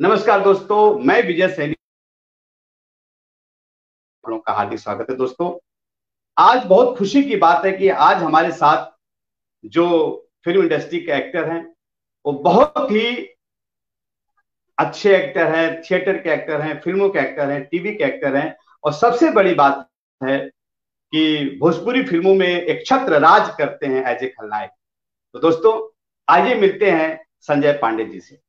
नमस्कार दोस्तों, मैं विजय सैनी। का हार्दिक स्वागत है दोस्तों। आज बहुत खुशी की बात है कि आज हमारे साथ जो फ़िल्म इंडस्ट्री के एक्टर हैं, वो बहुत ही अच्छे एक्टर हैं, थिएटर के एक्टर हैं, फ़िल्मों के एक्टर हैं, टीवी के एक्टर हैं। और सबसे बड़ी बात है कि भोजपुरी फ़िल्मों में एक छत्र राज करते हैं एज ए खलनायक। तो दोस्तों, आइए मिलते हैं संजय पांडे जी से।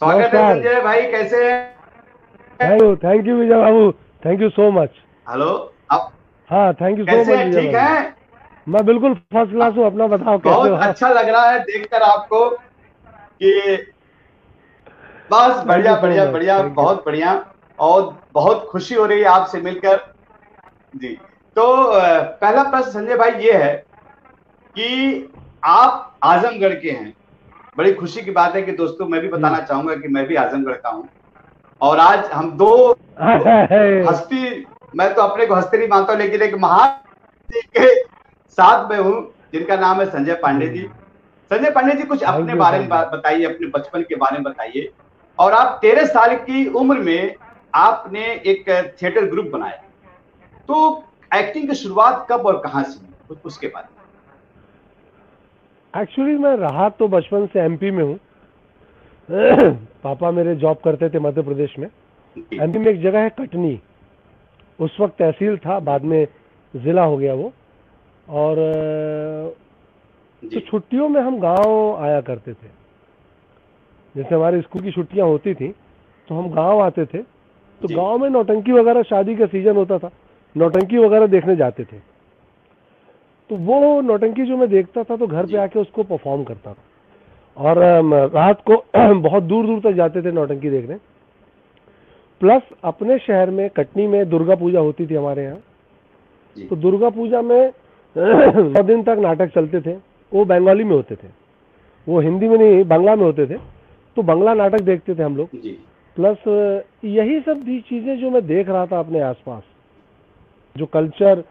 स्वागत है संजय भाई कैसे हैं? Thank you thank you Vijay Babu. Thank you so much hello आप हाँ थैंक यू सो मच ठीक है? मैं बिल्कुल फ़र्स्ट क्लास हूँ अपना बताओ बहुत अच्छा लग रहा है देखकर आपको कि बस बढ़िया बढ़िया बढ़िया बहुत बढ़िया और बहुत खुशी हो रही है आपसे मिलकर। जी तो पहला प्रश्न संजय भाई ये है कि आप आजमगढ़ के हैं बड़ी खुशी की बात है कि दोस्तों मैं भी बताना चाहूँगा कि मैं भी आजमगढ़ का हूँ। और आज हम दो हस्ती मैं तो अपने को हस्ती नहीं मानता हूँ लेकिन एक महान के साथ में हूँ जिनका नाम है संजय पांडे जी। संजय पांडे जी कुछ अपने बारे में बताइए अपने बचपन के बारे में बताइए। और आप तेरह साल की उम्र में आपने एक थिएटर ग्रुप बनाया। तो एक्टिंग की शुरुआत कब और कहाँ से हुई? उसके बारे में। एक्चुअली मैं रहा तो बचपन से एमपी में हूँ। पापा मेरे जॉब करते थे मध्य प्रदेश में। एमपी में एक जगह है कटनी। उस वक्त तहसील था बाद में जिला हो गया वो। और तो छुट्टियों में हम गाँव आया करते थे। जैसे हमारे स्कूल की छुट्टियाँ होती थी तो हम गाँव आते थे। तो गाँव में नौटंकी वगैरह शादी का सीज़न होता था। नौटंकी वगैरह देखने जाते थे। तो वो नौटंकी जो मैं देखता था तो घर पे आके उसको परफॉर्म करता था। और रात को बहुत दूर दूर तक जाते थे नौटंकी देखने। प्लस अपने शहर में कटनी में दुर्गा पूजा होती थी हमारे यहाँ। तो दुर्गा पूजा में नौ दिन तक नाटक चलते थे। वो बंगाली में होते थे। वो हिंदी में नहीं बांग्ला में होते थे। तो बांग्ला नाटक देखते थे हम लोग। प्लस यही सब चीज़ें जो मैं देख रहा था अपने आसपास जो कल्चर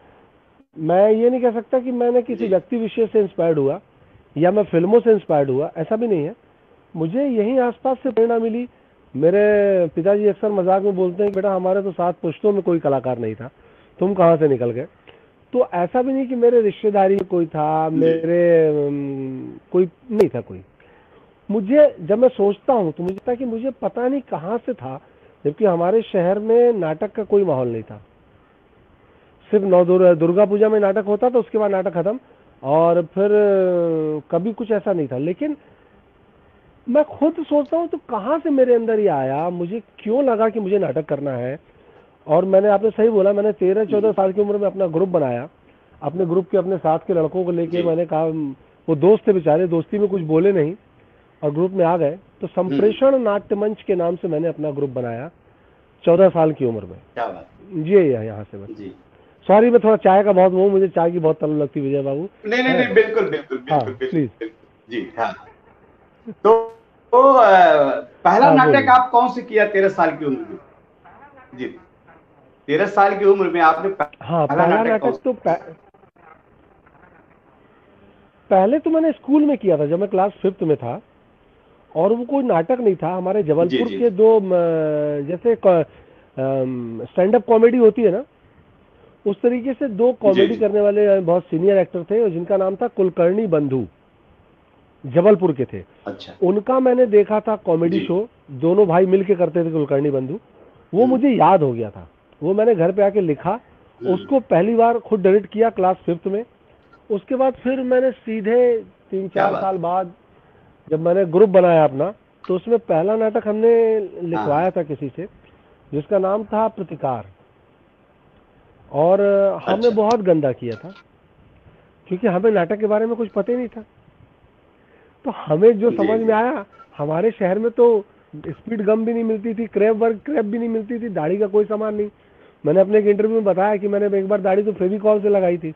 मैं ये नहीं कह सकता कि मैंने किसी व्यक्ति विशेष से इंस्पायर्ड हुआ या मैं फ़िल्मों से इंस्पायर्ड हुआ ऐसा भी नहीं है। मुझे यही आसपास से प्रेरणा मिली। मेरे पिताजी अक्सर मज़ाक में बोलते हैं कि बेटा हमारे तो सात पुश्तों में कोई कलाकार नहीं था। तुम कहाँ से निकल गए? तो ऐसा भी नहीं कि मेरे रिश्तेदारी कोई था मेरे कोई नहीं था कोई। मुझे जब मैं सोचता हूँ तो मुझे था कि मुझे पता नहीं कहाँ से था जबकि हमारे शहर में नाटक का कोई माहौल नहीं था। सिर्फ़ नौ दुर्गा पूजा में नाटक होता था उसके बाद नाटक खत्म। और फिर कभी कुछ ऐसा नहीं था। लेकिन मैं खुद सोचता हूँ तो कहाँ से मेरे अंदर ये आया? मुझे क्यों लगा कि मुझे नाटक करना है? और मैंने आपने सही बोला मैंने तेरह चौदह साल की उम्र में अपना ग्रुप बनाया। अपने ग्रुप के अपने साथ के लड़कों को लेके मैंने कहा वो दोस्त थे बेचारे दोस्ती में कुछ बोले नहीं और ग्रुप में आ गए। तो संप्रेषण नाट्य मंच के नाम से मैंने अपना ग्रुप बनाया चौदह साल की उम्र में। जी यहाँ से बस। जी। सॉरी मैं थोड़ा चाय का बहुत वो मुझे चाय की बहुत तलब लगती विजय बाबू। नहीं नहीं नहीं बिल्कुल बिल्कुल बिल्कुल प्लीज़ जी हाँ। तो तो पहला हाँ, नाटक आप कौन से किया तेरह साल की उम्र में? जी। तेरह साल की उम्र में आपने हाँ पहला नाटक तो पहले तो मैंने स्कूल में किया था जब मैं क्लास फिफ्थ में था और वो कोई नाटक नहीं था हमारे जबलपुर के दो जैसे स्टैंड अप कॉमेडी होती है ना उस तरीके से दो कॉमेडी करने वाले बहुत सीनियर एक्टर थे जिनका नाम था कुलकर्णी बंधु जबलपुर के थे। अच्छा। उनका मैंने देखा था कॉमेडी शो दोनों भाई मिलके करते थे कुलकर्णी बंधु। वो हम्म। मुझे याद हो गया था। वो मैंने घर पे आके लिखा हम्म। उसको पहली बार खुद डायरेक्ट किया क्लास फिफ्थ में। उसके बाद फिर मैंने सीधे तीन चार साल बाद जब मैंने ग्रुप बनाया अपना तो उसमें पहला नाटक हमने लिखवाया हाँ। था किसी से जिसका नाम था प्रतिकार। और हमने अच्छा। बहुत गंदा किया था क्योंकि हमें नाटक के बारे में कुछ पता ही नहीं था। तो हमें जो समझ में आया हमारे शहर में तो स्पीड गम भी नहीं मिलती थी क्रैप वर्क क्रैप भी नहीं मिलती थी दाढ़ी का कोई सामान नहीं। मैंने अपने एक इंटरव्यू में बताया कि मैंने एक बार दाढ़ी तो फेविकॉल से लगाई थी।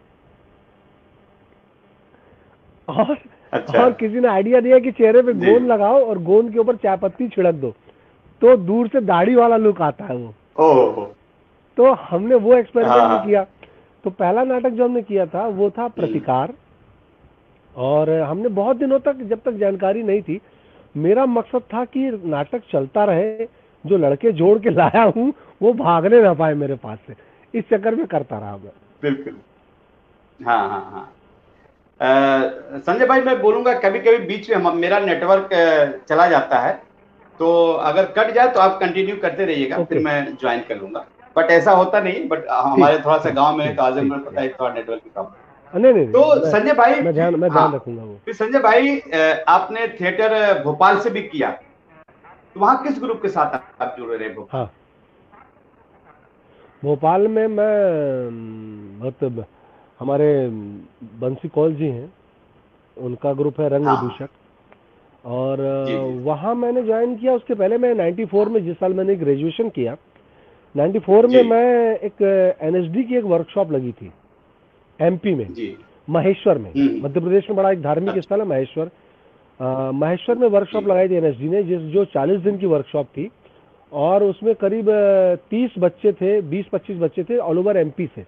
और अच्छा। और किसी ने आइडिया दिया कि चेहरे पे गोंद लगाओ और गोंद के ऊपर चाय पत्ती छिड़क दो। तो दूर से दाढ़ी वाला लुक आता है वो। ओ, तो हमने वो एक्सपेरिमेंट हाँ। किया। तो पहला नाटक जो हमने किया था वो था प्रतिकार। और हमने बहुत दिनों तक जब तक जानकारी नहीं थी मेरा मकसद था कि नाटक चलता रहे जो लड़के जोड़ के लाया हूँ वो भागने ना पाए मेरे पास से। इस चक्कर में करता रहा मैं। बिल्कुल। हाँ हाँ हाँ। संजय भाई मैं बोलूँगा कभी कभी बीच में हम मेरा नेटवर्क चला जाता है। तो अगर कट जाए तो आप कंटिन्यू करते रहिएगा okay. फिर मैं ज्वाइन कर लूँगा। बट ऐसा होता नहीं बट हमारे थोड़ा सा गाँव में आजमगढ़ पता है थोड़ा नेटवर्क की प्रॉब्लम नहीं नहीं तो संजय भाई मैं ध्यान मैं ध्यान हाँ, रखूँगा वो। फिर संजय भाई आपने थिएटर भोपाल से भी किया। तो वहाँ किस ग्रुप के साथ आप जुड़े रहे भोपाल? हाँ। भोपाल में मैं बहुत हमारे बंसी कौल जी हैं। उनका ग्रुप है रंग हाँ। विदूषक और वहाँ मैंने ज्वाइन किया उसके पहले मैं 94 में जिस साल मैंने ग्रेजुएशन किया 94 में मैं एक एनएसडी की एक वर्कशॉप लगी थी एमपी में महेश्वर में। हम्म। मध्य प्रदेश में बड़ा एक धार्मिक अच्छा। स्थल है महेश्वर। महेश्वर में वर्कशॉप लगाई थी एनएसडी ने जिस जो 40 दिन की वर्कशॉप थी और उसमें करीब 30 बच्चे थे 20-25 बच्चे थे ऑल ओवर एमपी से।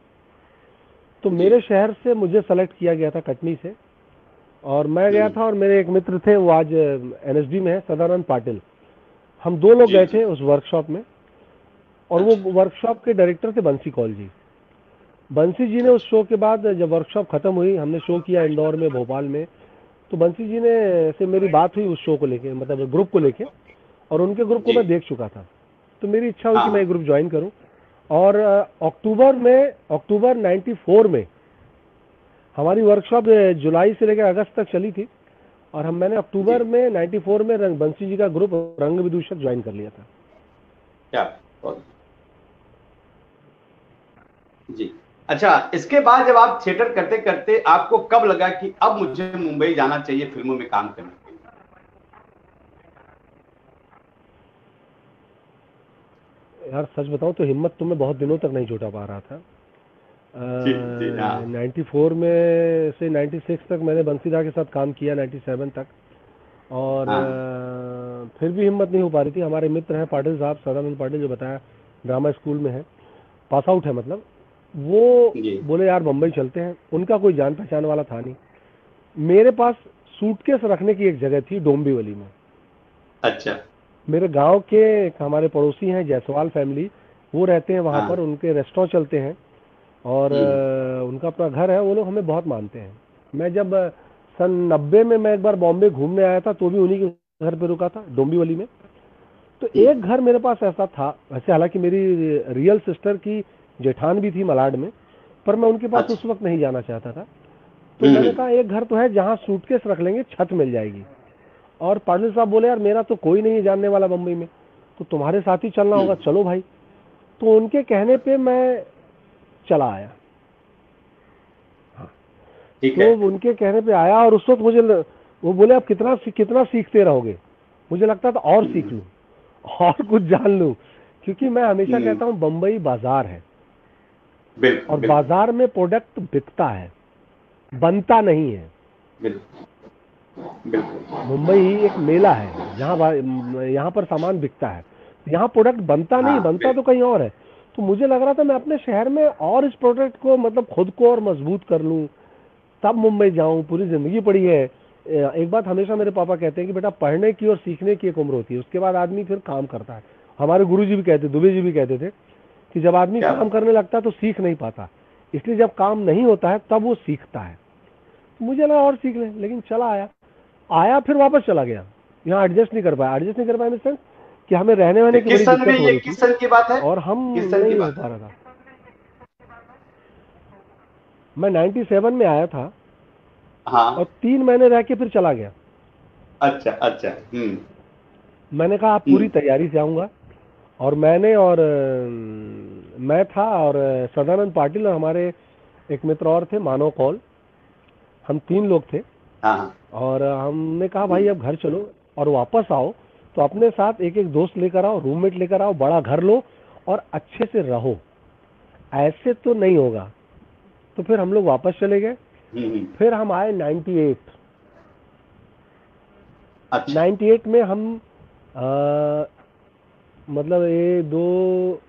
तो मेरे शहर से मुझे सेलेक्ट किया गया था कटनी से और मैं गया था और मेरे एक मित्र थे वो आज एनएसडी में है सदानंद पाटिल। हम दो लोग गए थे उस वर्कशॉप में। और वो वर्कशॉप अच्छा। के डायरेक्टर थे बंसी कौल जी। बंसी जी ने उस शो के बाद जब वर्कशॉप खत्म हुई हमने शो किया इंदौर में भोपाल में तो बंसी जी ने से मेरी बात हुई उस शो को लेके मतलब ग्रुप को लेके और उनके ग्रुप को मैं देख चुका था। तो मेरी इच्छा हुई कि हाँ। मैं ग्रुप ज्वाइन करूँ। और अक्टूबर में अक्टूबर 94 में हमारी वर्कशॉप जुलाई से लेकर अगस्त तक चली थी और हम मैंने अक्टूबर में 94 में रंग बंसी जी का ग्रुप रंग विदूषक ज्वाइन कर लिया था। क्या जी। अच्छा इसके बाद जब आप थिएटर करते करते आपको कब लगा कि अब मुझे मुंबई जाना चाहिए फ़िल्मों में काम करने के लिए? यार सच बताऊँ तो हिम्मत तो मैं बहुत दिनों तक नहीं जुटा पा रहा था। नाइन्टी फोर में से नाइन्टी सिक्स तक मैंने बंसीदा के साथ काम किया नाइन्टी सेवन तक। और हाँ। फिर भी हिम्मत नहीं हो पा रही थी। हमारे मित्र हैं पाटिल साहब सदानंद पाटिल जो बताया ड्रामा स्कूल में है। पास आउट है मतलब। वो बोले यार मुंबई चलते हैं। उनका कोई जान पहचान वाला था नहीं। मेरे पास सूटकेस रखने की एक जगह थी डोम्बीवली में। अच्छा। मेरे गाँव के हमारे पड़ोसी हैं जायसवाल फैमिली वो रहते हैं वहाँ हाँ। पर उनके रेस्टोरेंट चलते हैं। और उनका अपना घर है वो लोग हमें बहुत मानते हैं। मैं जब सन नब्बे में मैं एक बार बॉम्बे घूमने आया था तो भी उन्हीं के घर पे रुका था डोम्बीवली में। तो एक घर मेरे पास ऐसा था वैसे हालाँकि मेरी रियल सिस्टर की जेठान भी थी मलाड में पर मैं उनके पास अच्छा। उस वक्त नहीं जाना चाहता था। तो मैंने कहा एक घर तो है जहाँ सूटकेस रख लेंगे छत मिल जाएगी। और पाटिल साहब बोले यार मेरा तो कोई नहीं है जानने वाला बम्बई में तो तुम्हारे साथ ही चलना होगा। चलो भाई। तो उनके कहने पे मैं चला आया। हाँ। तो उनके कहने पे आया और उस वक्त मुझे वो बोले आप कितना कितना सीखते रहोगे? मुझे लगता था और सीख लू और कुछ जान लू क्योंकि मैं हमेशा हम्म। कहता हूँ बम्बई बाज़ार है। और बाज़ार में प्रोडक्ट बिकता है बनता नहीं है। मुंबई एक मेला है जहाँ यहाँ पर सामान बिकता है। यहाँ प्रोडक्ट बनता नहीं हाँ, बनता तो कहीं और है। तो मुझे लग रहा था मैं अपने शहर में और इस प्रोडक्ट को मतलब खुद को और मज़बूत कर लूँ। तब मुंबई जाऊँ पूरी ज़िंदगी पड़ी है। एक बात हमेशा मेरे पापा कहते हैं कि बेटा पढ़ने की और सीखने की एक उम्र होती है। उसके बाद आदमी फिर काम करता है। हमारे गुरु जी भी कहते दुबे जी भी कहते थे कि जब आदमी काम करने लगता है तो सीख नहीं पाता। इसलिए जब काम नहीं होता है तब वो सीखता है। तो मुझे लगा और सीख ले लेकिन चला आया। आया फिर वापस चला गया। यहाँ एडजस्ट नहीं कर पाया। एडजस्ट नहीं कर पाया मिस्टर कि हमें रहने वाले की बड़ी दिक्कत हो रही किस सन की बात है? और हम नहीं हो? पा रहा था। मैं 97 में आया था। हाँ। और तीन महीने रह के फिर चला गया। अच्छा अच्छा हम्म। मैंने कहा आप पूरी हम्म। तैयारी से आऊँगा। और मैंने और मैं था और सदानंद पाटिल और हमारे एक मित्र और थे मानव कौल। हम तीन लोग थे। हाँ और हमने कहा भाई अब घर चलो और वापस आओ। तो अपने साथ एक एक दोस्त लेकर आओ रूममेट लेकर आओ बड़ा घर लो और अच्छे से रहो। ऐसे तो नहीं होगा। तो फिर हम लोग वापस चले गए। हम्म। फिर हम आए 98 अच्छा। 98 में हम मतलब ये दो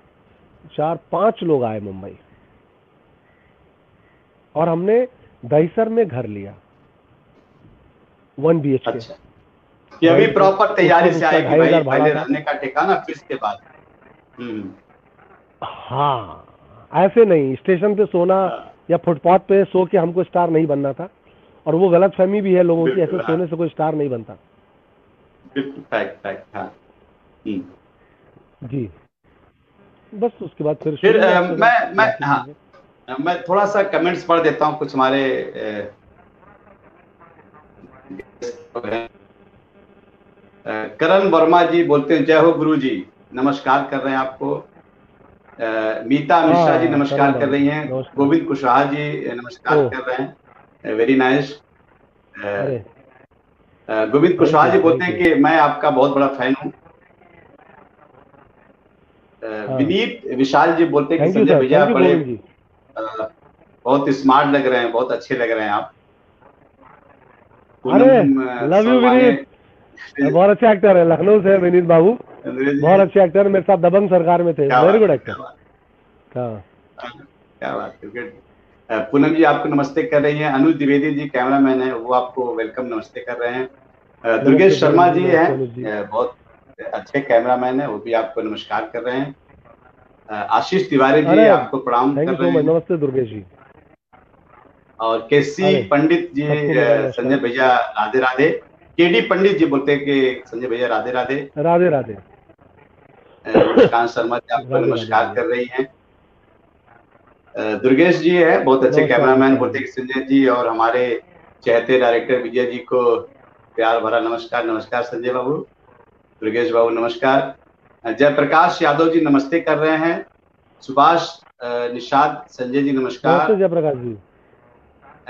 चार पाँच लोग आए मुंबई। और हमने दहीसर में घर लिया। वन बी एच के अच्छा। कि अभी प्रॉपर तैयारी से आएगी ढाई भाई पहले रहने का ठिकाना फिर इसके बाद। हम्म। हाँ ऐसे नहीं स्टेशन पे सोना हाँ, या फुटपाथ पे सो के हमको स्टार नहीं बनना था। और वो गलत फहमी भी है लोगों की ऐसे हाँ। सोने से कोई स्टार नहीं बनता। फैक्ट फैक्ट हाँ। हम्म। जी। बस उसके बाद फिर फिर, अ, में मैं- हाँ। मैं थोड़ा सा कमेंट्स पढ़ देता हूँ कुछ हमारे करण वर्मा जी बोलते हैं जय हो गुरु जी नमस्कार कर रहे हैं आपको। मीता मिश्रा जी हाँ, नमस्कार कर रही हैं। गोविंद कुशवाहा जी नमस्कार कर रहे हैं। वेरी नाइस गोविंद कुशवाहा जी बोलते हैं कि मैं आपका बहुत बड़ा फ़ैन हूँ हाँ। विनीत विशाल जी बोलते हैं कि संजय भैया बड़े बहुत स्मार्ट लग रहे हैं बहुत अच्छे लग रहे हैं आप। अरे लव यू विनीत। बहुत अच्छे एक्टर है लखनऊ से विनीत बाबू। बहुत अच्छे एक्टर मेरे साथ दबंग सरकार में थे। वेरी गुड एक्टर क्या बात। क्या बात गुड पूनम जी आपको नमस्ते कर रही हैं। अनुज द्विवेदी जी कैमरामैन है वो आपको वेलकम नमस्ते कर रहे हैं। दुर्गेश शर्मा जी हैं। बहुत अच्छे कैमरामैन है वो भी आपको नमस्कार कर रहे हैं। आशीष तिवारी जी आपको प्रणाम कर रहे हैं। नमस्ते दुर्गेश जी। और केसी पंडित जी। संजय भैया राधे राधे। केडी पंडित जी बोलते हैं कि संजय भैया राधे राधे। राधे राधे। मुस्कान शर्मा जी आपको नमस्कार कर रही हैं। दुर्गेश जी है बहुत अच्छे कैमरामैन। बोलते हैं कि संजय जी और हमारे चहते डायरेक्टर विजय जी को प्यार भरा नमस्कार नमस्कार संजय बाबू। दुर्गेश बाबू नमस्कार। जयप्रकाश यादव जी नमस्ते कर रहे हैं। सुभाष निषाद संजय जी नमस्कार। जयप्रकाश जी।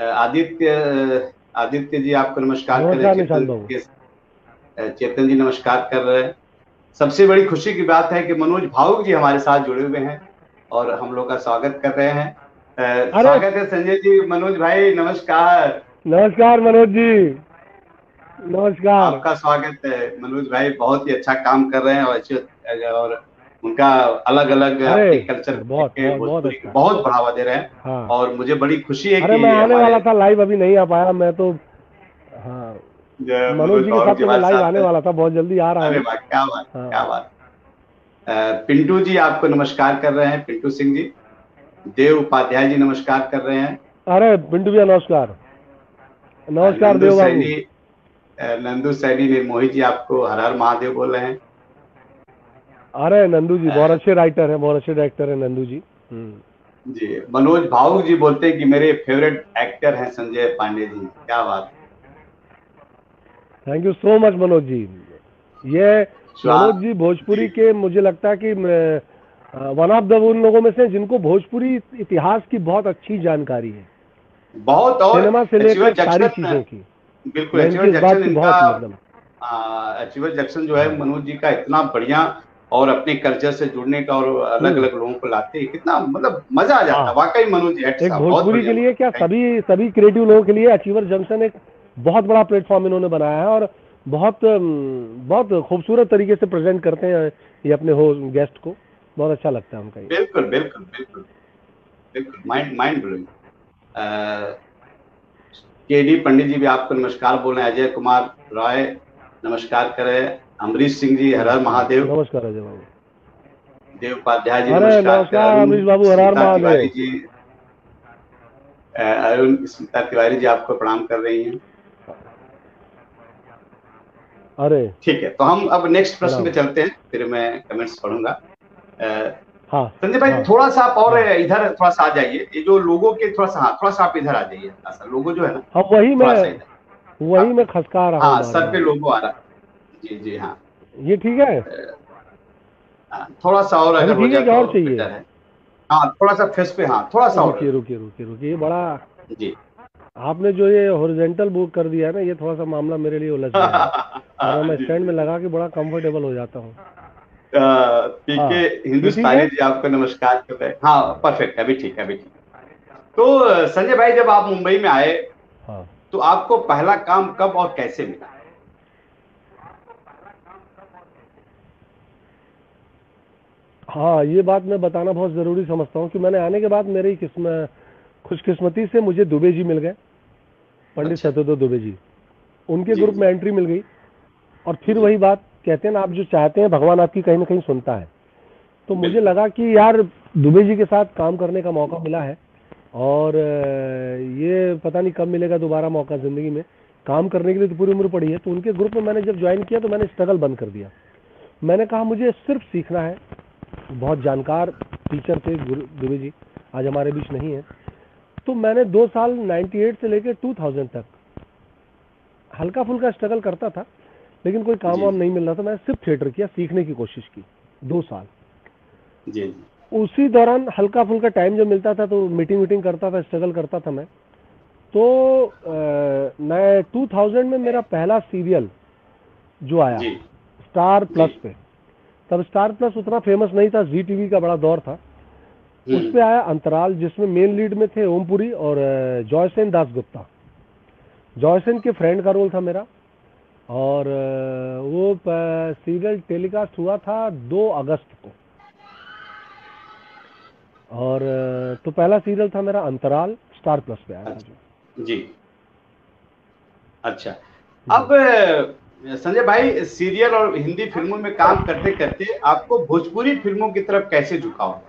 आदित्य आदित्य जी आपको नमस्कार कर रहे हैं। चेतन चेतन जी नमस्कार कर रहे हैं। सबसे बड़ी खुशी की बात है कि मनोज भावुक जी हमारे साथ जुड़े हुए हैं और हम लोग का स्वागत कर रहे हैं। स्वागत है संजय जी। मनोज भाई नमस्कार। नमस्कार मनोज जी। नमस्कार। आपका स्वागत है। मनोज भाई बहुत ही अच्छा काम कर रहे हैं और अच्छे और उनका अलग अलग कल्चर बहुत, बहुत, बहुत अच्छा। बहुत बढ़ावा दे रहे हैं। हाँ। और मुझे बड़ी खुशी है कि मैं आने वाला था लाइव अभी नहीं आ पाया मैं तो हाँ। मनोज जी के साथ तो मैं लाइव आने वाला था बहुत जल्दी आ रहा हूँ। क्या बात हाँ। क्या बात। पिंटू जी आपको नमस्कार कर रहे हैं पिंटू सिंह जी। देव उपाध्याय जी नमस्कार कर रहे हैं। अरे पिंटू भैया नमस्कार। नमस्कार देव अ, नंदू सैनी निर्मोही जी आपको हर हर महादेव बोल रहे हैं। अरे नंदू जी बहुत अच्छे राइटर हैं बहुत अच्छे डायरेक्टर हैं नंदू जी। हम्म। जी मनोज भावुक जी बोलते हैं कि मेरे फेवरेट एक्टर हैं संजय पांडे जी क्या बात। Thank you so much Manoj ji. ये मनोज जी भोजपुरी के मुझे लगता है कि वन ऑफ़ द उन लोगों में से जिनको भोजपुरी इतिहास की बहुत अच्छी जानकारी है। बहुत और सिनेमा से लेकर सारी चीज़ों की। बिल्कुल अचीवर जैक्सन इनका मतलब अचीवर जैक्सन जो है मनोज जी का इतना बढ़िया और अपने कल्चर से जुड़ने का और अलग अलग लोगों को लाते हैं कितना मतलब मज़ा आ जाता है हाँ। वाकई मनोज जी एक बहुत भोजपुरी के लिए क्या सभी सभी क्रिएटिव लोगों के लिए अचीवर जंक्शन एक बहुत बड़ा प्लेटफॉर्म इन्होंने बनाया है और बहुत बहुत खूबसूरत तरीके से प्रेजेंट करते हैं ये अपने हो गेस्ट को। बहुत अच्छा लगता है उनका बिल्कुल बिल्कुल बिल्कुल। बिल्कुल mind mind blowing K D Pandit ji भी आपको नमस्कार बोल रहे हैं। अजय कुमार राय नमस्कार करें अमरीश सिंह जी हर हर महादेव। नमस्कार अजय बाबू। देव उपाध्याय जी नमस्कार नमस्कार, अरुण अमरीश बाबू, हर हर स्मिता महादेव। तिवारी जी अरुण स्मिता तिवारी जी आपको प्रणाम कर रही हैं। अरे। ठीक है तो हम अब नेक्स्ट प्रश्न पे चलते हैं। फिर मैं कमेंट्स पढ़ूँगा। हाँ। संजय भाई हाँ। थोड़ा सा आप और इधर थोड़ा सा आ जाइए। ये जो लोगों के थोड़ा सा हाँ थोड़ा सा आप इधर आ जाइए लोगो जो है ना अब वही मैं वही मैं खसका रहा हाँ हूँ सर पे लोगो आ रहा जी जी हाँ। ये ठीक है? हाँ, थोड़ा सा और अगर हो ठीक है जाए और तो चाहिए? हाँ। थोड़ा सा फेस पे हाँ थोड़ा सा रुकिए रुकिए रुकिए रुकिए ये बड़ा जी। आपने जो ये हॉरिजेंटल बुक कर दिया है ना ये थोड़ा सा मामला मेरे लिए उलझ गया है। मैं स्टैंड में लगा के बड़ा कंफर्टेबल हो जाता हूँ। पीके हाँ, हिंदुस्तानी जी आपको नमस्कार कर रहे हैं। हाँ परफेक्ट अभी ठीक है अभी ठीक है। तो संजय भाई जब आप मुंबई में आए हाँ। तो आपको पहला काम कब और कैसे मिला? हाँ ये बात मैं बताना बहुत ज़रूरी समझता हूँ कि मैंने आने के बाद मेरी किस्म खुशकिस्मती से मुझे दुबे जी मिल गए। पंडित अच्छा। सत्यदेव दुबे जी। उनके ग्रुप में एंट्री मिल गई। और फिर वही बात कहते हैं ना आप जो चाहते हैं भगवान आपकी कहीं ना कहीं सुनता है। तो मुझे लगा कि यार दुबे जी के साथ काम करने का मौका मिला है और ये पता नहीं कब मिलेगा दोबारा मौका ज़िंदगी में। काम करने के लिए तो पूरी उम्र पड़ी है तो उनके ग्रुप में मैंने जब ज्वाइन किया तो मैंने स्ट्रगल बंद कर दिया। मैंने कहा मुझे सिर्फ़ सीखना है। बहुत जानकार टीचर थे दुबे जी आज हमारे बीच नहीं है। तो मैंने दो साल 98 से लेकर 2000 तक हल्का फुल्का स्ट्रगल करता था। लेकिन कोई काम वाम नहीं मिल रहा था मैंने सिर्फ़ थिएटर किया सीखने की कोशिश की दो साल। जी उसी दौरान हल्का फुल्का टाइम जब मिलता था तो मीटिंग वीटिंग करता था स्ट्रगल करता था मैं। तो आ, मैं 2000 में मेरा पहला सीरियल जो आया स्टार प्लस पे। तब स्टार प्लस उतना फ़ेमस नहीं था जी टीवी का बड़ा दौर था। हम्म। उस पे आया अंतराल जिसमें मेन लीड में थे ओमपुरी और जॉयसेन दास गुप्ता जॉयसेन के फ्रेंड का रोल था मेरा। और वो सीरियल टेलीकास्ट हुआ था 2 अगस्त को। और तो पहला सीरियल था मेरा अंतराल स्टार प्लस पे आया अच्छा, जी। अच्छा। अब संजय भाई सीरियल और हिंदी फ़िल्मों में काम करते करते आपको भोजपुरी फ़िल्मों की तरफ़ कैसे झुकाव?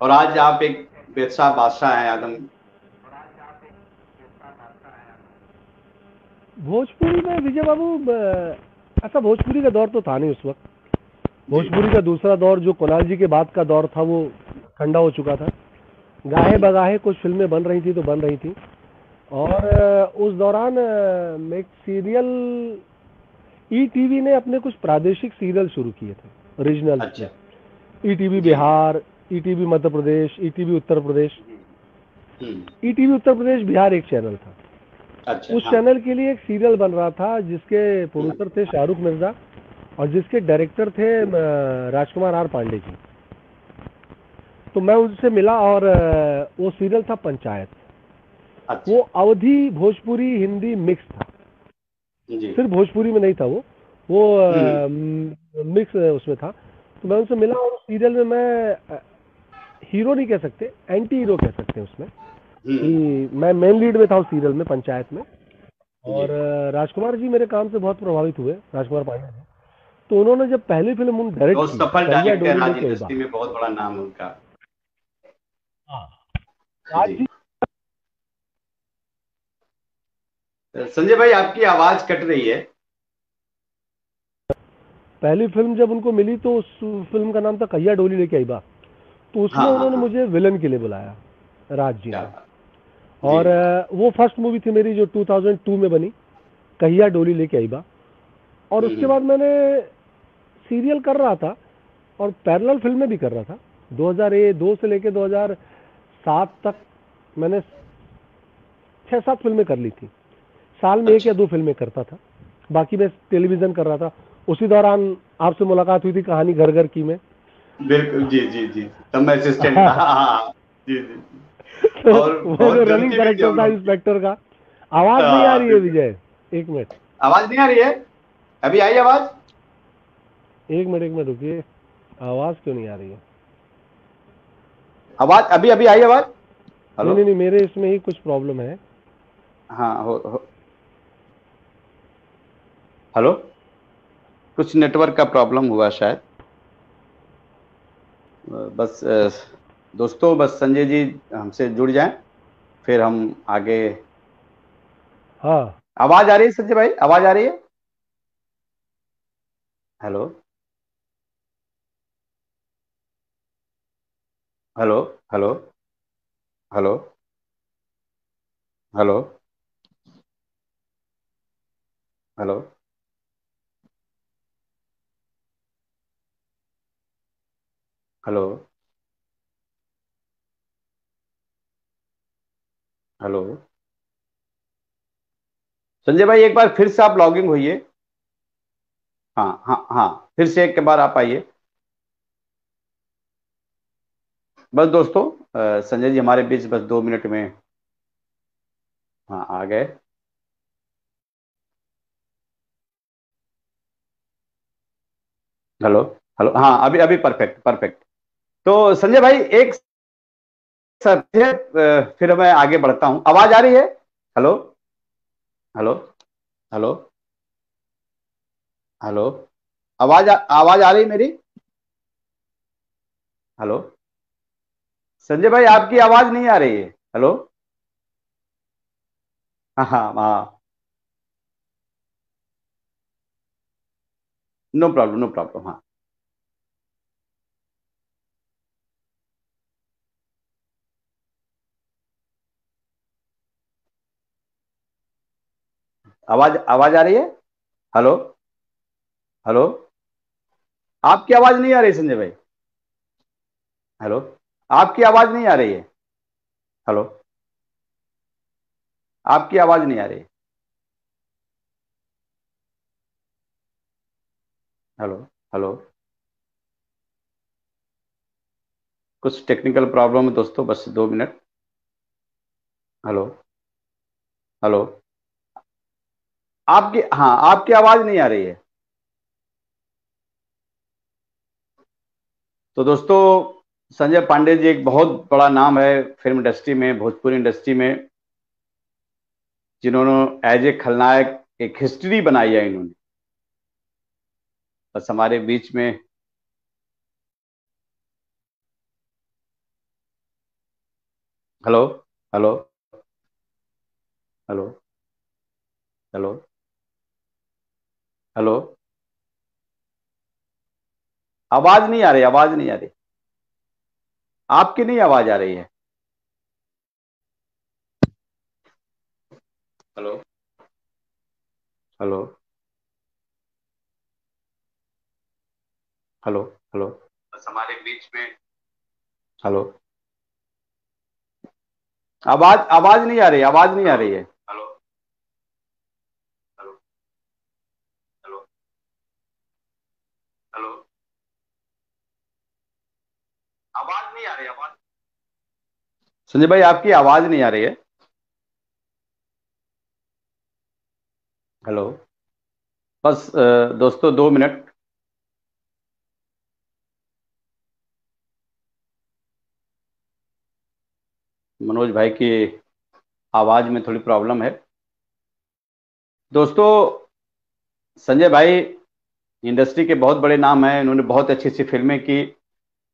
और आज आप एक बेदशाह बादशाह हैं आदम। भोजपुरी में विजय बाबू ऐसा भोजपुरी का दौर तो था नहीं उस वक्त। भोजपुरी का दूसरा दौर जो कुणाल जी के बाद का दौर था वो ठंडा हो चुका था। गाहे बगाहे कुछ फ़िल्में बन रही थी तो बन रही थी। और उस दौरान एक सीरियल ई टीवी ने अपने कुछ प्रादेशिक सीरियल शुरू किए थे रीजनल अच्छा। E TV Bihar E TV Madhya Pradesh E TV Uttar Pradesh. E TV Uttar Pradesh Bihar एक चैनल था। अच्छा, उस हाँ। चैनल के लिए एक सीरियल बन रहा था जिसके प्रोड्यूसर थे शाहरुख मिर्ज़ा और जिसके डायरेक्टर थे राजकुमार आर पांडे जी। तो मैं उनसे मिला और वो सीरियल था पंचायत। अच्छा। वो अवधि भोजपुरी हिंदी मिक्स था। सिर्फ़ भोजपुरी में नहीं था वो। वो मिक्स हम्म। उसमें था। तो मैं उनसे मिला और सीरियल में मैं हीरो नहीं कह सकते एंटी हीरो कह सकते हैं उसमें। कि मैं मेन लीड में था उस सीरियल में पंचायत में। और राजकुमार जी मेरे काम से बहुत प्रभावित हुए राजकुमार पांडे जी। तो उन्होंने जब पहली फ़िल्म उन डायरेक्ट की सफल डायरेक्टर में बहुत बड़ा नाम उनका। हाँ। संजय भाई आपकी आवाज़ कट रही है। पहली फ़िल्म जब उनको मिली तो उस फ़िल्म का नाम था कैया डोली लेके आई बा। तो उसमें हाँ, हाँ उन्होंने हाँ, मुझे विलन के लिए बुलाया राज जी ने। और वो फ़र्स्ट मूवी थी मेरी जो 2002 में बनी कहिया डोली लेके आई बा। और उसके। बाद मैंने सीरियल कर रहा था और पैरेलल फ़िल्में भी कर रहा था। 2002 से लेके 2007 तक मैंने छह सात फ़िल्में कर ली थी। साल में अच्छा। एक या दो फ़िल्में करता था। बाकी मैं टेलीविज़न कर रहा था। उसी दौरान आपसे मुलाकात हुई थी कहानी घर घर की में। बिल्कुल जी जी जी। तब मैं असिस्टेंट हाँ, हाँ, जी जी। और वो जो रनिंग कैरेक्टर था इंस्पेक्टर का। आवाज़ नहीं आ रही है हाँ, विजय। एक मिनट। आवाज़ नहीं आ रही है? अभी आई आवाज़? एक मिनट एक मिनट रुकिए। आवाज़ क्यों नहीं आ रही है? आवाज़ अभी अभी आई आवाज़? नहीं नहीं नहीं मेरे इसमें ही कुछ प्रॉब्लम है। हाँ हो, हो। हेलो कुछ नेटवर्क का प्रॉब्लम हुआ शायद। बस दोस्तों बस संजय जी हमसे जुड़ जाएँ फिर हम आगे। हाँ। आवाज़ आ रही है संजय भाई? आवाज़ आ रही है? Hello? Hello? Hello? Hello? Hello? Hello? Hello? Hello. Sanjay भाई, एक बार फिर से आप लॉगिंग होइए। हाँ हाँ हाँ फिर से एक बार आप आइए। बस दोस्तों संजय जी हमारे बीच बस दो मिनट में हाँ आ गए। हेलो हेलो हाँ अभी अभी परफेक्ट परफेक्ट तो संजय भाई, एक सर, फिर मैं आगे बढ़ता हूँ। आवाज़ आ रही है? हेलो? हेलो? हेलो? हेलो? आवाज़ आवाज़ आ रही मेरी? हेलो? संजय भाई, आपकी आवाज़ नहीं आ रही है। हेलो? हाँ हाँ हाँ। नो प्रॉब्लम नो प्रॉब्लम हाँ। आवाज़ आवाज़ आ रही है? हेलो हेलो आपकी आवाज़ नहीं आ रही संजय भाई। हेलो आपकी आवाज़ नहीं आ रही है? हेलो आपकी आवाज़ नहीं आ रही। हेलो हेलो कुछ टेक्निकल प्रॉब्लम है दोस्तों, बस दो मिनट। हेलो हेलो आपकी हाँ आपकी आवाज़ नहीं आ रही है। तो दोस्तों, संजय पांडे जी एक बहुत बड़ा नाम है फ़िल्म इंडस्ट्री में, भोजपुरी इंडस्ट्री में, जिन्होंने एज ए खलनायक एक हिस्ट्री बनाई है इन्होंने। बस हमारे बीच में hello hello hello hello. Hello? आवाज़ नहीं आ रही आवाज़ नहीं आ रही। आपकी नहीं आवाज़ आ रही है। हेलो? हेलो? हेलो? हेलो? बस हमारे बीच में। हेलो? आवाज़ आवाज़ नहीं आ रही आवाज़ नहीं आ रही है हेलो हेलो हेलो हेलो आवाज़ नहीं आ रही आवाज़ संजय भाई, आपकी आवाज़ नहीं आ रही है। हेलो। बस दोस्तों, दो मिनट। मनोज भाई की आवाज़ में थोड़ी प्रॉब्लम है। दोस्तों, संजय भाई इंडस्ट्री के बहुत बड़े नाम हैं। इन्होंने बहुत अच्छी अच्छी फ़िल्में की।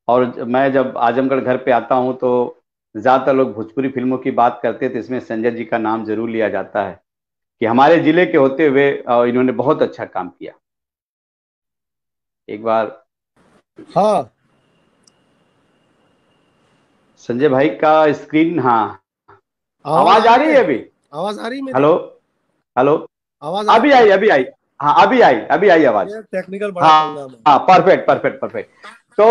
और मैं जब आजमगढ़ घर पे आता हूँ तो ज़्यादातर लोग भोजपुरी फ़िल्मों की बात करते हैं तो इसमें संजय जी का नाम ज़रूर लिया जाता है कि हमारे ज़िले के होते हुए इन्होंने बहुत अच्छा काम किया। एक बार हाँ। संजय भाई का स्क्रीन हाँ। आवाज़ आ रही है अभी? आवाज़ आ रही है हेलो? हेलो? आवाज़ अभी आई अभी आई। हाँ अभी आई अभी आई आवाज़। टेक्निकल हाँ हाँ। परफेक्ट परफेक्ट परफेक्ट तो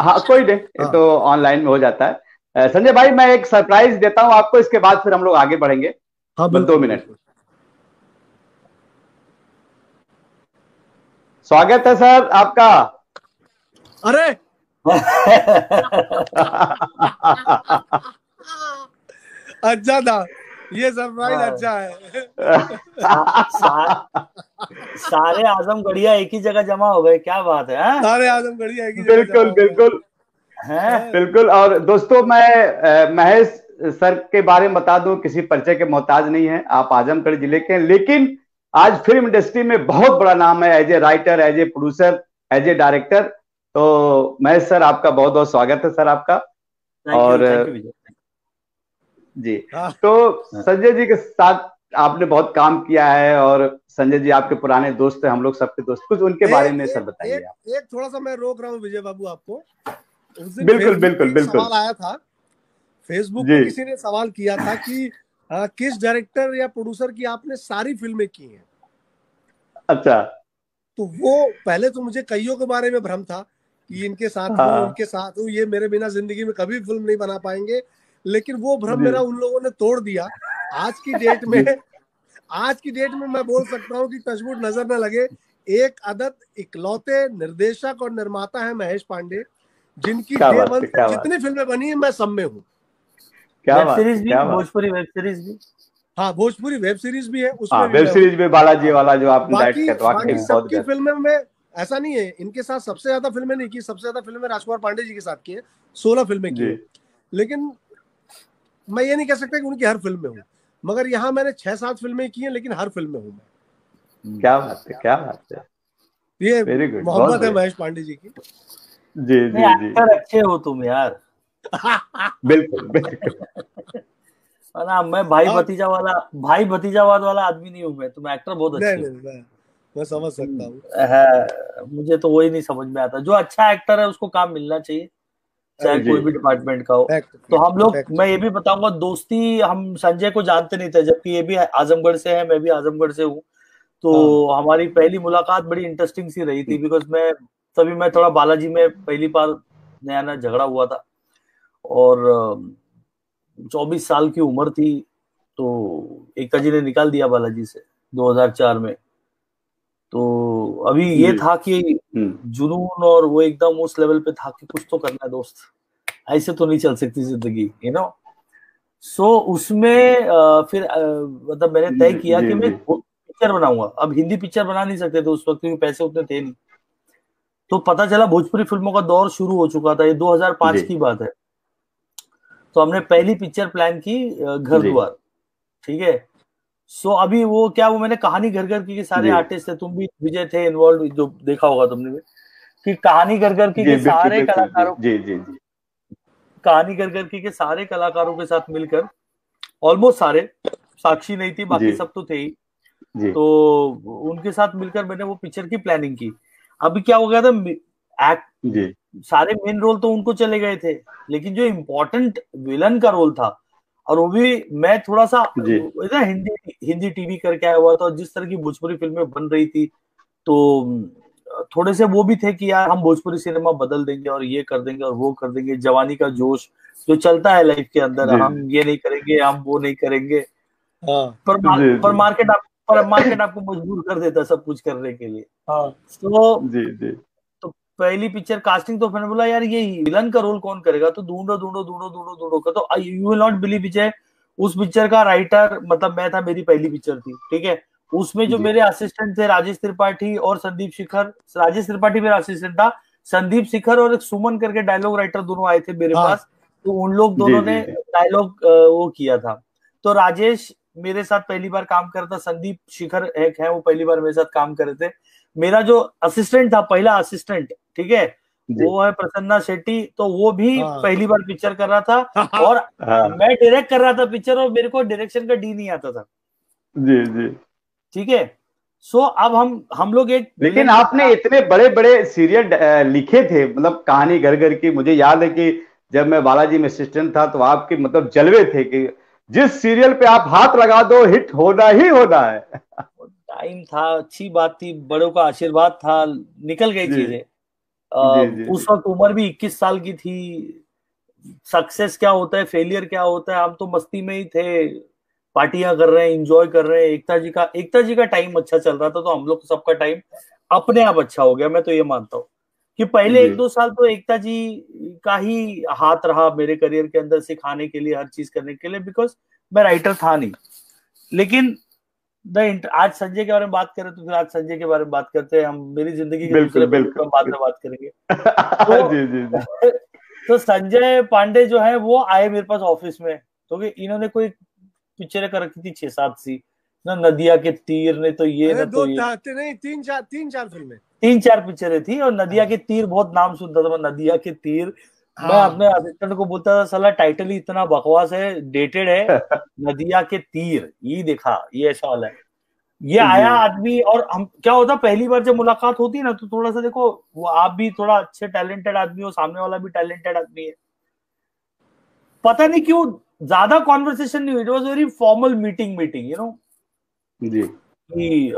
हाँ कोई नहीं हाँ। तो ऑनलाइन में हो जाता है। संजय भाई मैं एक सरप्राइज़ देता हूँ आपको इसके बाद फिर हम लोग आगे बढ़ेंगे। हाँ दो मिनट। स्वागत है सर आपका। अरे! अच्छा था ये सरप्राइज़ हाँ। अच्छा है। सारे आज़म गढ़िया एक ही जगह जमा हो गए क्या बात है हा? सारे आज़म गढ़िया एक ही बिल्कुल बिल्कुल। है? बिल्कुल और दोस्तों मैं महेश सर के बारे में बता दूँ किसी परिचय के मोहताज नहीं है आप आजमगढ़ ज़िले के हैं लेकिन आज फ़िल्म इंडस्ट्री में बहुत बड़ा नाम है as a writer as a producer as a director. तो महेश सर आपका बहुत बहुत स्वागत है सर आपका। और जी हाँ। तो। संजय जी के साथ आपने बहुत काम किया है और संजय जी आपके पुराने दोस्त हैं हम लोग सबके दोस्त। कुछ उनके बारे में सर बताइए एक, एक थोड़ा सा मैं रोक रहा हूँ विजय बाबू आपको। बिल्कुल बिल्कुल बिल्कुल। सवाल आया था। फेसबुक पे किसी ने सवाल किया था कि आ, किस डायरेक्टर या प्रोड्यूसर की आपने सारी फ़िल्में की हैं? अच्छा। तो वो पहले तो मुझे कईयों के बारे में भ्रम था कि इनके साथ हाँ। उनके साथ हूँ ये मेरे बिना ज़िंदगी में कभी फ़िल्म नहीं बना पाएँगे। लेकिन वो भ्रम मेरा उन लोगों ने तोड़ दिया। आज की डेट में आज की डेट में मैं बोल सकता हूँ कि टचवुड नज़र न लगे। एक अदद इकलौते निर्देशक और निर्माता है महेश पांडे। जिनकी जितनी फ़िल्में बनी है मैं सब में हूँ। वेब सीरीज़ भी भोजपुरी वेब सीरीज़ भी। हाँ भोजपुरी वेब सीरीज़ भी है उसमें हाँ, वेब सीरीज़ में बालाजी वाला जो आप बाकी, बाकी सबकी फ़िल्में में ऐसा नहीं है इनके साथ सबसे ज़्यादा फ़िल्में नहीं की सबसे ज़्यादा फ़िल्में राजकुमार पांडे जी के साथ की है सोलह फ़िल्में की लेकिन मैं ये नहीं कह सकता कि उनकी हर फ़िल्म में हूँ मगर यहाँ मैंने छह सात फ़िल्में की हैं लेकिन हर फ़िल्म में हूँ मैं। क्या बात है क्या बात है। ये मोहब्बत है महेश पांडे जी की। जी जी जी। एक्टर अच्छे हो तुम यार। बिल्कुल बिल्कुल। ना मैं भाई हाँ। भतीजा वाला भाई भतीजावाद वाला आदमी नहीं हूँ मैं तुम एक्टर बहुत अच्छे नहीं हो। नहीं मैं समझ सकता हूँ। मुझे तो वही नहीं समझ में आता। जो अच्छा एक्टर है उसको काम मिलना चाहिए चाहे कोई भी डिपार्टमेंट का हो। तो हम लोग मैं ये भी बताऊँगा दोस्ती हम संजय को जानते नहीं थे जबकि ये भी आजमगढ़ से है मैं भी आजमगढ़ से हूँ। तो हाँ। हमारी पहली मुलाकात बड़ी इंटरेस्टिंग सी रही थी बिकॉज़ मैं तभी मैं थोड़ा बालाजी में पहली बार नया नया झगड़ा हुआ था। और चौबीस साल की उम्र थी तो एकता जी ने निकाल दिया बालाजी से 2004 में। तो अभी ये था कि हम्म, जुनून और वो एकदम उस लेवल पे था कि कुछ तो करना है दोस्त। ऐसे तो नहीं चल सकती ज़िंदगी यू नो सो उसमें अ, फिर मतलब मैंने तय किया कि मैं पिक्चर बनाऊँगा। अब हिंदी पिक्चर बना नहीं सकते थे उस वक्त क्योंकि पैसे उतने थे नहीं। तो पता चला भोजपुरी फ़िल्मों का दौर शुरू हो चुका था ये 2005 जी। की बात है। तो हमने पहली पिक्चर प्लान की घर द्वार ठीक है? सो अभी वो क्या वो मैंने कहानी घर घर की के सारे आर्टिस्ट थे तुम भी विजय थे इन्वॉल्व जो देखा होगा तुमने भी कि कहानी घर घर की के सारे कलाकारों जी जी कहानी घर घर की के सारे कलाकारों के साथ मिलकर ऑलमोस्ट सारे साक्षी नहीं थी बाकी सब तो थे ही। तो उनके साथ मिलकर मैंने वो पिक्चर की प्लानिंग की। अभी क्या हो गया था एक्ट सारे मेन रोल तो उनको चले गए थे लेकिन जो इम्पोर्टेंट विलन का रोल था और वो भी मैं थोड़ा सा ना हिंदी हिंदी टीवी करके आया हुआ था जिस तरह की भोजपुरी फ़िल्में बन रही थी तो थोड़े से वो भी थे कि यार हम भोजपुरी सिनेमा बदल देंगे और ये कर देंगे और वो कर देंगे जवानी का जोश जो चलता है लाइफ के अंदर हम ये नहीं करेंगे हम वो नहीं करेंगे। हाँ। पर मार, पर मार्केट आप पर मार्केट आपको मजबूर कर देता है सब कुछ करने के लिए। हाँ। तो जी जी। तो पहली पिक्चर कास्टिंग तो मैंने बोला यार ये विलन का रोल कौन करेगा? तो ढूंढो ढूंढो ढूंढो ढूंढो ढूंढो का तो you will not believe Vijay उस पिक्चर का राइटर मतलब मैं था मेरी पहली पिक्चर थी ठीक है? उसमें जो मेरे असिस्टेंट थे राजेश त्रिपाठी और संदीप शिखर राजेश त्रिपाठी मेरा असिस्टेंट था संदीप शिखर और एक सुमन करके डायलॉग राइटर दोनों आए थे मेरे हाँ। पास तो उन लोग दोनों ने डायलॉग वो किया था। तो राजेश मेरे साथ पहली बार काम कर रहा था संदीप शिखर एक है वो पहली बार मेरे साथ काम कर रहे थे। मेरा जो असिस्टेंट था पहला असिस्टेंट ठीक है? वो है प्रसन्ना शेट्टी तो वो भी हाँ। पहली बार पिक्चर कर रहा था और हाँ। मैं डायरेक्ट कर रहा था पिक्चर और मेरे को डायरेक्शन का डी नहीं आता था। जी जी। ठीक है? सो अब हम हम लोग एक लेकिन आपने इतने बड़े बड़े सीरियल लिखे थे मतलब कहानी घर घर की मुझे याद है कि जब मैं बालाजी में असिस्टेंट था तो आपके मतलब जलवे थे कि जिस सीरियल पे आप हाथ लगा दो हिट होना ही होना है। टाइम था अच्छी बात थी बड़ों का आशीर्वाद था निकल गई चीज़ें। उस वक्त उम्र भी 21 साल की थी। सक्सेस क्या होता है फेलियर क्या होता है हम तो मस्ती में ही थे। पार्टियाँ कर रहे हैं एंजॉय कर रहे हैं। एकता जी का एकता जी का टाइम अच्छा चल रहा था तो हम लोग सबका टाइम अपने आप अच्छा हो गया मैं तो ये मानता हूँ। कि पहले एक दो साल तो एकता जी का ही हाथ रहा मेरे करियर के अंदर सिखाने के लिए हर चीज़ करने के लिए बिकॉज़ मैं राइटर था नहीं। लेकिन द आज संजय के बारे में बात करें तो फिर आज संजय के बारे में बात करते हैं हम मेरी ज़िंदगी के बिल्कुल, बाद में बात करेंगे। तो- जी जी जी। तो संजय पांडे जो है वो आए मेरे पास ऑफ़िस में तो इन्होंने कोई पिक्चरें कर रखी थी छह सात सी। ना नदिया के तीर ने तो ये ना तो ये। नहीं तीन चार तीन चार फ़िल्में। तीन चार पिक्चरें थी और नदिया के तीर बहुत नाम सुनता था मैं नदिया के तीर। मैं हाँ। अपने असिस्टेंट को बोलता था साला टाइटल ही इतना बकवास है डेटेड है नदिया के तीर ये देखा ये ऐसा वाला है। ये आया आदमी और हम क्या होता पहली बार जब मुलाकात होती है ना तो थोड़ा सा देखो वो आप भी थोड़ा अच्छे टैलेंटेड आदमी हो सामने वाला भी टैलेंटेड आदमी है। पता नहीं क्यों ज़्यादा कॉन्वर्सेशन नहीं हुई it was very formal meeting meeting you know जी। कि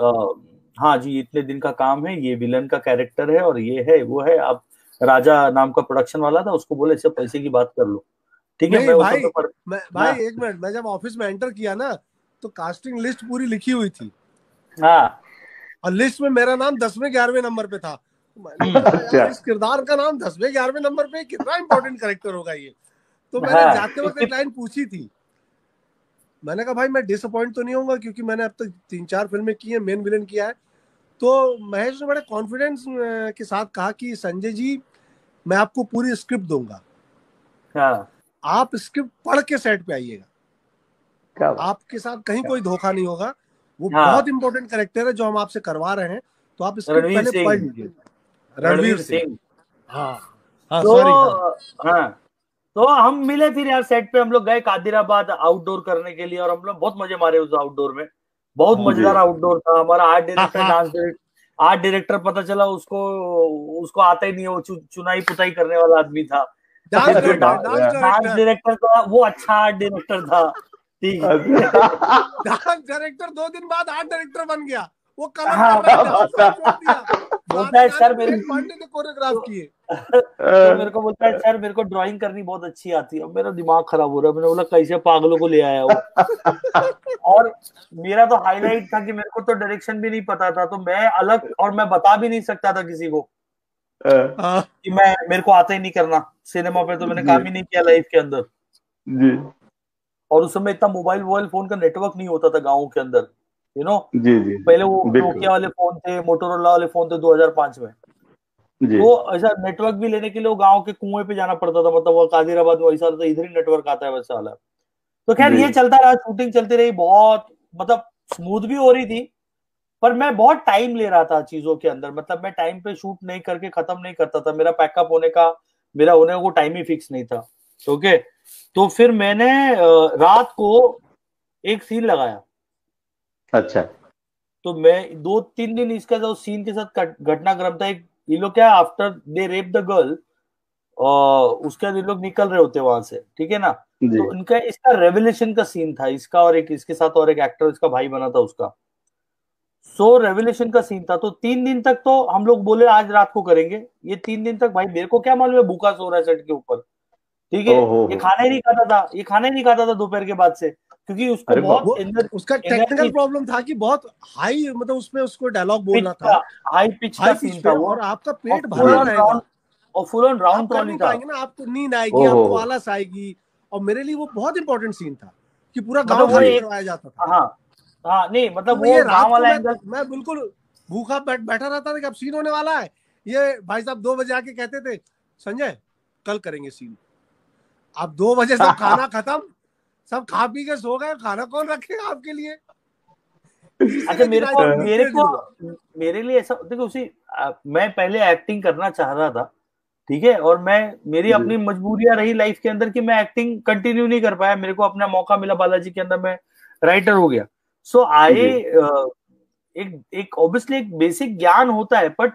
हाँ जी इतने दिन का काम है ये विलन का कैरेक्टर है और ये है वो है अब राजा नाम का प्रोडक्शन वाला था उसको बोले इससे पैसे की बात कर लो ठीक है मैं भाई, समय पर मैं भाई। एक मिनट मैं जब ऑफ़िस में एंटर किया ना तो कास्टिंग लिस्ट पूरी लिखी हुई थी हाँ और लिस्ट में मेरा नाम दसवें ग्यारहवें नंबर पे था तो मैंने हम्म। अच्छा। इस किरदार का नाम दसवें ग्यारहवें नंबर पे कितना इम्पोर्टेंट करेक्टर होगा ये तो मैंने हाँ। जाते वक्त एक लाइन पूछी थी मैंने कहा भाई मैं डिसअपॉइंट तो नहीं होऊँगा क्योंकि मैंने अब तक तीन चार फ़िल्में की है मेन विलन किया है तो महेश ने बड़े कॉन्फिडेंस के साथ कहा कि संजय जी मैं आपको पूरी स्क्रिप्ट दूँगा। हाँ। आप स्क्रिप्ट पढ़ के सेट पे आइएगा। आपके साथ कहीं कोई धोखा नहीं होगा। वो हाँ। बहुत इंपॉर्टेंट कैरेक्टर है जो हम आपसे करवा रहे हैं। तो आप स्क्रिप्ट पहले पढ़ लीजिए। रणवीर सिंह। हाँ। हाँ तो हाँ। तो हम मिले फिर यार सेट पे। हम लोग गए कादिराबाद आउटडोर करने के लिए और हम लोग बहुत मज़े मारे उस आउटडोर में। बहुत मज़ेदार आउटडोर था हमारा art director dance art director पता चला उसको उसको आता ही नहीं है वो चुनाई पुताई करने वाला आदमी था। डांस डायरेक्टर था वो अच्छा आर्ट डायरेक्टर था ठीक। है डांस डायरेक्टर दो दिन बाद आर्ट डायरेक्टर बन गया। वो कलर बोलता है सर मेरे ने कोरियोग्राफ किए। तो मेरे को बोलता है सर मेरे को ड्राइंग करनी बहुत अच्छी आती है। मेरा दिमाग खराब हो रहा है। मैंने बोला कैसे पागलों को ले आया वो और मेरा तो हाईलाइट था कि मेरे को तो डायरेक्शन भी नहीं पता था तो मैं अलग और मैं बता भी नहीं सकता था किसी को। कि मैं मेरे को आता ही नहीं करना। सिनेमा पे तो मैंने काम ही नहीं किया लाइफ के अंदर। जी। और उस समय इतना मोबाइल वोबाइल फ़ोन का नेटवर्क नहीं होता था गाँव के अंदर यू नो जी जी। पहले वो नोकिया वाले फ़ोन थे मोटोरोला वाले फ़ोन थे 2005 में। तो ऐसा नेटवर्क भी लेने के लिए गाँव के कुएँ पे जाना पड़ता था मतलब वो कादिराबाद में वैसा तो इधर ही नेटवर्क आता है वैसा वाला। तो खैर ये चलता रहा शूटिंग चलती रही बहुत मतलब स्मूथ भी हो रही थी पर मैं बहुत टाइम ले रहा था चीज़ों के अंदर मतलब मैं टाइम पे शूट नहीं करके खत्म नहीं करता था मेरा पैकअप होने का मेरा होने को टाइम ही फिक्स नहीं था ओके तो फिर मैंने रात को एक सीन लगाया। अच्छा। तो मैं दो तीन दिन इसका जो सीन के साथ घटनाक्रम था एक ये लोग क्या after they rape the girl उसके बाद ये लोग निकल रहे होते वहाँ से ठीक है ना? तो इनका इसका रेवल्यूशन का सीन था इसका और एक इसके साथ और एक एक्टर इसका भाई बना था उसका। सो so, रेवल्यूशन का सीन था। तो तीन दिन तक तो हम लोग बोले आज रात को करेंगे। ये तीन दिन तक भाई मेरे को क्या मालूम है भूखा सो रहा है सेट के ऊपर। ठीक है? ये खाना ही नहीं खाता था ये खाना ही नहीं खाता था दोपहर के बाद से। क्योंकि उसको बहुत इंदर, उसका टेक्निकल प्रॉब्लम था कि बहुत हाई मतलब उसमें उसको डायलॉग बोलना था। हाई पिच का सीन था और आपका पेट भरा रहेगा। और फुल ऑन राउंड ट्रॉली था। ना आपको नींद आएगी आपको आलस आएगी। और मेरे लिए वो बहुत इंपॉर्टेंट सीन था कि पूरा मतलब गाँव खाली करवाया जाता था। हाँ हाँ नहीं मतलब तो वो गाँव वाला एंगल मैं बिल्कुल भूखा बैठ बैठा रहता था कि अब सीन होने वाला है। ये भाई साहब दो बजे आके कहते थे संजय कल करेंगे सीन अब दो बजे सब खाना खत्म सब खा पी के सो गए खाना कौन रखेगा आपके लिए? अच्छा मेरे को मेरे को मेरे लिए ऐसा देखो उसी मैं पहले एक्टिंग करना चाह रहा था ठीक है? और मैं मेरी अपनी मजबूरियाँ रही लाइफ के अंदर कि मैं एक्टिंग कंटिन्यू नहीं कर पाया। मेरे को अपना मौका मिला बालाजी के अंदर मैं राइटर हो गया। सो so, आए एक एक ऑब्वियसली एक बेसिक ज्ञान होता है बट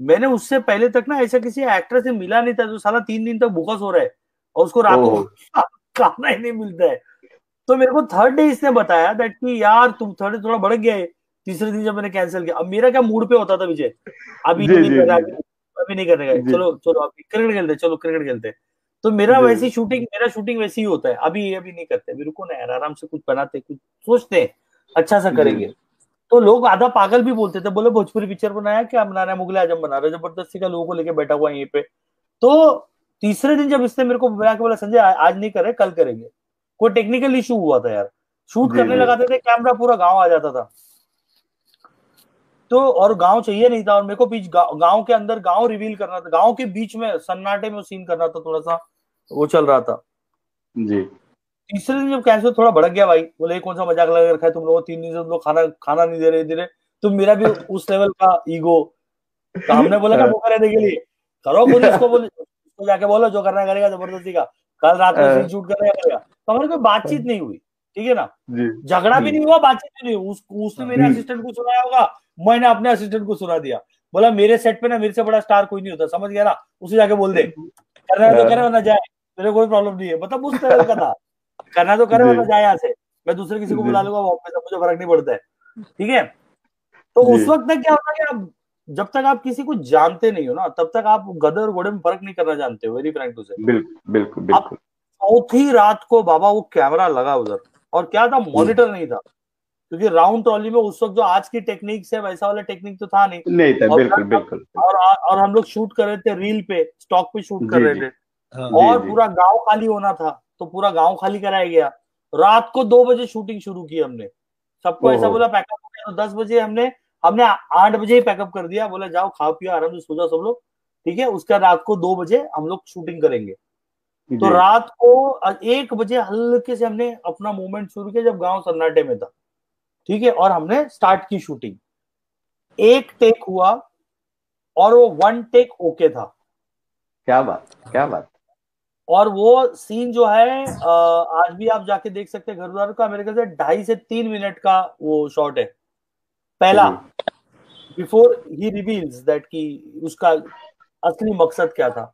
मैंने उससे पहले तक ना ऐसा किसी एक्टर से मिला नहीं था जो साला तीन दिन तक भूखा सो रहा है और उसको रात को खाना ही नहीं मिलता है। तो मेरे को थर्ड डे इसने बताया दैट कि यार तुम थर्ड डे थोड़ा बढ़ गया है तीसरे दिन जब मैंने कैंसिल किया। अब मेरा क्या मूड पे होता था विजय? अभी नहीं कर रहा अभी नहीं करने का चलो चलो अभी क्रिकेट खेलते चलो क्रिकेट खेलते तो मेरा वैसी शूटिंग मेरा शूटिंग वैसी ही होता है। अभी अभी नहीं करते। अभी रुको ना यार आराम से कुछ बनाते कुछ सोचते अच्छा सा करेंगे। तो लोग आधा पागल भी बोलते थे बोले भोजपुरी पिक्चर बनाया क्या? बना रहे मुगल आज़म बना रहे ज़बरदस्ती का लोगों को लेके बैठा हुआ यहीं पे। तो तीसरे दिन जब इसने मेरे को बुला के बोला संजय आज नहीं करे कल करेंगे। कोई टेक्निकल इशू हुआ था यार। शूट करने लगाते थे कैमरा पूरा गाँव आ जाता था। तो और गाँव चाहिए नहीं था और मेरे को बीच गाँव के अंदर गाँव रिवील करना था। गाँव के बीच में सन्नाटे में सीन करना था थोड़ा सा वो चल रहा था। जी। तीसरे दिन जब कैंसर थोड़ा भड़क गया भाई बोले कौन सा मज़ाक लगा रखा है तुम लोग तीन दिन से तुम लोग खाना खाना नहीं दे रहे धीरे तो मेरा भी उस लेवल का ईगो तो हमने बोला क्या वो रहने के लिए। करो बोले उसको बोले जाके बोलो जो करना करेगा ज़बरदस्ती का। कल रात में शूट करने करेगा तो हमारी कोई बातचीत नहीं हुई ठीक है ना? झगड़ा भी नहीं हुआ बातचीत भी नहीं हुई। उस, उसने मेरे असिस्टेंट को सुनाया होगा मैंने अपने असिस्टेंट को सुना दिया। बोला मेरे सेट पे ना मेरे से बड़ा स्टार कोई नहीं होता समझ गया ना? उसे जाके बोल दे। करना तो करे वरना जाए। मेरे कोई प्रॉब्लम नहीं है। मतलब उस तरह का था। करना तो करे वरना जाए यहाँ से। मैं दूसरे किसी को बुला लूँगा मुझे फ़र्क नहीं पड़ता है। ठीक है? तो उस वक्त तक क्या होता है जब तक आप किसी को जानते नहीं हो ना तब तक आप गधे और घोड़े में फ़र्क नहीं करना जानते हो वेरी फ्रैंक टू से बिल्कुल बिल्कुल बिल्कुल। चौथी रात को बाबा वो कैमरा लगा उधर और क्या था मॉनिटर नहीं था क्योंकि राउंड ट्रॉली में उस वक्त जो आज की टेक्निक से वैसा वाला टेक्निक तो था नहीं। नहीं था बिल्कुल बिल्कुल। और और हम लोग शूट कर रहे थे रील पे स्टॉक पे शूट कर रहे थे। हाँ। और पूरा गाँव खाली होना था तो पूरा गाँव खाली कराया गया। रात को दो बजे शूटिंग शुरू की हमने। सबको ऐसा बोला पैकअप हो गया। तो दस बजे हमने हमने आठ बजे ही पैकअप कर दिया। बोला जाओ खाओ पियो आराम से सो जाओ सब लोग। ठीक है? उसका रात को दो बजे हम लोग शूटिंग करेंगे। तो रात को एक बजे हल्के से हमने अपना मूवमेंट शुरू किया जब गाँव सन्नाटे में था। ठीक है? और हमने स्टार्ट की शूटिंग एक टेक हुआ और वो वन टेक ओके था। क्या बात क्या बात। और वो सीन जो है आज भी आप जाके देख सकते हैं। घर द्वार का मेरे ख्याल से ढाई से तीन मिनट का वो शॉट है। पहला बिफोर ही रिवील्स दैट कि उसका असली मकसद क्या था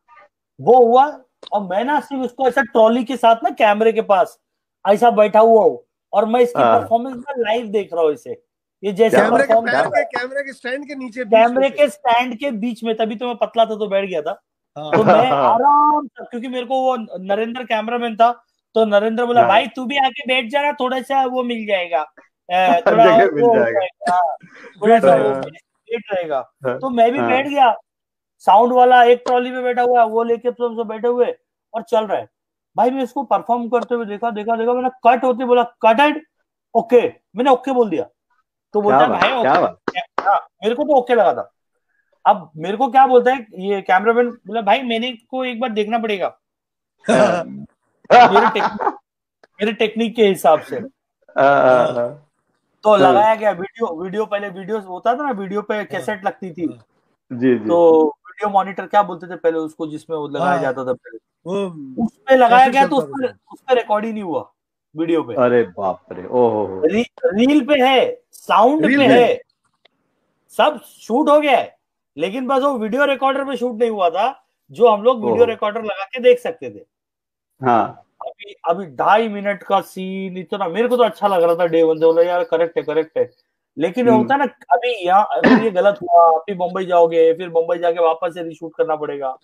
वो हुआ और मैं ना सिर्फ़ उसको ऐसा ट्रॉली के साथ ना कैमरे के पास ऐसा बैठा हुआ हूँ और मैं इसकी परफॉर्मेंस में लाइव देख रहा हूँ इसे। ये जैसे कैमरे के, कैमरे के स्टैंड के नीचे कैमरे के स्टैंड के बीच में तभी तो मैं पतला था तो बैठ गया था। हाँ। तो मैं आराम से क्योंकि मेरे को वो नरेंद्र कैमरामैन था तो नरेंद्र बोला हाँ। भाई तू भी आके बैठ जाना थोड़ा सा वो मिल जाएगा। रहेगा। हाँ। तो मैं भी बैठ गया। साउंड वाला एक ट्रॉली में बैठा हुआ वो लेके सब बैठे हुए और चल रहा है। भाई मैं इसको परफॉर्म करते हुए देखा देखा देखा मैंने कट होते बोला कटेड ओके मैंने ओके बोल दिया। तो बोलता है भाई ओके हाँ, मेरे को तो ओके लगा था। अब मेरे को क्या बोलता है ये कैमरामैन बोला भाई मैंने को एक बार देखना पड़ेगा। मेरे टेक्निक के हिसाब से। तो लगाया गया वीडियो वीडियो पहले वीडियो होता था ना वीडियो पे कैसेट लगती थी। जी जी। तो वीडियो मॉनिटर क्या बोलते थे पहले उसको जिसमें वो लगाया हाँ। जाता था पहले? उसमें लगाया गया तो उसमें उसमें रिकॉर्ड ही नहीं हुआ वीडियो पे। अरे बाप रे ओहो री, रील पे है साउंड पे है। सब शूट हो गया है लेकिन बस वो वीडियो रिकॉर्डर पे शूट नहीं हुआ था जो हम लोग वीडियो रिकॉर्डर लगा के देख सकते थे। हाँ। अभी अभी ढाई मिनट का सीन इतना मेरे को तो अच्छा लग रहा था डे वन से बोला यार करेक्ट है करेक्ट है. लेकिन हम्म। होता है ना अभी यहाँ अगर ये गलत हुआ फिर मुंबई जाओगे फिर मुंबई जाके वापस से रिशूट करना पड़ेगा।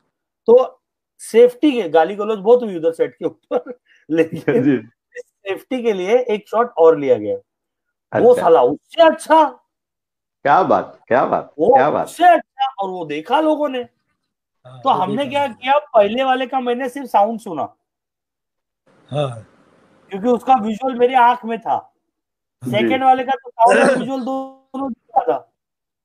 तो सेफ्टी के गाली गलोज बहुत हुई उधर सेट के ऊपर लेकिन सेफ्टी के लिए एक शॉट और लिया गया। अच्छा। वो साला उससे अच्छा। क्या बात क्या बात वो क्या बात। उससे अच्छा और वो देखा लोगों ने। हाँ, तो हमने क्या किया पहले वाले का मैंने सिर्फ़ साउंड सुना। हाँ। क्योंकि उसका विजुअल मेरी आँख में था। सेकेंड वाले का तो साउंड विजुअल दोनों था।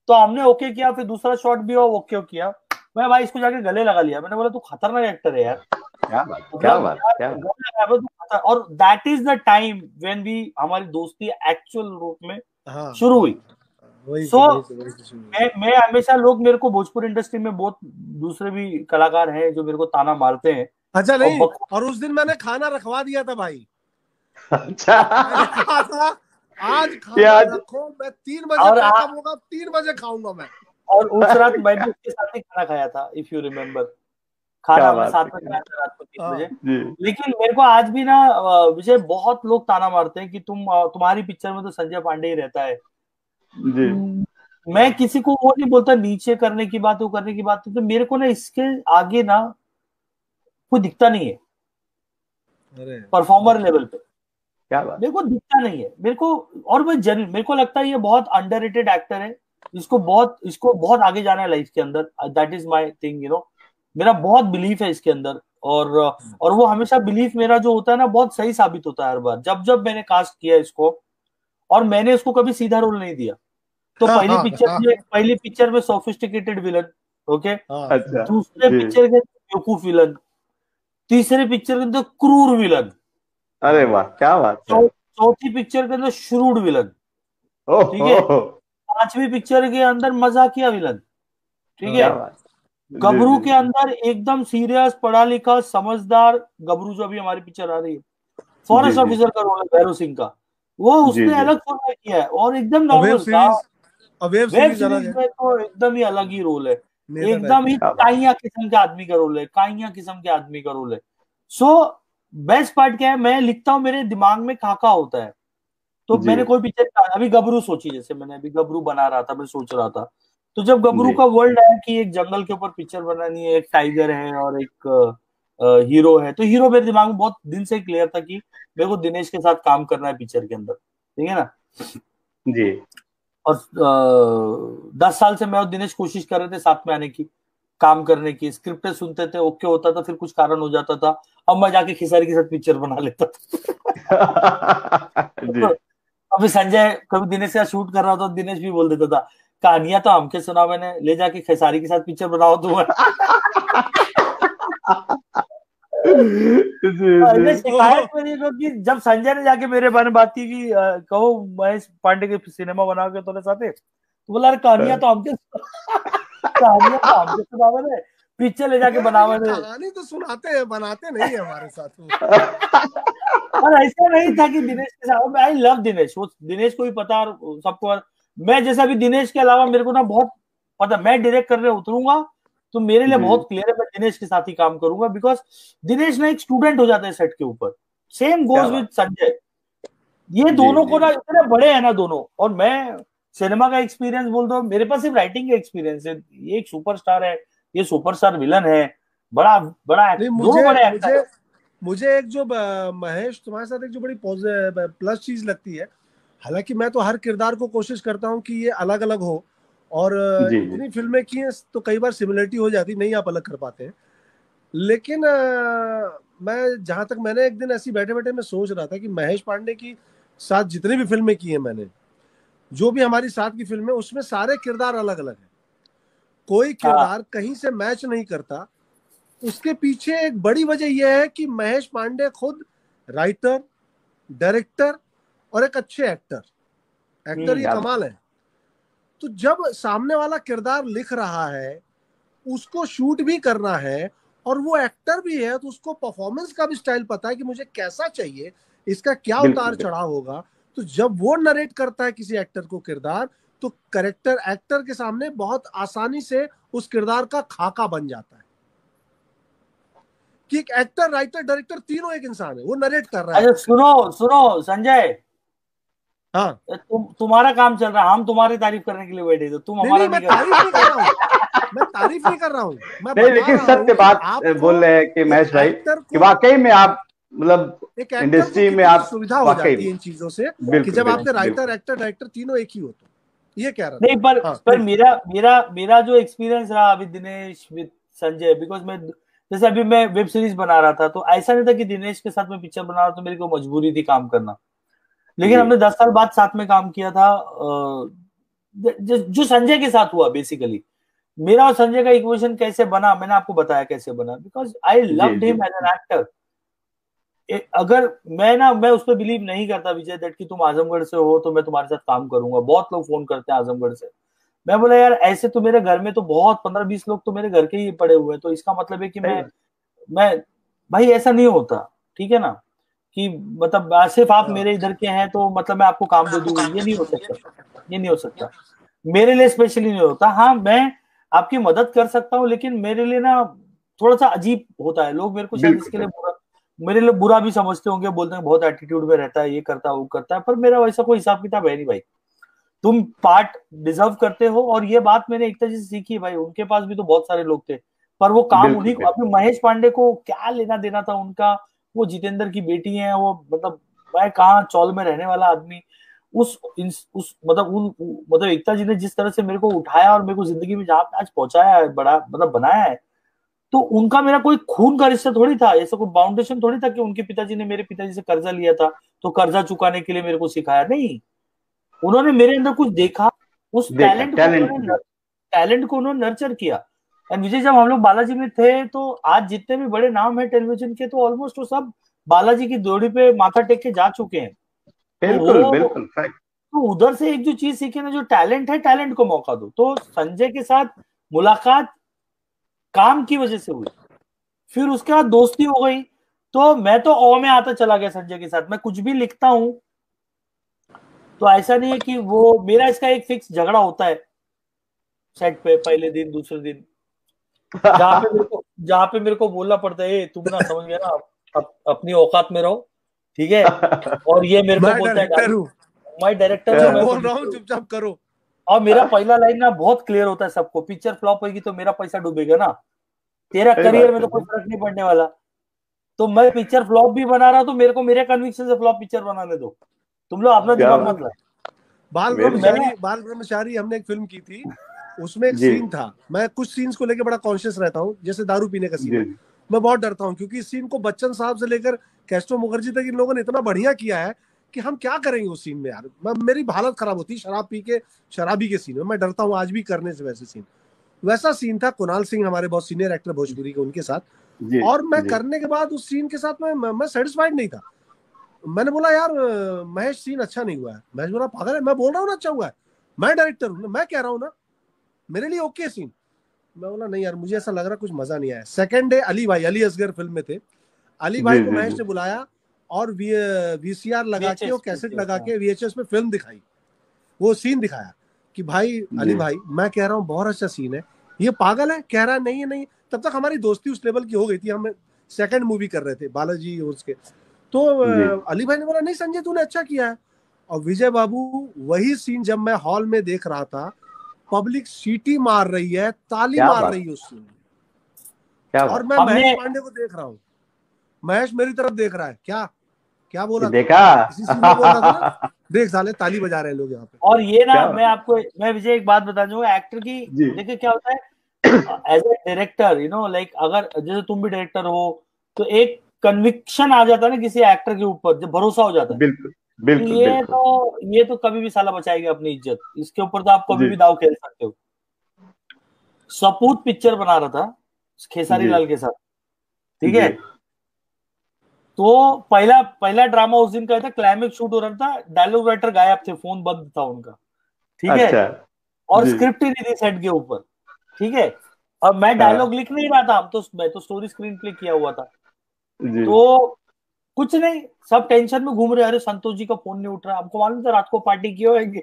तो हमने ओके किया फिर दूसरा शॉट भी हुआ ओके किया। मैं भाई इसको जाके गले लगा लिया। मैंने बोला तू खतरनाक एक्टर है यार। क्या बात क्या बात क्या और that is the time when we हमारी दोस्ती एक्चुअल रूप में हाँ। शुरू हुई। सो so, मैं मैं हमेशा लोग मेरे को भोजपुर इंडस्ट्री में बहुत दूसरे भी कलाकार हैं जो मेरे को ताना मारते हैं। अच्छा नहीं और, और उस दिन मैंने खाना रखवा दिया था भाई। अच्छा। आज खाना रखो मैं तीन बजे होगा तीन बजे खाऊँगा मैं। और उस रात मैं भी उसके साथ ही खाना खाया था इफ़ यू रिमेम्बर खाना मैं साथ में खाया था रात को तीन बजे। हाँ। लेकिन मेरे को आज भी ना विजय बहुत लोग ताना मारते हैं कि तुम तुम्हारी पिक्चर में तो संजय पांडे ही रहता है। जी। मैं किसी को वो नहीं बोलता नीचे करने की बात वो करने की बात। तो मेरे को ना इसके आगे ना कोई दिखता नहीं है। परफॉर्मर लेवल पे। क्या बात। मेरे को दिखता नहीं है। मेरे को और मैं जन मेरे को लगता है ये बहुत अंडर एक्टर है। इसको बहुत इसको बहुत आगे जाना है लाइफ के अंदर। That is my thing you know मेरा बहुत बिलीफ है इसके अंदर। और और वो हमेशा बिलीफ मेरा जो होता है ना बहुत सही साबित होता है हर बार। जब जब मैंने कास्ट किया इसको और मैंने इसको कभी सीधा रोल नहीं दिया। तो हाँ, पहली हाँ, पिक्चर हाँ, में पहली पिक्चर में सोफिस्टिकेटेड विलन ओके अच्छा, दूसरे पिक्चर के बेवकूफ़ विलन तीसरे पिक्चर के अंदर क्रूर विलन अरे वाह क्या बात चौथी पिक्चर के अंदर श्रूड विलन ठीक है? पांचवी पिक्चर के अंदर मजाकिया विलन ठीक है? गबरू के अंदर एकदम सीरियस पढ़ा लिखा समझदार गबरू जो अभी हमारी पिक्चर आ रही है। फॉरेस्ट ऑफिसर का रोल है भैरव सिंह का। वो उसने अलग फॉर्मेट किया है और एकदम नॉर्मल वेब सीरीज़ में तो एकदम ही अलग ही रोल है। एकदम ही काइया किस्म के आदमी का रोल है काइया किस्म के आदमी का रोल है। सो बेस्ट पार्ट क्या है मैं लिखता हूँ मेरे दिमाग में खाका होता है। तो मैंने कोई पिक्चर अभी गबरू सोची जैसे मैंने अभी गबरू बना रहा था मैं सोच रहा था। तो जब गबरू का वर्ल्ड है कि एक जंगल के ऊपर पिक्चर बनानी है एक टाइगर है और एक हीरो है तो हीरो मेरे दिमाग में बहुत दिन से क्लियर था कि मेरे को दिनेश के साथ काम करना है पिक्चर के अंदर। ठीक है ना? जी। और दस साल से मैं और दिनेश कोशिश कर रहे थे साथ में आने की काम करने की। स्क्रिप्ट सुनते थे ओके होता था फिर कुछ कारण हो जाता था। अब मैं जाके खिसारी के साथ पिक्चर बना लेता था। अभी संजय कभी दिनेश का शूट कर रहा था दिनेश भी बोल देता था कहानियाँ तो हमके सुना मैंने ले जाके खेसारी के साथ पिक्चर बनाओ तुम शिकायत मेरी क्योंकि जब संजय ने जाके मेरे बारे में बात की कि कहो महेश पांडे के सिनेमा बना के तोरे साथ तो बोला कहानियाँ तो हमके कहानियाँ तो हमके सुनावे ने पिक्चर ले जाके बनावे ने। कहानी तो सुनाते हैं बनाते नहीं है हमारे साथ और ऐसा नहीं था कि दिनेश के साथ आई लव दिनेश वो दिनेश को भी पता और सबको मैं जैसा भी दिनेश के अलावा मेरे को ना बहुत पता मैं डायरेक्ट करने उतरूँगा तो मेरे लिए बहुत क्लियर है मैं दिनेश के साथ ही काम करूँगा बिकॉज़ दिनेश ना एक स्टूडेंट हो जाता है सेट के ऊपर। Same goes with Sanjay. ये दोनों को ना इतने बड़े हैं ना दोनों और मैं सिनेमा का एक्सपीरियंस बोल दो मेरे पास सिर्फ़ राइटिंग का एक्सपीरियंस है। ये एक सुपरस्टार है ये सुपरस्टार विलन है बड़ा बड़ा मुझे, बड़े मुझे, मुझे एक जो महेश तुम्हारे साथ एक जो बड़ी प्लस चीज़ लगती है हालाँकि मैं तो हर किरदार को कोशिश करता हूँ कि ये अलग अलग हो और इतनी फ़िल्में की हैं तो कई बार सिमिलरिटी हो जाती नहीं आप अलग कर पाते हैं। लेकिन आ, मैं जहाँ तक मैंने एक दिन ऐसी बैठे बैठे मैं सोच रहा था कि महेश पांडे की साथ जितनी भी फ़िल्में की हैं मैंने जो भी हमारी साथ की फ़िल्में उसमें सारे किरदार अलग अलग हैं। कोई हाँ। किरदार कहीं से मैच नहीं करता। उसके पीछे एक बड़ी वजह यह है कि महेश पांडे खुद राइटर डायरेक्टर और एक अच्छे एक्टर। एक्टर ये हम्म, कमाल है। तो जब सामने वाला किरदार लिख रहा है उसको शूट भी करना है और वो एक्टर भी है तो उसको परफॉर्मेंस का भी स्टाइल पता है कि मुझे कैसा चाहिए इसका क्या उतार चढ़ाव होगा। तो जब वो नरेट करता है किसी एक्टर को किरदार तो करेक्टर एक्टर के सामने बहुत आसानी से उस किरदार का खाका बन जाता है। कि एक एक्टर राइटर डायरेक्टर तीनों एक इंसान है वो नरेट कर रहा है। सुनो सुनो संजय। हाँ। तुम तुम्हारा काम चल रहा है हम तुम्हारी तारीफ़ करने के लिए बैठे थे तुम हमारा नहीं, तारीफ़ नहीं कर रहा हूँ। मैं तारीफ़ नहीं कर रहा हूँ। नहीं लेकिन सत्य बात बोल रहे हैं कि महेश भाई कि वाकई में आप मतलब इंडस्ट्री में आप सुविधा हो जाती है इन चीज़ों से कि जब आपके राइटर एक्टर डायरेक्टर तीनों एक ही हो तो। ये कह रहा नहीं पर हाँ, पर मेरा मेरा मेरा जो एक्सपीरियंस रहा अभी दिनेश विद संजय बिकॉज़ मैं जैसे अभी मैं वेब सीरीज़ बना रहा था तो ऐसा नहीं था कि दिनेश के साथ मैं पिक्चर बना रहा तो मेरी को मजबूरी थी काम करना। लेकिन हमने दस साल बाद साथ में काम किया था जो संजय के साथ हुआ बेसिकली मेरा और संजय का इक्वेशन कैसे बना मैंने आपको बताया कैसे बना। Because I love him as an actor अगर मैं ना मैं उस पर बिलीव नहीं करता विजय दत्त कि तुम आजमगढ़ से हो तो मैं तुम्हारे साथ काम करूँगा। बहुत लोग फ़ोन करते हैं आजमगढ़ से। मैं बोला यार ऐसे तो मेरे घर में तो बहुत पंद्रह बीस लोग तो मेरे घर के ही पड़े हुए हैं। तो इसका मतलब है कि मैं मैं भाई ऐसा नहीं होता ठीक है ना? कि मतलब सिर्फ़ आप हाँ। मेरे इधर के हैं तो मतलब मैं आपको काम दे दूँगा। ये नहीं हो सकता। ये नहीं हो सकता। मेरे लिए स्पेशली नहीं होता। हाँ मैं आपकी मदद कर सकता हूँ लेकिन मेरे लिए ना थोड़ा सा अजीब होता है। लोग मेरे को शायद इसके लिए बुरा मेरे लिए बुरा भी समझते होंगे बोलते हैं बहुत एटीट्यूड में रहता है ये करता है वो करता है पर मेरा वैसा कोई हिसाब किताब है नहीं भाई। तुम पार्ट डिजर्व करते हो और ये बात मैंने एक तरह से सीखी है भाई। उनके पास भी तो बहुत सारे लोग थे पर वो काम उन्हीं को अभी महेश पांडे को क्या लेना देना था उनका? वो जितेंद्र की बेटी है वो मतलब मैं कहा चौल में रहने वाला आदमी उस उस मतलब उन मतलब एकता जी ने जिस तरह से मेरे को उठाया और मेरे को ज़िंदगी में जहाँ आज पहुँचाया है बड़ा मतलब बनाया है तो उनका मेरा कोई खून का रिश्ता थोड़ी था ऐसा कोई बाउंडेशन थोड़ी था कि उनके पिताजी ने मेरे पिताजी से कर्जा लिया था तो कर्जा चुकाने के लिए मेरे को सिखाया नहीं। उन्होंने मेरे अंदर कुछ देखा उस टैलेंट टैलेंट को उन्होंने नर्चर किया। एंड विजय जब हम लोग बालाजी में थे तो आज जितने भी बड़े नाम है टेलीविज़न के तो ऑलमोस्ट वो सब बालाजी की जोड़ी पे माथा टेक के जा चुके हैं। बिल्कुल तो बिल्कुल तो उधर से एक जो चीज़ सीखे ना जो टैलेंट है टैलेंट को मौका दो। तो संजय के साथ मुलाकात काम की वजह से हुई। फिर उसके बाद दोस्ती हो गई। तो मैं तो ओ में आता चला गया संजय के साथ। मैं कुछ भी लिखता हूँ तो ऐसा नहीं है कि वो मेरा इसका एक फिक्स झगड़ा होता है। सेट पे पहले दिन दूसरे दिन। जहाँ पे मेरे को जहाँ पे मेरे को बोलना पड़ता है तुम ना समझ गया ना अप, अपनी औकात में रहो ठीक है? और ये मेरे को बोलता है मैं डायरेक्टर हूँ मैं बोल रहा हूँ चुपचाप करो। और मेरा पहला लाइन ना बहुत क्लियर होता है सबको पिक्चर फ्लॉप होगी तो मेरा पैसा डूबेगा ना। तेरा करियर में तो कोई फ़र्क नहीं पड़ने वाला। तो मैं पिक्चर फ्लॉप भी बना रहा तो मेरे को मेरे कन्विक्शन से फ्लॉप पिक्चर बनाने दो। तुम लोग अपना दिमाग मत ला बाल ब्रह्मचारी बाल ब्रह्मचारी हमने एक फ़िल्म की थी। उसमें एक सीन था। मैं कुछ सीन्स को लेकर बड़ा कॉन्शियस रहता हूँ जैसे दारू पीने का सीन मैं बहुत डरता हूँ क्योंकि इस सीन को बच्चन साहब से लेकर कैस्ट्रो मुखर्जी तक इन लोगों ने इतना बढ़िया किया है कि हम क्या करेंगे उस सीन में यार? मैं मेरी हालत खराब होती शराब पी के शराबी के सीन में। मैं डरता हूँ आज भी करने से वैसे सीन वैसा सीन था कुणाल सिंह हमारे बहुत सीनियर एक्टर भोजपुरी के उनके साथ। और मैं करने के बाद उस सीन के साथ में मैं सेटिस्फाइड नहीं था। मैंने बोला यार महेश सीन अच्छा नहीं हुआ है। महेश बोला पागल है मैं बोल रहा हूँ ना अच्छा हुआ है। मैं डायरेक्टर हूँ मैं कह रहा हूँ ना मेरे लिए ओके सीन। मैं बोला नहीं यार मुझे ऐसा लग रहा कुछ मज़ा नहीं आया। सेकेंड डे अली भाई अली असगर फ़िल्म में थे। अली भाई को महेश ने बुलाया और वीसीआर लगा के और कैसेट लगा के वीएचएस में फ़िल्म दिखाई। वो सीन दिखाया कि भाई अली भाई मैं कह रहा हूँ बहुत अच्छा सीन है। ये पागल है कह रहा है नहीं है नहीं। तब तक हमारी दोस्ती उस लेवल की हो गई थी। हम सेकंड मूवी कर रहे थे बालाजी उसके तो अली भाई ने बोला नहीं संजय तूने अच्छा किया है। और विजय बाबू वही सीन जब मैं हॉल में देख रहा था पब्लिक सीटी मार रही है ताली मार रही है उस सीन और मैं महेश पांडे को देख रहा हूँ। महेश मेरी तरफ़ देख रहा है। क्या? क्या बोला? देखा? देख साले ताली बजा रहे हैं लोग यहाँ पे। और ये ना मैं आपको मैं विजय एक बात बता दूँगा एक्टर की देखिए क्या होता है as a director you know like अगर जैसे तुम भी डायरेक्टर हो तो एक कन्विक्शन आ जाता है ना किसी एक्टर के ऊपर जब भरोसा हो जाता है। बिल्कुल। बिल्कुल ये बिल्कुल। तो ये तो कभी भी साला बचाएगी अपनी इज़्ज़त। इसके ऊपर तो आप कभी भी दाव खेल सकते हो। सपूत पिक्चर बना रहा था खेसारी लाल के साथ। ठीक है? तो पहला पहला ड्रामा उस दिन का था क्लाइमेक्स शूट हो रहा था डायलॉग राइटर गायब थे फ़ोन बंद था उनका। ठीक है? अच्छा, और स्क्रिप्ट ही नहीं थी सेट के ऊपर। ठीक है? अब मैं डायलॉग हाँ। लिख नहीं रहा था हम तो मैं तो स्टोरी स्क्रीन प्ले किया हुआ था। तो कुछ नहीं सब टेंशन में घूम रहे अरे संतोष जी का फ़ोन नहीं उठ रहा। आपको मालूम था रात को पार्टी किए होंगे?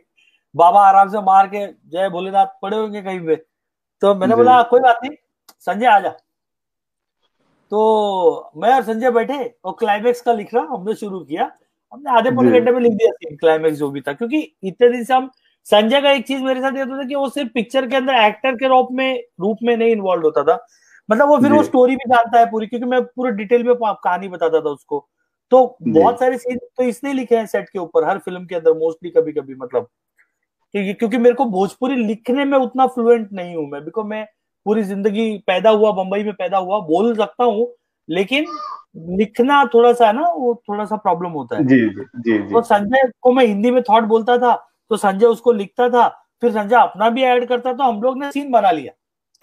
बाबा आराम से मार के जय भोलेनाथ पड़े होंगे कहीं पे। तो मैंने बोला कोई बात नहीं संजय आ जा। तो मैं और संजय बैठे और क्लाइमेक्स का लिख रहा हमने शुरू किया। हमने आधे पौने घंटे में लिख दिया सीन क्लाइमेक्स जो भी था। क्योंकि इतने दिन से हम संजय का एक चीज़ मेरे साथ ये होता था कि वो सिर्फ़ पिक्चर के अंदर एक्टर के रूप में रूप में नहीं इन्वॉल्व होता था। मतलब वो फिर वो स्टोरी भी जानता है पूरी क्योंकि मैं पूरे डिटेल में कहानी बताता था उसको। तो बहुत सारे सीन तो इसने लिखे हैं सेट के ऊपर हर फ़िल्म के अंदर मोस्टली कभी कभी मतलब क्योंकि मेरे को भोजपुरी लिखने में उतना फ्लुएंट नहीं हूँ मैं बिकॉज़ मैं पूरी ज़िंदगी पैदा हुआ बंबई में पैदा हुआ बोल सकता हूँ लेकिन लिखना थोड़ा सा ना वो थोड़ा सा प्रॉब्लम होता है जी, जी, जी, जी. तो संजय को मैं हिंदी में थॉट बोलता था तो संजय उसको लिखता था फिर संजय अपना भी ऐड करता तो हम लोग ने सीन बना लिया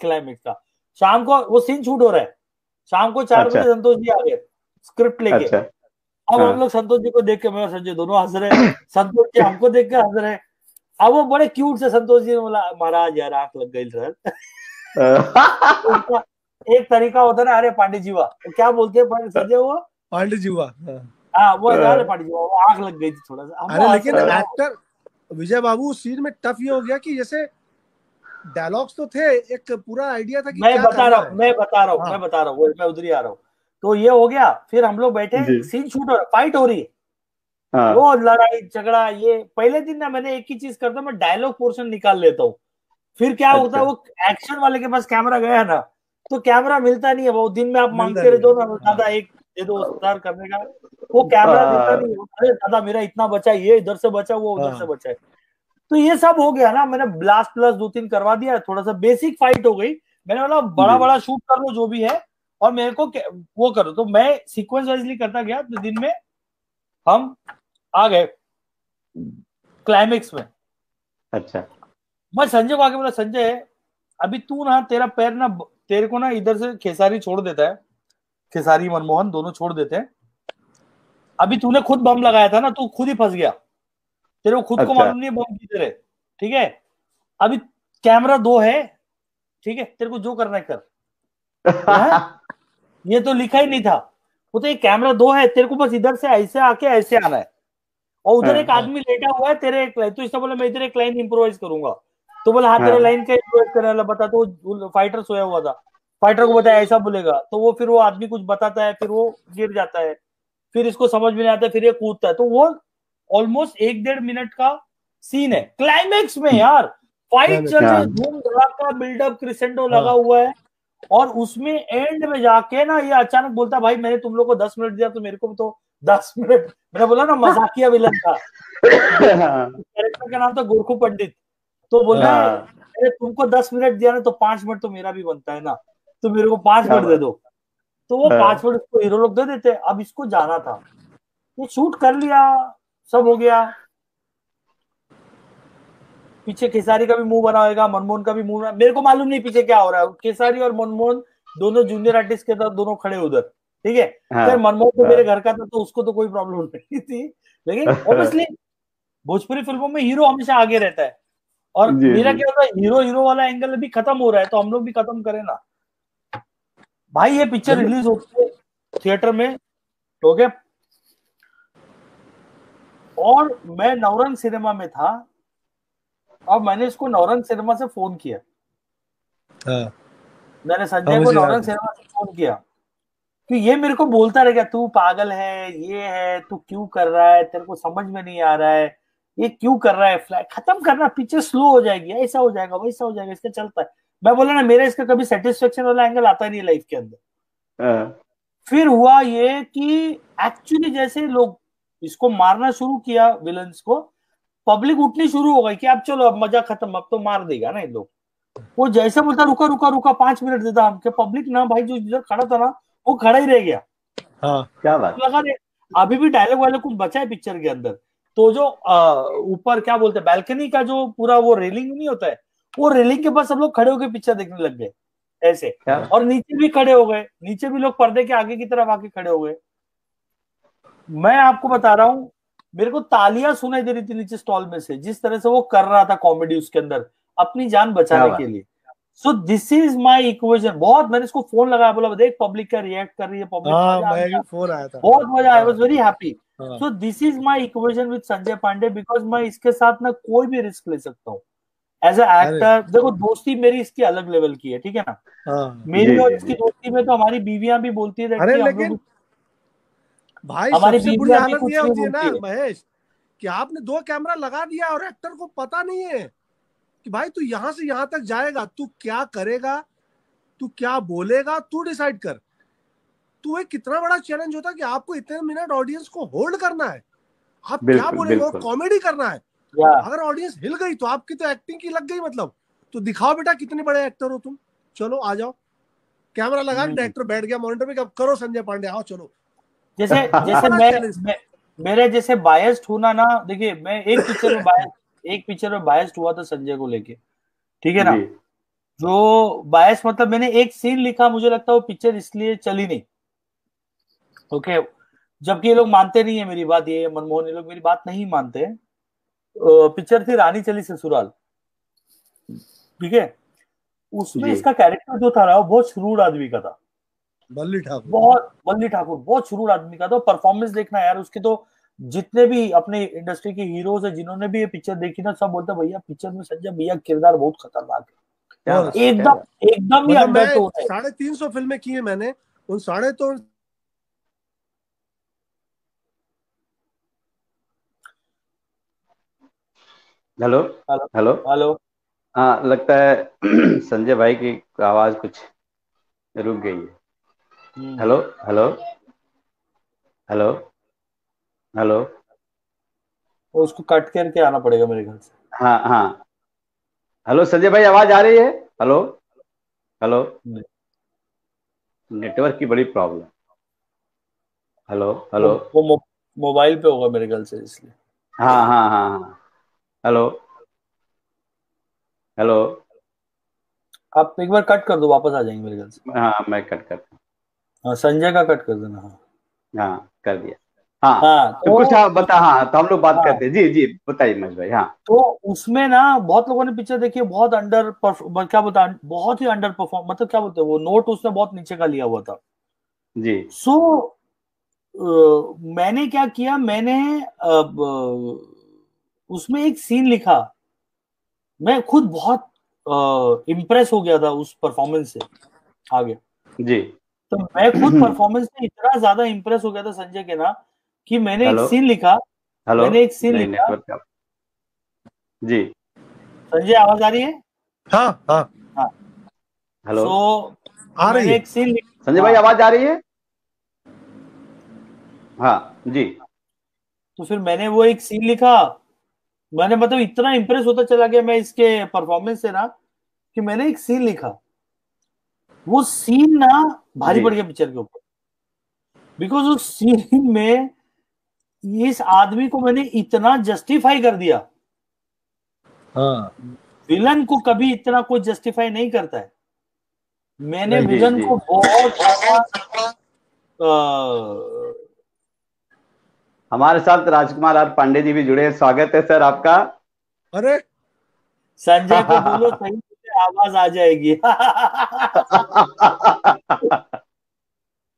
क्लाइमेक्स का शाम को वो सीन शूट हो रहा है शाम को चार बजे अच्छा। संतोष जी आ गए स्क्रिप्ट लेके अच्छा। अब हाँ। हम लोग संतोष जी को देख के मैं संजय दोनों हंस रहे संतोष जी हमको देख के हंस रहे हैं। अब वो बड़े क्यूट से संतोष जी ने बोला महाराज यार आँख लग गई सर। एक तरीका होता है ना अरे पांडे जीवा क्या बोलते हैं संजय वो? पांडे जीवा हाँ, हाँ वो अरे पांडे जीवा वो आँख लग गई थी थोड़ा सा। अरे लेकिन एक्टर विजय बाबू सीन में टफ ये हो गया कि जैसे डायलॉग्स तो थे एक पूरा आइडिया था कि मैं बता रहा हूँ मैं बता रहा हूँ मैं बता रहा हूँ मैं उधर ही आ रहा हूँ। तो ये हो गया। फिर हम लोग बैठे सीन शूट हो रहा फाइट हो रही है। हाँ। वो लड़ाई झगड़ा ये पहले दिन ना मैंने एक ही चीज़ करता मैं डायलॉग पोर्शन निकाल लेता हूँ। फिर क्या अच्छा। होता है वो एक्शन वाले के पास कैमरा गया ना तो कैमरा मिलता नहीं है वो दिन में आप मांगते रहे दो ना दादा एक दे दो सुधार करने का। वो कैमरा मिलता नहीं है। अरे दादा मेरा इतना बचा ये इधर से बचा वो उधर हाँ। से बचा है। तो ये सब हो गया ना मैंने ब्लास्ट प्लस दो तीन करवा दिया थोड़ा सा बेसिक फाइट हो गई। मैंने बोला बड़ा बड़ा शूट कर लो जो भी है। और मेरे को वो करो। तो मैं सीक्वेंस वाइजली करता गया तो दिन में हम आ गए क्लाइमेक्स में। अच्छा। मैं संजय को आके बोला संजय अभी तू ना तेरा पैर ना तेरे को ना इधर से खेसारी छोड़ देता है। खेसारी मनमोहन दोनों छोड़ देते हैं। अभी तूने खुद बम लगाया था ना तू खुद ही फंस गया। तेरे को खुद अच्छा। को मालूम नहीं बम की तेरे ठीक है? अभी कैमरा दो है। ठीक है? तेरे को जो करना है कर। ये तो लिखा ही नहीं था। वो तो एक कैमरा दो है तेरे को बस इधर से ऐसे आके ऐसे आना है। और उधर एक हाँ, आदमी लेटा हुआ है तेरे एक लाइन तो इसने बोला मैं इधर एक लाइन इम्प्रोवाइज करूँगा। तो बोला हाँ तेरे लाइन हाँ। का इम्प्रोवाइज करने वाला बता तो फाइटर सोया हुआ था। फाइटर को बताया ऐसा बोलेगा। तो वो फिर वो आदमी कुछ बताता है फिर वो गिर जाता है। फिर इसको समझ में नहीं आता फिर ये कूदता है। तो वो ऑलमोस्ट एक डेढ़ मिनट का सीन है। क्लाइमेक्स में यार। फाइट चल रही धूम धड़ाका बिल्डअप क्रिसेंडो लगा हाँ। हुआ है। और उसमें एंड में जाके ना ये अचानक बोलता भाई मैंने तुम लोग को दस मिनट दिया तो मेरे को तो दस मिनट मैंने बोला ना मजाकिया विलन था। कैरेक्टर का नाम था गोरखू पंडित। तो बोल है हाँ। अरे तुमको दस मिनट दिया ना तो पाँच मिनट तो मेरा भी बनता है ना। तो मेरे को पाँच मिनट दे दो। तो वो हाँ। पाँच मिनट उसको हीरो लोग दे देते। अब इसको जाना था। ये शूट कर लिया सब हो गया। पीछे खेसारी का भी मुँह बना होगा मनमोहन का भी मुँह मेरे को मालूम नहीं पीछे क्या हो रहा है। खेसारी और मनमोहन दोनों जूनियर आर्टिस्ट के साथ दोनों खड़े उधर ठीक है? हाँ, मनमोहन तो हाँ, मेरे घर का था तो उसको तो कोई प्रॉब्लम नहीं थी। लेकिन ऑब्वियसली भोजपुरी फ़िल्मों में हीरो हमेशा आगे रहता है। और मेरा क्या होता है हीरो हीरो वाला एंगल अभी खत्म हो रहा है तो हम लोग भी खत्म करें ना। भाई ये पिक्चर रिलीज़ होती है थिएटर में क्या और मैं नवरंग सिनेमा में था और मैंने इसको नवरंग सिनेमा से फ़ोन किया। हाँ। मैंने संजय को नवरंग सिनेमा से फ़ोन किया। कि ये मेरे को बोलता रहेगा तू पागल है ये है तू क्यों कर रहा है? तेरे को समझ में नहीं आ रहा है। ये क्यों कर रहा है? फ्लैट खत्म करना पिक्चर स्लो हो जाएगी। ऐसा हो जाएगा वैसा हो जाएगा इसका चलता है। मैं बोला ना मेरा इसका कभी सेटिस्फेक्शन वाला एंगल आता नहीं लाइफ के अंदर। हाँ। फिर हुआ ये कि एक्चुअली जैसे लोग इसको मारना शुरू किया विलन्स को पब्लिक उठनी शुरू हो गई कि अब चलो अब मज़ा खत्म अब तो मार देगा ना ये लोग। वो जैसे बोलता रुका रुका रुका पाँच मिनट देता हमके। पब्लिक ना भाई जो जिधर खड़ा था ना वो खड़ा ही रह गया। हाँ। क्या बात। लगा अभी भी डायलॉग वाले कुछ बचा है पिक्चर के अंदर? तो जो ऊपर क्या बोलते हैं बैल्कनी का जो पूरा वो रेलिंग नहीं होता है वो रेलिंग के पास सब लोग खड़े होकर पिक्चर देखने लग गए ऐसे। और नीचे भी खड़े हो गए। नीचे भी लोग पर्दे के आगे की तरफ़ आके खड़े हो गए। मैं आपको बता रहा हूँ मेरे को तालियाँ सुनाई दे रही थी नीचे स्टॉल में से जिस तरह से वो कर रहा था कॉमेडी उसके अंदर अपनी जान बचाने के लिए। So this is my equation बहुत मैंने इसको फ़ोन लगाया बोला देख पब्लिक का रिएक्ट कर रही है पब्लिक हाँ, फ़ोन आया था। बहुत मज़ा आया was very happy so this is my equation with Sanjay Pandey because मैं इसके साथ ना कोई भी रिस्क ले सकता हूँ। एज अ एक्टर देखो दोस्ती मेरी इसकी अलग लेवल की है ठीक है ना? हाँ, मेरी और इसकी दोस्ती में तो हमारी बीवियाँ भी बोलती रहती है लेकिन भाई हमारी सबसे बुरी हालत ये होती है ना महेश कि आपने दो कैमरा लगा दिया और एक्टर को पता नहीं है कि भाई तू यहाँ से यहाँ तक जाएगा तू क्या करेगा तू क्या बोलेगा तू डिसाइड कर। तू एक कितना बड़ा चैलेंज होता है कि आपको इतने मिनट ऑडियंस को होल्ड करना है। आप क्या बोलेगा? कॉमेडी करना है। अगर ऑडियंस हिल गई तो आपकी तो एक्टिंग की लग गई मतलब। तो दिखाओ बेटा कितने बड़े एक्टर हो तुम। चलो आ जाओ। कैमरा लगा डायरेक्टर हम्म। बैठ गया मॉनिटर पे करो संजय पांडे आओ चलो। जैसे जैसे मैं, मैं मेरे जैसे बायस्ड होना ना देखिए मैं एक पिक्चर में बायस एक पिक्चर में बायस्ड हुआ था संजय को लेके ठीक है ना? जो। बायस मतलब मैंने एक सीन लिखा मुझे लगता है वो पिक्चर इसलिए चली नहीं। ओके जबकि ये लोग मानते नहीं है मेरी बात ये मनमोहन ये लोग मेरी बात नहीं मानते। पिक्चर थी रानी चली ससुराल। ठीक है? उसमें इसका कैरेक्टर जो था ना वो बहुत श्रूड आदमी का था। बल्ली ठाकुर। बहुत बल्ली ठाकुर बहुत शुरू आदमी का तो परफॉर्मेंस देखना यार उसके तो जितने भी अपने इंडस्ट्री के हीरोज है जिन्होंने भी ये पिक्चर देखी ना सब बोलते भैया पिक्चर में संजय भैया किरदार बहुत खतरनाक है। एकदम एकदम ही मतलब साढ़े तीन सौ फ़िल्में की है मैंने उन साढ़े तो हेलो। हेलो? हेलो। हाँ लगता है संजय भाई की आवाज़ कुछ रुक गई है। Hello hello. हेलो। हेलो। उसको कट करके आना पड़ेगा मेरे घर से। हाँ हाँ। हेलो संजय भाई आवाज़ आ रही है? हेलो। हेलो। नेटवर्क की बड़ी प्रॉब्लम। Hello hello. वो, मोबाइल पे होगा मेरे ख्याल से इसलिए। हाँ हाँ हाँ हाँ। हेलो। हेलो। आप एक बार कट कर दो वापस आ जाएँगे मेरे ख्याल से। हाँ मैं कट करता हाँ। संजय का कट कर देना हाँ। हाँ कर दिया। हाँ, हाँ तो, तो कुछ हाँ, बता हाँ तो हम लोग बात हाँ, करते हैं। जी जी बताइए महेश भाई हाँ। तो उसमें ना बहुत लोगों ने पिक्चर देखी है बहुत अंडर क्या बता बहुत ही अंडर परफॉर्म मतलब क्या बोलते हैं वो नोट उसने बहुत नीचे का लिया हुआ था। जी। सो so, मैंने क्या किया मैंने उसमें एक सीन लिखा। मैं खुद बहुत इम्प्रेस हो गया था उस परफॉर्मेंस से आगे। जी। तो मैं खुद परफॉर्मेंस में इतना ज़्यादा इम्प्रेस हो गया था संजय के ना कि मैंने एक सीन लिखा। हेलो मैंने एक सीन लिखा। जी। संजय आवाज़ आ रही है? हाँ हाँ। हाँ। हेलो तो आ रही है। एक सीन संजय भाई आवाज़ आ रही है? हाँ जी। तो फिर मैंने वो एक सीन लिखा। मैंने मतलब इतना इंप्रेस होता चला गया मैं इसके परफॉर्मेंस से ना कि मैंने एक सीन लिखा। वो सीन ना भारी पड़ गया पिक्चर के ऊपर। बिकॉज़ उस सीन में इस आदमी को मैंने इतना जस्टिफाई कर दिया। हाँ। विलन को कभी इतना कोई जस्टिफाई नहीं करता है। मैंने विजन को बहुत हमारे साथ राजकुमार आर पांडे जी भी जुड़े हैं। स्वागत है सर आपका। अरे। संजय को बोलो सही से आवाज़ आ जाएगी।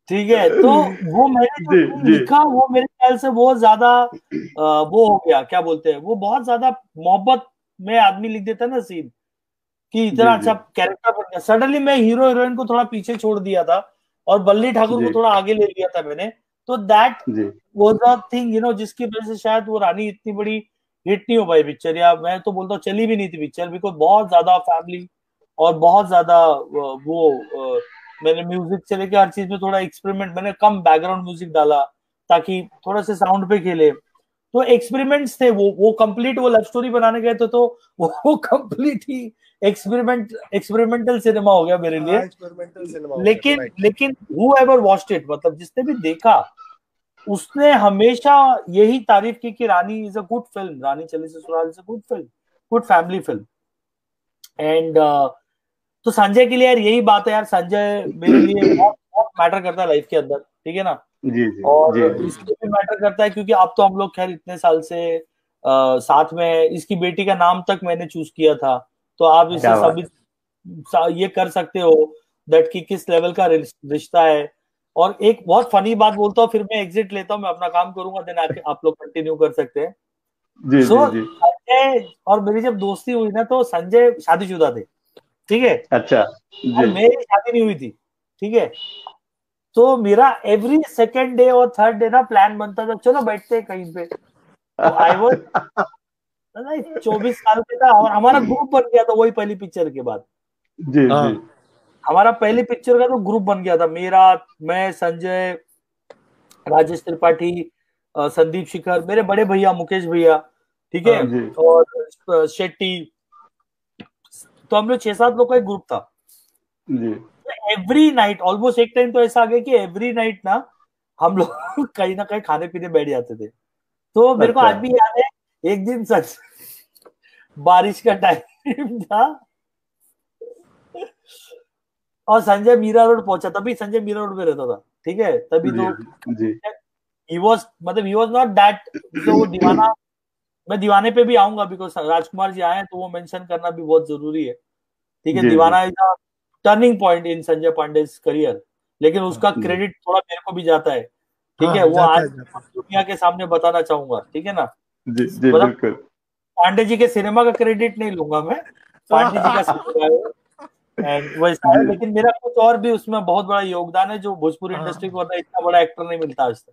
ठीक है तो वो मैंने जो लिखा वो मेरे ख्याल से बहुत ज़्यादा वो हो गया क्या बोलते हैं वो बहुत ज़्यादा मोहब्बत में आदमी लिख देता है ना सीन कि इतना अच्छा कैरेक्टर बन गया। सडनली मैं हीरो हीरोइन को थोड़ा पीछे छोड़ दिया था और बल्ली ठाकुर को थोड़ा आगे ले लिया था मैंने तो that was a thing you know जिसकी वजह से शायद वो रानी इतनी बड़ी हिट नहीं हो पाई पिक्चर या मैं तो बोलता हूँ चली भी नहीं थी पिक्चर बिकॉज़ बहुत ज़्यादा फैमिली और बहुत ज़्यादा वो मैंने म्यूज़िक से लेकर हर चीज़ में थोड़ा एक्सपेरिमेंट मैंने कम बैकग्राउंड म्यूज़िक डाला ताकि थोड़ा से साउंड पे खेले। तो एक्सपेरिमेंट्स थे वो वो कंप्लीट वो लव स्टोरी बनाने गए थे तो वो कंप्लीट ही एक्सपेरिमेंट एक्सपेरिमेंटल सिनेमा हो गया मेरे लिए। हाँ, लेकिन लेकिन हु एवर वॉच्ड इट मतलब जिसने भी देखा उसने हमेशा यही तारीफ़ की कि Rani is a good film Rani Chali Sasural is a good film good family film and तो संजय के लिए यार यही बात है यार संजय मेरे लिए बहुत मैटर करता है लाइफ के अंदर ठीक है ना? जी जी और इसलिए भी मैटर करता है क्योंकि अब तो हम लोग खैर इतने साल से आ, साथ में इसकी बेटी का नाम तक मैंने चूज़ किया था। तो आप इसे सभी ये कर सकते हो दैट कि किस लेवल का रिश्ता है। और एक बहुत फनी बात बोलता हूँ फिर मैं एग्जिट लेता हूँ मैं अपना काम करूँगा देन आके आप लोग कंटिन्यू कर सकते हैं। जी, so, जी, जी. संजय और मेरी जब दोस्ती हुई ना तो संजय शादीशुदा थे। ठीक है? अच्छा और मेरी शादी नहीं हुई थी ठीक है? तो मेरा एवरी सेकेंड डे और थर्ड डे ना प्लान बनता था चलो बैठते कहीं पे। आई वो चौबीस साल के था और हमारा ग्रुप बन गया था वही पहली पिक्चर के बाद। जी हाँ. जी। हमारा पहली पिक्चर का तो ग्रुप बन गया था मेरा मैं संजय राजेश त्रिपाठी संदीप शिखर मेरे बड़े भैया मुकेश भैया ठीक है? हाँ और शेट्टी तो हम लोग छह सात लोग का एक ग्रुप था। एवरी नाइट ऑलमोस्ट एक टाइम तो ऐसा आ गया कि एवरी नाइट ना हम लोग कहीं ना कहीं खाने पीने बैठ जाते थे। तो मेरे को अच्छा। आज भी याद है एक दिन सच बारिश का टाइम था। और संजय मीरा रोड पहुँचा तभी संजय मीरा रोड पे रहता था ठीक है? तभी तो ही वॉज़ मतलब ही वॉज़ नॉट दैट जो दीवाना मैं दीवाने पे भी आऊँगा बिकॉज़ राजकुमार जी आए तो वो मेंशन करना भी बहुत ज़रूरी है। ठीक है Deewana is a turning point in Sanjay Pandey career लेकिन उसका क्रेडिट थोड़ा मेरे को भी जाता है। ठीक है हाँ, वो आज दुनिया के सामने बताना चाहूँगा ठीक है ना? मतलब पांडे जी के सिनेमा का क्रेडिट नहीं लूँगा मैं पांडे जी का सिनेमा वैसा है लेकिन मेरा कुछ और भी उसमें बहुत बड़ा योगदान है जो भोजपुरी इंडस्ट्री हाँ। को इतना बड़ा एक्टर नहीं मिलता आज तक।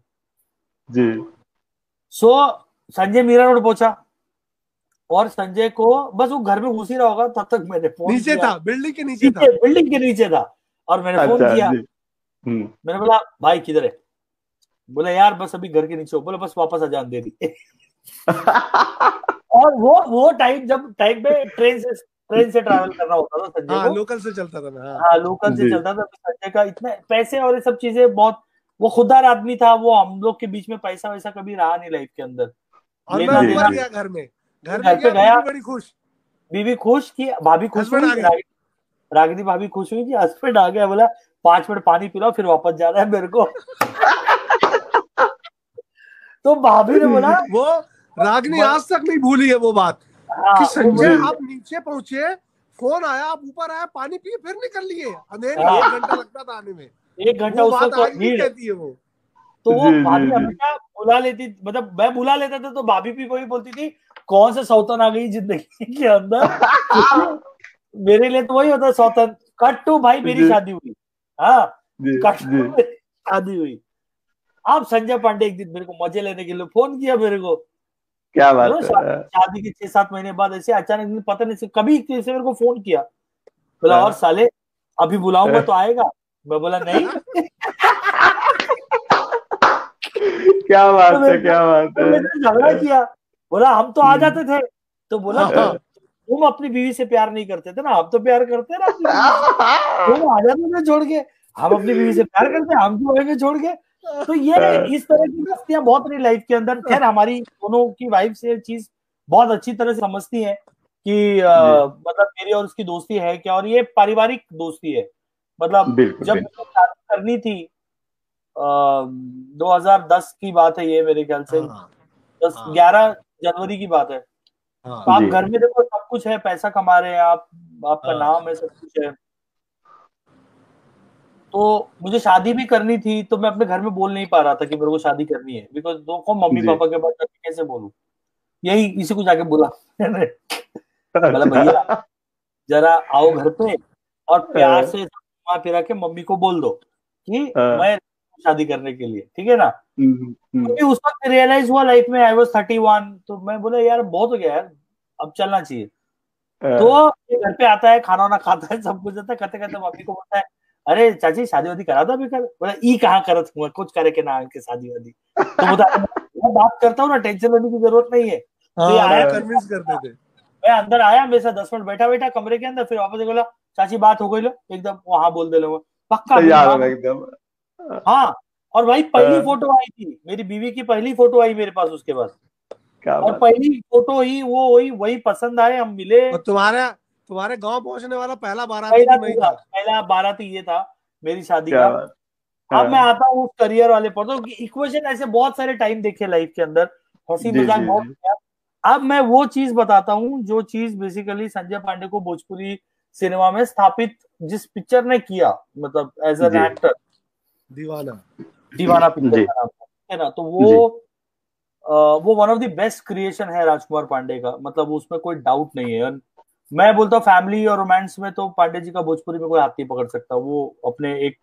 जी। सो संजय मीरा रोड पहुँचा। और संजय को बस वो घर में घुस ही रहा होगा तब तक मैंने फ़ोन नीचे था बिल्डिंग के नीचे था। बिल्डिंग के नीचे था। और मैंने फ़ोन अच्छा, किया। हम्म। मैंने बोला भाई किधर है? बोला यार बस अभी घर के नीचे हो। बोला बस वापस आ जान दे दी। और वो वो टाइम जब टाइम पे ट्रेन से ट्रेन से ट्रैवल करना होता था संजय हाँ, को। लोकल से चलता था हाँ, हाँ लोकल से चलता था तो संजय का इतने पैसे और ये सब चीज़ें बहुत वो खुददार आदमी था वो हम लोग के बीच में पैसा वैसा कभी रहा नहीं लाइफ के अंदर। और मैं ऊपर गया घर में। घर में पे गया बड़ी खुश। बीवी खुश की भाभी खुश हुई? रागिनी भाभी खुश हुई कि हस्बैंड आ गया? बोला पाँच मिनट पानी पिलाओ फिर वापस जाना है मेरे को। तो भाभी ने बोला वो रागनी आज तक नहीं भूली है वो बात। हाँ, कि संजय आप नीचे पहुँचे फ़ोन आया आप ऊपर आया पानी पिए फिर निकल लिए। अंधेरे हाँ। एक घंटा लगता था आने में। एक घंटा उसको तो कहती है वो। तो वो भाभी हमेशा बुला लेती मतलब मैं बुला लेता था तो भाभी भी वही बोलती थी कौन से सौतन आ गई ज़िंदगी के अंदर? मेरे लिए तो वही होता सौतन। कट टू भाई मेरी शादी हुई। हाँ कट शादी हुई। अब संजय पांडे एक दिन मेरे को मज़े लेने के लिए फ़ोन किया मेरे को। क्या बात है। शादी के छह सात महीने बाद ऐसे अचानक पता नहीं कभी से मेरे को फ़ोन किया। बोला हाँ। और साले अभी बुलाऊँगा तो आएगा? मैं बोला नहीं। क्या बात है क्या बात है। झगड़ा किया। बोला हम तो आ हम्म। जाते थे। तो बोला हाँ। तुम अपनी बीवी से प्यार नहीं करते थे ना हम तो प्यार करते ना तुम आ जाते थे छोड़ के हम अपनी बीवी से प्यार करते हम क्यों आएँगे छोड़ के। तो ये हाँ। इस तरह की मस्तियाँ बहुत रही लाइफ के अंदर। खैर हमारी दोनों की वाइफ से चीज़ बहुत अच्छी तरह से समझती है कि मतलब मेरी और उसकी दोस्ती है क्या? और ये पारिवारिक दोस्ती है। मतलब जब करनी थी दो हज़ार दस की बात है ये मेरे ख्याल से। हाँ, दस हाँ। ग्यारह जनवरी की बात है। हाँ, तो आप घर में देखो सब कुछ है पैसा कमा रहे हैं आप आपका हाँ, नाम है सब कुछ है। तो मुझे शादी भी करनी थी तो मैं अपने घर में बोल नहीं पा रहा था कि मेरे को शादी करनी है बिकॉज़ दो को मम्मी पापा के पास कैसे बोलू? यही इसी को जाके बोला मतलब भैया जरा आओ घर पे और प्यार। से घुमा फिरा के मम्मी को बोल दो कि। मैं शादी करने के लिए ठीक है ना? हम्म, हम्म। क्योंकि उस वक्त रियलाइज़ हुआ लाइफ में आई वॉज़ थर्टी वन तो मैं बोला यार बहुत हो गया यार अब चलना चाहिए। हाँ। तो घर पे आता है खाना वाना खाता है सब कुछ आता है करते करते मम्मी को बोलता है अरे चाची शादी वादी करा था कर बोला ई कहाँ करत हुआ कुछ करे के ना के शादी वादी। तो बता मैं बात करता हूँ ना टेंशन लेने की ज़रूरत नहीं है। तो आया कन्विंस करते थे मैं अंदर आया मेरे साथ दस मिनट बैठा बैठा कमरे के अंदर फिर वापस बोला चाची बात हो गई लो। एकदम वहाँ बोल दे लो पक्का एकदम। हाँ और भाई पहली फ़ोटो। आई थी मेरी बीवी की पहली फ़ोटो आई मेरे पास उसके पास। और पहली फ़ोटो ही वो वही वही पसंद आए हम मिले। तुम्हारा तुम्हारे गाँव पहुँचने वाला पहला बाराती पहला, पहला बाराती ये था मेरी शादी का। अब मैं। आता हूँ करियर वाले पर तो इक्वेशन ऐसे बहुत सारे टाइम देखे लाइफ के अंदर हँसी मज़ाक बहुत अब मैं वो चीज़ बताता हूँ जो चीज़ बेसिकली संजय पांडे को भोजपुरी सिनेमा में स्थापित जिस पिक्चर ने किया मतलब एज एन एक्टर दीवाना। दीवाना पिक्चर है ना? तो वो आ, वो one of the best creation है राजकुमार पांडे का। मतलब उसमें कोई डाउट नहीं है। मैं बोलता हूँ फैमिली और रोमांस में तो पांडे जी का भोजपुरी में कोई हाथ नहीं पकड़ सकता। वो अपने एक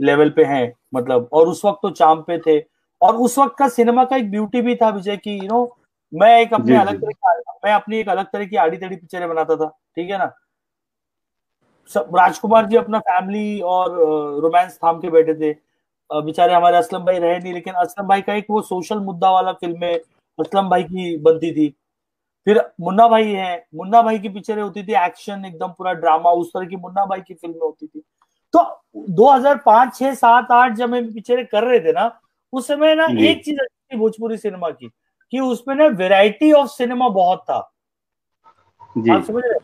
लेवल पे हैं मतलब। और उस वक्त तो चाम पे थे। और उस वक्त का सिनेमा का एक ब्यूटी भी था विजय की यू नो मैं एक अपने अलग तरह की मैं अपनी एक अलग तरह की आड़ी तड़ी पिक्चरें बनाता था। ठीक है ना? राजकुमार जी अपना फैमिली और रोमांस थाम के बैठे थे। बेचारे हमारे असलम भाई रहे नहीं लेकिन असलम भाई का एक वो सोशल मुद्दा वाला फ़िल्म असलम भाई की बनती थी। फिर मुन्ना भाई है मुन्ना भाई की पिक्चरें होती थी एक्शन एकदम पूरा ड्रामा उस तरह की मुन्ना भाई की फ़िल्में होती थी। तो 2005 6 7 8 जब हम पिक्चरें कर रहे थे ना उस समय ना एक चीज़ अच्छी थी भोजपुरी सिनेमा की कि उसमें ना वेराइटी ऑफ़ सिनेमा बहुत था। आप समझ रहे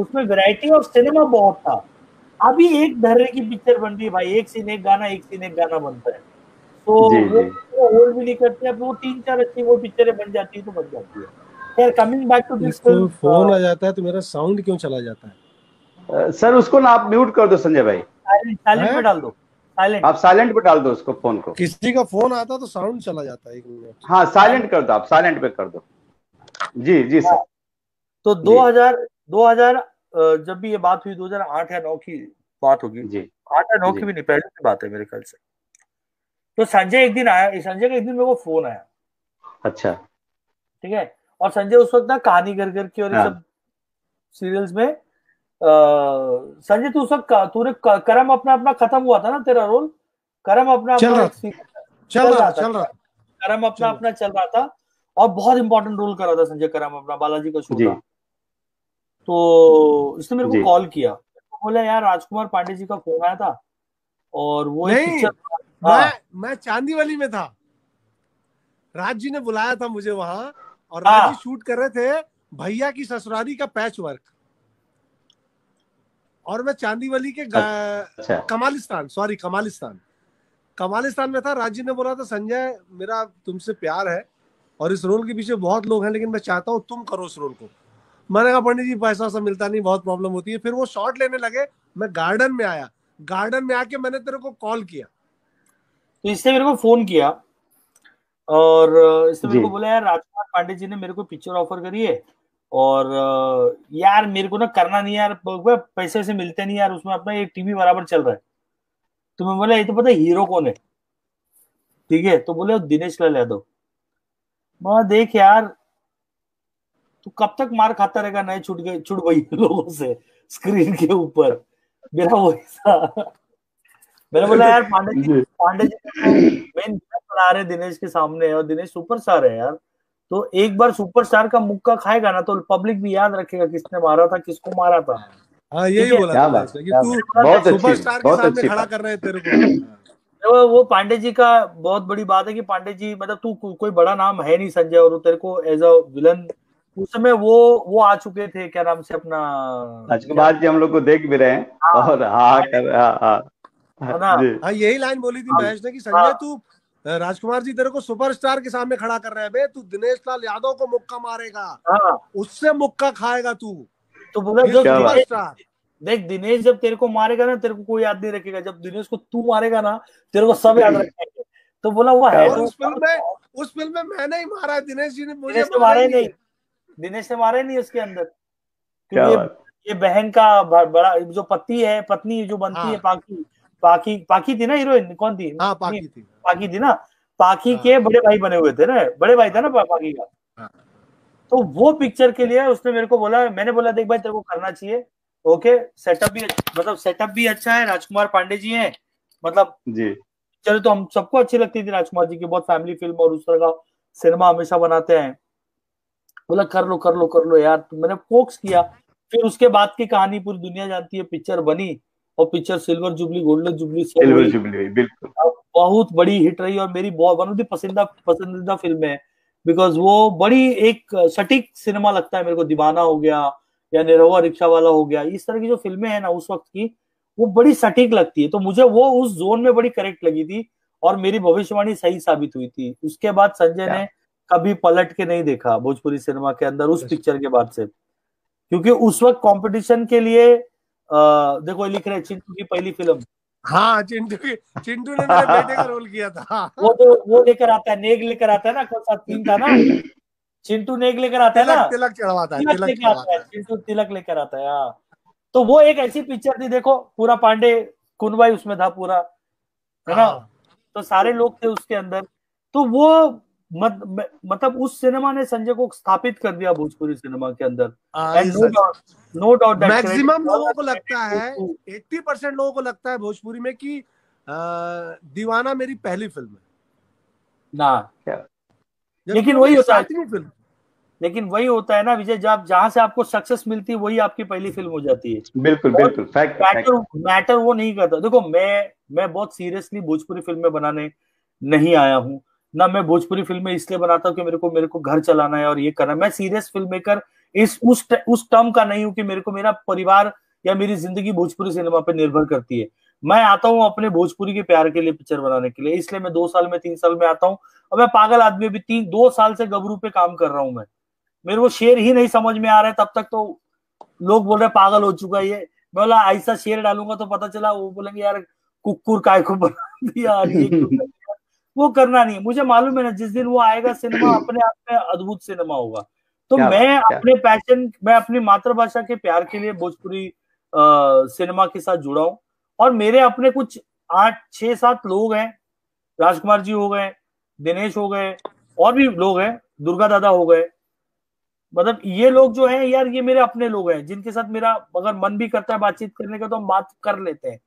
उसमें वेराइटी ऑफ़ सिनेमा बहुत था। अभी एक धर्रे की पिक्चर बन रही है भाई एक सीन एक गाना एक सीन एक गाना बनता है। तो वो होल्ड भी नहीं करते अब वो तीन चार अच्छी वो पिक्चरें बन जाती है तो बन जाती है। Coming back to this phone आ जाता है तो मेरा साउंड क्यों चला जाता है? सर उसको ना आप म्यूट कर दो संजय भाई। साइलेंट पे डाल दो। साइलेंट आप साइलेंट पे डाल दो उसको फ़ोन को। किसी का फ़ोन आता तो साउंड चला जाता है एक मिनट हाँ साइलेंट कर दो आप साइलेंट पे कर दो। जी जी सर हाँ। तो 2000 2000 जब भी ये बात हुई 2008 या 9 की बात होगी। जी। आठ या नौ की भी नहीं पहले की बात है मेरे ख्याल से। तो संजय एक दिन आया संजय का एक दिन मेरे को फ़ोन आया। अच्छा। ठीक है? और संजय उस वक्त ना कहानी घर घर की और हाँ। सब सीरियल्स में संजय तू सब तूने करम अपना अपना खत्म हुआ था ना तेरा रोल? करम अपना चल रहा चल रहा चल रहा करम अपना अपना चल रहा था और बहुत इंपॉर्टेंट रोल कर रहा था संजय करम अपना बालाजी का शो तो इसने मेरे को कॉल किया। तो बोला यार राजकुमार पांडे जी का फ़ोन आया था और वो नहीं, मैं हाँ। मैं चांदीवली में था। राज जी ने बुलाया था मुझे वहाँ और राज जी शूट कर रहे थे भैया की ससुराली का पैच वर्क और मैं चांदीवली के अच्छा। कमालिस्तान सॉरी कमालिस्तान। कमालिस्तान में था राज़ी ने बोला था संजय मेरा तुमसे प्यार है और इस रोल के पीछे बहुत लोग हैं लेकिन मैं चाहता हूँ तुम करो इस रोल को। मैंने कहा पंडित जी पैसा सब मिलता नहीं बहुत प्रॉब्लम होती है। फिर वो शॉट लेने लगे मैं गार्डन में आया। गार्डन में आके मैंने तेरे को कॉल किया। तो इसने मेरे को फ़ोन किया और इसने मेरे को बोला यार राजकुमार पांडे जी ने मेरे को पिक्चर ऑफ़र करी है और यार मेरे को ना करना नहीं यार पैसे से मिलते नहीं यार उसमें अपना एक टीवी बराबर चल रहा है। तो मैं बोला ये तो पता हीरो कौन है? ठीक है तो बोले दिनेश लाल यादव मैं देख यार तू कब तक मार खाता रहेगा नए छुट गए छुट गई लोगों से स्क्रीन के ऊपर? मेरा वो ऐसा मैंने बोला यार पांडे जी। पांडे जी मेन बना रहे दिनेश के सामने और दिनेश सुपरस्टार है यार। तो एक बार सुपरस्टार का मुक्का खाएगा ना तो पब्लिक भी याद रखेगा किसने मारा था किसको मारा था। हाँ यही बोला कि तू सुपरस्टार के सामने खड़ा कर रहे तेरे को। तो वो पांडे जी का बहुत बड़ी बात है कि पांडे जी मतलब तू कोई बड़ा नाम है नहीं संजय और तेरे को एज अ विलन उस समय वो वो आ चुके थे क्या नाम से अपना राजकुमार जी हम लोग को देख भी रहे हैं। हाँ, और हाँ कर हाँ हाँ हाँ। यही लाइन बोली थी महेश ने कि संजय तू राजकुमार जी तेरे को सुपरस्टार के सामने खड़ा कर रहे हैं बे तू दिनेश लाल यादव को मुक्का मारेगा। हाँ। उससे मुक्का खाएगा तू। तो बोला जो सुपरस्टार देख दिनेश जब तेरे को मारेगा ना तेरे को कोई याद नहीं रखेगा। जब दिनेश को तू मारेगा ना तेरे को सब याद रखेगा। तो बोला वो है उस फ़िल्म में उस फ़िल्म में मैंने ही मारा है दिनेश जी ने मुझे मारा ही। नहीं। दिनेश ने मारा ही नहीं उसके अंदर। क्योंकि ये बहन का बड़ा जो पति है पत्नी जो बनती हाँ। है। पाकी पाकी पाकी थी ना हीरोइन? कौन थी? हाँ, पाकी थी। पाकी थी ना? पाकी हाँ। के बड़े भाई बने हुए थे ना? बड़े भाई था ना पाकी का। हाँ। तो वो पिक्चर के लिए उसने मेरे को बोला मैंने बोला देख भाई तेरे को करना चाहिए। ओके सेटअप भी मतलब सेटअप भी अच्छा है राजकुमार पांडे जी हैं। मतलब जी। चलो तो हम सबको अच्छी लगती थी राजकुमार जी की बहुत फैमिली फ़िल्म और उस तरह का सिनेमा हमेशा बनाते हैं। बोला कर लो कर लो कर लो यार। तो मैंने फोक्स किया। फिर उसके बाद की कहानी पूरी दुनिया जानती है। पिक्चर बनी और picture silver jubilee golden jubilee silver jubilee बिल्कुल। बहुत बड़ी हिट रही और मेरी बहुत वन ऑफ़ दी पसंदीदा पसंदीदा फ़िल्म है। बिकॉज़ वो बड़ी एक सटीक सिनेमा लगता है मेरे को। दीवाना हो गया या निरहुआ रिक्शा वाला हो गया। इस तरह की जो फ़िल्में हैं ना उस वक्त की वो बड़ी सटीक लगती है। तो मुझे वो उस जोन में बड़ी करेक्ट लगी थी और मेरी भविष्यवाणी सही साबित हुई थी। उसके बाद संजय ने कभी पलट के नहीं देखा भोजपुरी सिनेमा के अंदर उस पिक्चर के बाद से। क्योंकि उस वक्त कंपटीशन के लिए आ, देखो लिख रहे चिंटू की पहली फ़िल्म हाँ चिंटू की चिंटू ने मेरे बेटे का रोल किया था। वो तो वो लेकर आता है नेग लेकर आता है ना कौन सा तीन था ना? चिंटू नेग लेकर आता है ना? तिलक चढ़वाता है तिलक लेकर आता है चिंटू तिलक लेकर आता है हाँ। तो वो एक ऐसी पिक्चर थी देखो पूरा पांडे कुनवाई उसमें था पूरा है ना? हाँ। तो सारे लोग थे उसके अंदर। तो वो मत, मतलब उस सिनेमा ने संजय को स्थापित कर दिया भोजपुरी सिनेमा के अंदर। नो डाउट मैक्सिमम लोगों को लगता है एट्टी परसेंट लोगों को लगता है भोजपुरी में कि दीवाना मेरी पहली फ़िल्म है। ना। लेकिन वही होता है फ़िल्म। लेकिन वही होता है ना विजय जब जहाँ से आपको सक्सेस मिलती है वही आपकी पहली फ़िल्म हो जाती है। बिल्कुल बिल्कुल फैक्ट मैटर मैटर वो नहीं करता। देखो मैं मैं बहुत सीरियसली भोजपुरी फ़िल्में बनाने नहीं आया हूँ। ना मैं भोजपुरी फ़िल्में इसलिए बनाता हूँ कि मेरे को मेरे को घर चलाना है और ये करना है। मैं सीरियस फ़िल्म मेकर इस, उस उस टर्म का नहीं हूँ कि मेरे को मेरा परिवार या मेरी ज़िंदगी भोजपुरी सिनेमा पर निर्भर करती है। मैं आता हूँ अपने भोजपुरी के प्यार के लिए पिक्चर बनाने के लिए, इसलिए मैं दो साल में, तीन साल में आता हूँ। और मैं पागल आदमी अभी तीन, दो साल से गबरू पे काम कर रहा हूँ मैं। मेरे को शेर ही नहीं समझ में आ रहा है, तब तक तो लोग बोल रहे पागल हो चुका है ये। मैं बोला, ऐसा शेर डालूँगा तो पता चला, वो बोलेंगे, यार कुकुर काय को बना दिया वो करना नहीं मुझे मालूम है ना जिस दिन वो आएगा सिनेमा अपने आप में अद्भुत सिनेमा होगा। तो मैं? अपने पैशन मैं अपनी मातृभाषा के प्यार के लिए भोजपुरी सिनेमा के साथ जुड़ा हूँ। और मेरे अपने कुछ आठ छह सात लोग हैं। राजकुमार जी हो गए दिनेश हो गए और भी लोग हैं। दुर्गा दादा हो गए। मतलब ये लोग जो हैं यार ये मेरे अपने लोग हैं जिनके साथ मेरा अगर मन भी करता है बातचीत करने का तो हम बात कर लेते हैं।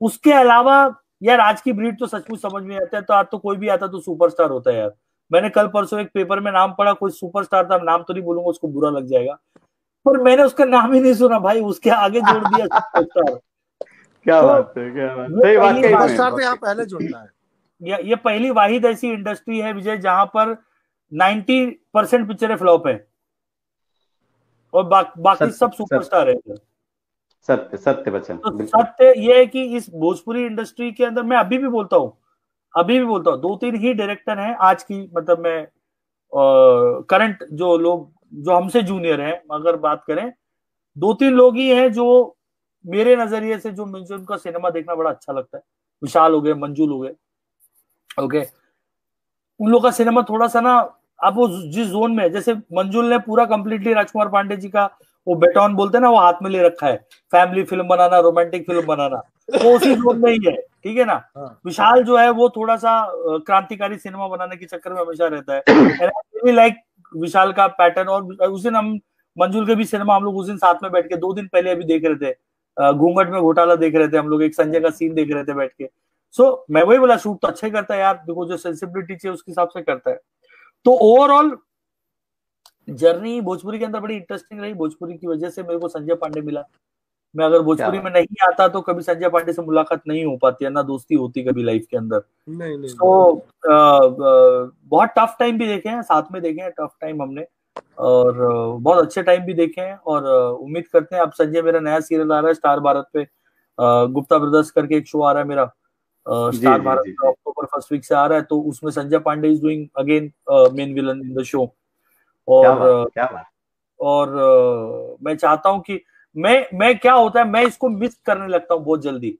उसके अलावा यार आज की ब्रीड तो सचमुच समझ में आता है तो आज तो कोई भी आता तो सुपरस्टार होता है यार। मैंने कल परसों एक पेपर में नाम पढ़ा कोई सुपरस्टार था नाम तो नहीं बोलूँगा उसको बुरा लग जाएगा। पर मैंने उसका नाम ही नहीं सुना भाई उसके आगे जोड़ दिया सुपरस्टार क्या तो बात है क्या बात है। सुपरस्टार तो यहाँ पहले जुड़ना है। ये पहली वाहिद ऐसी इंडस्ट्री है विजय जहाँ पर 90 परसेंट पिक्चरें फ्लॉप है। और बाकी सब सुपरस्टार है। सत्य सत्य बचन तो सत्य ये है कि इस भोजपुरी इंडस्ट्री के अंदर मैं अभी भी बोलता हूँ अभी भी बोलता हूँ दो तीन ही डायरेक्टर हैं आज की मतलब मैं करंट जो लोग जो हमसे जूनियर हैं अगर बात करें दो तीन लोग ही हैं जो मेरे नज़रिए से जो मुझे उनका सिनेमा देखना बड़ा अच्छा लगता है। विशाल हो गए मंजूल हो गए ओके उन लोग का सिनेमा थोड़ा सा ना अब वो जिस जोन में जैसे मंजुल ने पूरा कंप्लीटली राजकुमार पांडे जी का वो बेटॉन बोलते हैं ना वो हाथ में ले रखा है। फैमिली फ़िल्म बनाना रोमांटिक फ़िल्म बनाना। वो उसी जोन में ही है ठीक है ना? हाँ। विशाल जो है वो थोड़ा सा क्रांतिकारी सिनेमा बनाने के चक्कर में हमेशा रहता है। लाइक विशाल का पैटर्न और उस दिन हम मंजुल के भी सिनेमा हम लोग उस दिन साथ में बैठ के दो दिन पहले अभी देख रहे थे। घूंघट में घोटाला देख रहे थे हम लोग एक संजय का सीन देख रहे थे बैठ के। सो so, मैं वही बोला शूट तो अच्छा ही करता है यार देखो जो सेंसिबिलिटी चाहिए उसके हिसाब से करता है। तो ओवरऑल जर्नी भोजपुरी के अंदर बड़ी इंटरेस्टिंग रही भोजपुरी की वजह से मेरे को संजय पांडे मिला। मैं अगर भोजपुरी में नहीं आता तो कभी संजय पांडे से मुलाकात नहीं हो पाती है ना दोस्ती होती कभी लाइफ के अंदर। नहीं नहीं तो बहुत टफ टाइम भी देखे हैं साथ में देखे हैं टफ टाइम हमने। और बहुत अच्छे टाइम भी देखे हैं और उम्मीद करते हैं अब संजय मेरा नया सीरियल आ रहा है स्टार भारत पे। गुप्ता ब्रदर्स करके एक शो आ रहा है मेरा। Star Bharat October first week से आ रहा है तो उसमें Sanjay Pandey is doing again main villain in the show और क्या बात, क्या बात? और मैं चाहता हूँ कि मैं मैं क्या होता है मैं इसको मिस करने लगता हूँ बहुत जल्दी।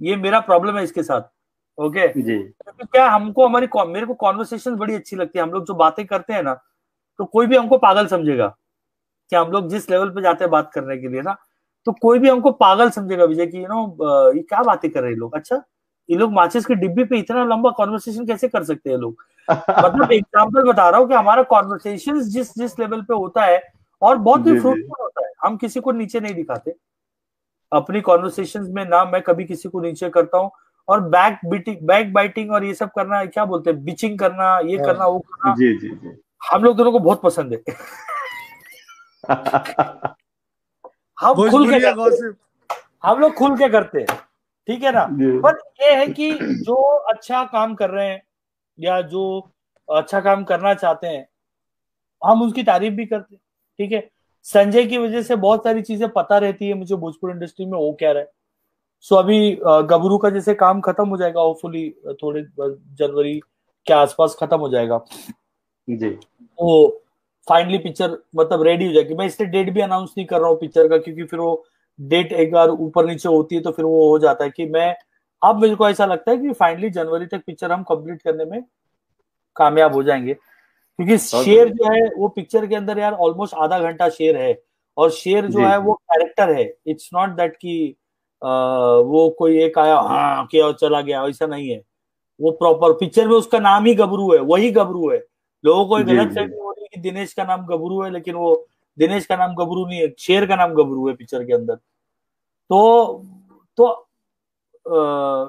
ये मेरा प्रॉब्लम है इसके साथ ओके जी। तो क्या हमको हमारी मेरे को कॉन्वर्सेशन बड़ी अच्छी लगती है। हम लोग जो बातें करते हैं ना तो कोई भी हमको पागल समझेगा कि हम लोग जिस लेवल पे जाते हैं बात करने के लिए ना तो कोई भी हमको पागल समझेगा विजय की यू नो ये क्या बातें कर रहे हैं लोग? अच्छा? ये लोग माचिस के डिब्बे पे इतना लंबा कॉन्वर्सेशन कैसे कर सकते हैं लोग? मतलब एग्ज़ाम्पल बता रहा हूँ कि हमारा कॉन्वर्सेशन जिस जिस लेवल पे होता है और बहुत ही फ्रूटफुल होता है। हम किसी को नीचे नहीं दिखाते। अपनी कॉन्वर्सेशन में ना मैं कभी किसी को नीचे करता हूँ और बैक बीटिंग बैक बाइटिंग और ये सब करना क्या बोलते हैं बिचिंग करना ये हाँ। करना वो करना जी जी जी। हम लोग दोनों को बहुत पसंद है। हम खुल के हम लोग खुल के करते हैं। ठीक है ना? पर ये है कि जो अच्छा काम कर रहे हैं या जो अच्छा काम करना चाहते हैं हम उसकी तारीफ़ भी करते हैं ठीक है? संजय की वजह से बहुत सारी चीज़ें पता रहती है मुझे भोजपुर इंडस्ट्री में वो क्या रहा है। सो अभी गबरू का जैसे काम खत्म हो जाएगा होपफुली थोड़े जनवरी के आसपास खत्म हो जाएगा। जी। वो फाइनली पिक्चर मतलब रेडी हो जाएगी। मैं इसलिए डेट भी अनाउंस नहीं कर रहा हूँ पिक्चर का क्योंकि फिर वो डेट एक बार ऊपर नीचे होती है तो फिर वो हो जाता है कि मैं अब मेरे को ऐसा लगता है कि फाइनली जनवरी तक पिक्चर हम कंप्लीट करने में कामयाब हो जाएँगे। क्योंकि शेर जो है वो पिक्चर के अंदर यार ऑलमोस्ट आधा घंटा शेर है और शेर जो है वो कैरेक्टर है। इट्स नॉट दैट कि वो कोई एक आया हाँ क्या चला गया ऐसा नहीं है। वो प्रॉपर पिक्चर में उसका नाम ही गबरू है वही गबरू है। लोगों को गलत फहमी हो रही है कि दिनेश का नाम गबरू है लेकिन वो दिनेश का नाम गबरू नहीं है शेर का नाम गबरू है पिक्चर के अंदर। तो तो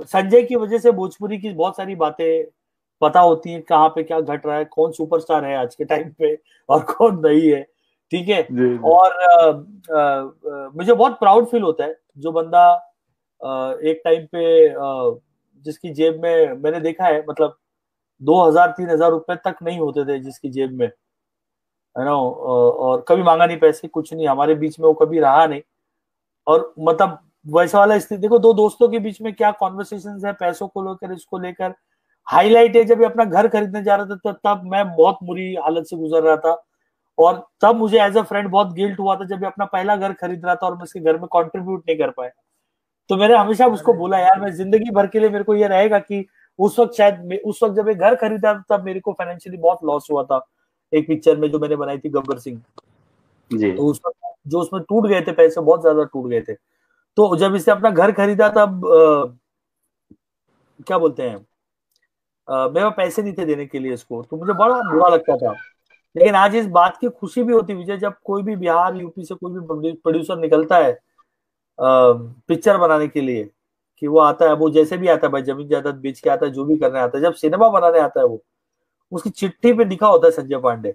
संजय की वजह से भोजपुरी की बहुत सारी बातें पता होती है कहाँ पे क्या घट रहा है कौन सुपरस्टार है आज के टाइम पे और कौन नहीं है ठीक है? और आ, आ, आ, मुझे बहुत प्राउड फील होता है जो बंदा आ, एक टाइम पे आ, जिसकी जेब में मैंने देखा है मतलब दो हज़ार तीन हज़ार रुपए तक नहीं होते थे जिसकी जेब में। है ना और कभी मांगा नहीं पैसे, कुछ नहीं, हमारे बीच में वो कभी रहा नहीं। और मतलब वैसा वाला स्थिति, देखो दो दोस्तों के बीच में क्या कॉन्वर्सेशन है, पैसों को लेकर, इसको लेकर। हाईलाइट है, जब अपना घर खरीदने जा रहा था तब मैं बहुत बुरी हालत से गुजर रहा था। और तब मुझे एज अ फ्रेंड बहुत गिल्ट हुआ था, जब अपना पहला घर खरीद रहा था और मैं उसके घर में कंट्रीब्यूट नहीं कर पाया। तो मैंने हमेशा उसको बोला, यार, मैं ज़िंदगी भर के लिए मेरे को ये रहेगा कि उस वक्त शायद उस वक्त जब एक घर खरीदा, तब मेरे को फाइनेंशियली बहुत लॉस हुआ था। एक पिक्चर में जो मैंने बनाई थी गब्बर सिंह। जी। तो उस वक्त जो उसमें टूट गए थे पैसे बहुत ज़्यादा टूट गए थे। तो जब इसने अपना घर खरीदा तब आ, क्या बोलते हैं मेरे पैसे नहीं थे देने के लिए इसको तो मुझे बड़ा बुरा लगता था। लेकिन आज इस बात की खुशी भी होती विजय जब कोई भी बिहार यूपी से कोई भी प्रोड्यूसर निकलता है पिक्चर बनाने के लिए कि वो आता है वो जैसे भी आता है भाई ज़मीन जायदाद बेच के आता है जो भी करने आता है जब सिनेमा बनाने आता है वो उसकी चिट्ठी पे लिखा होता है संजय पांडे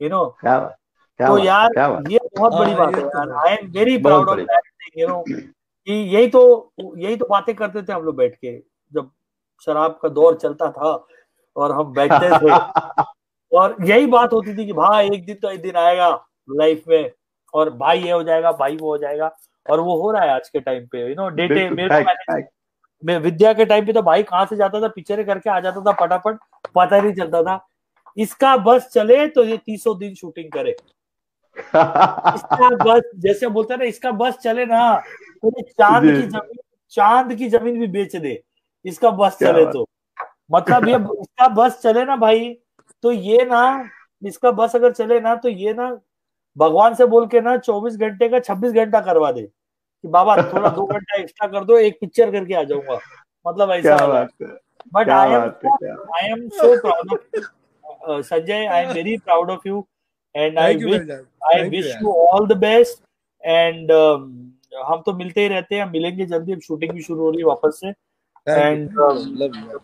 यू नो तो यार ये बहुत बड़ी हाँ, बात है यार। I am very proud of that thing you know कि यही तो यही तो बातें करते थे हम लोग बैठ के जब शराब का दौर चलता था और हम बैठते थे। और यही बात होती थी कि भाई एक दिन तो एक दिन आएगा लाइफ में और भाई ये हो जाएगा भाई वो हो जाएगा और वो हो रहा है आज के टाइम पे यू नो डेटे मेरे मैं विद्या के टाइम पे तो भाई कहाँ से जाता था? पिक्चर करके आ जाता था फटाफट। पता ही नहीं चलता था। इसका बस चले तो ये तीसों दिन शूटिंग करे। इसका बस जैसे बोलते ना इसका बस चले ना तो ये चाँद की ज़मीन चाँद की ज़मीन भी बेच दे। इसका बस चले तो। मतलब ये इसका बस चले ना भाई तो ये ना इसका बस अगर चले ना तो ये ना भगवान से बोल के ना चौबीस घंटे का छब्बीस घंटा करवा दे। कि बाबा थोड़ा दो घंटा एक्स्ट्रा कर दो एक पिक्चर करके आ जाऊँगा। मतलब ऐसा but I am I am so proud of Sanjay I am very proud of you and I wish I wish you all the best and हम तो मिलते ही रहते हैं। मिलेंगे जल्दी। अब शूटिंग भी शुरू हो रही है वापस से। एंड um,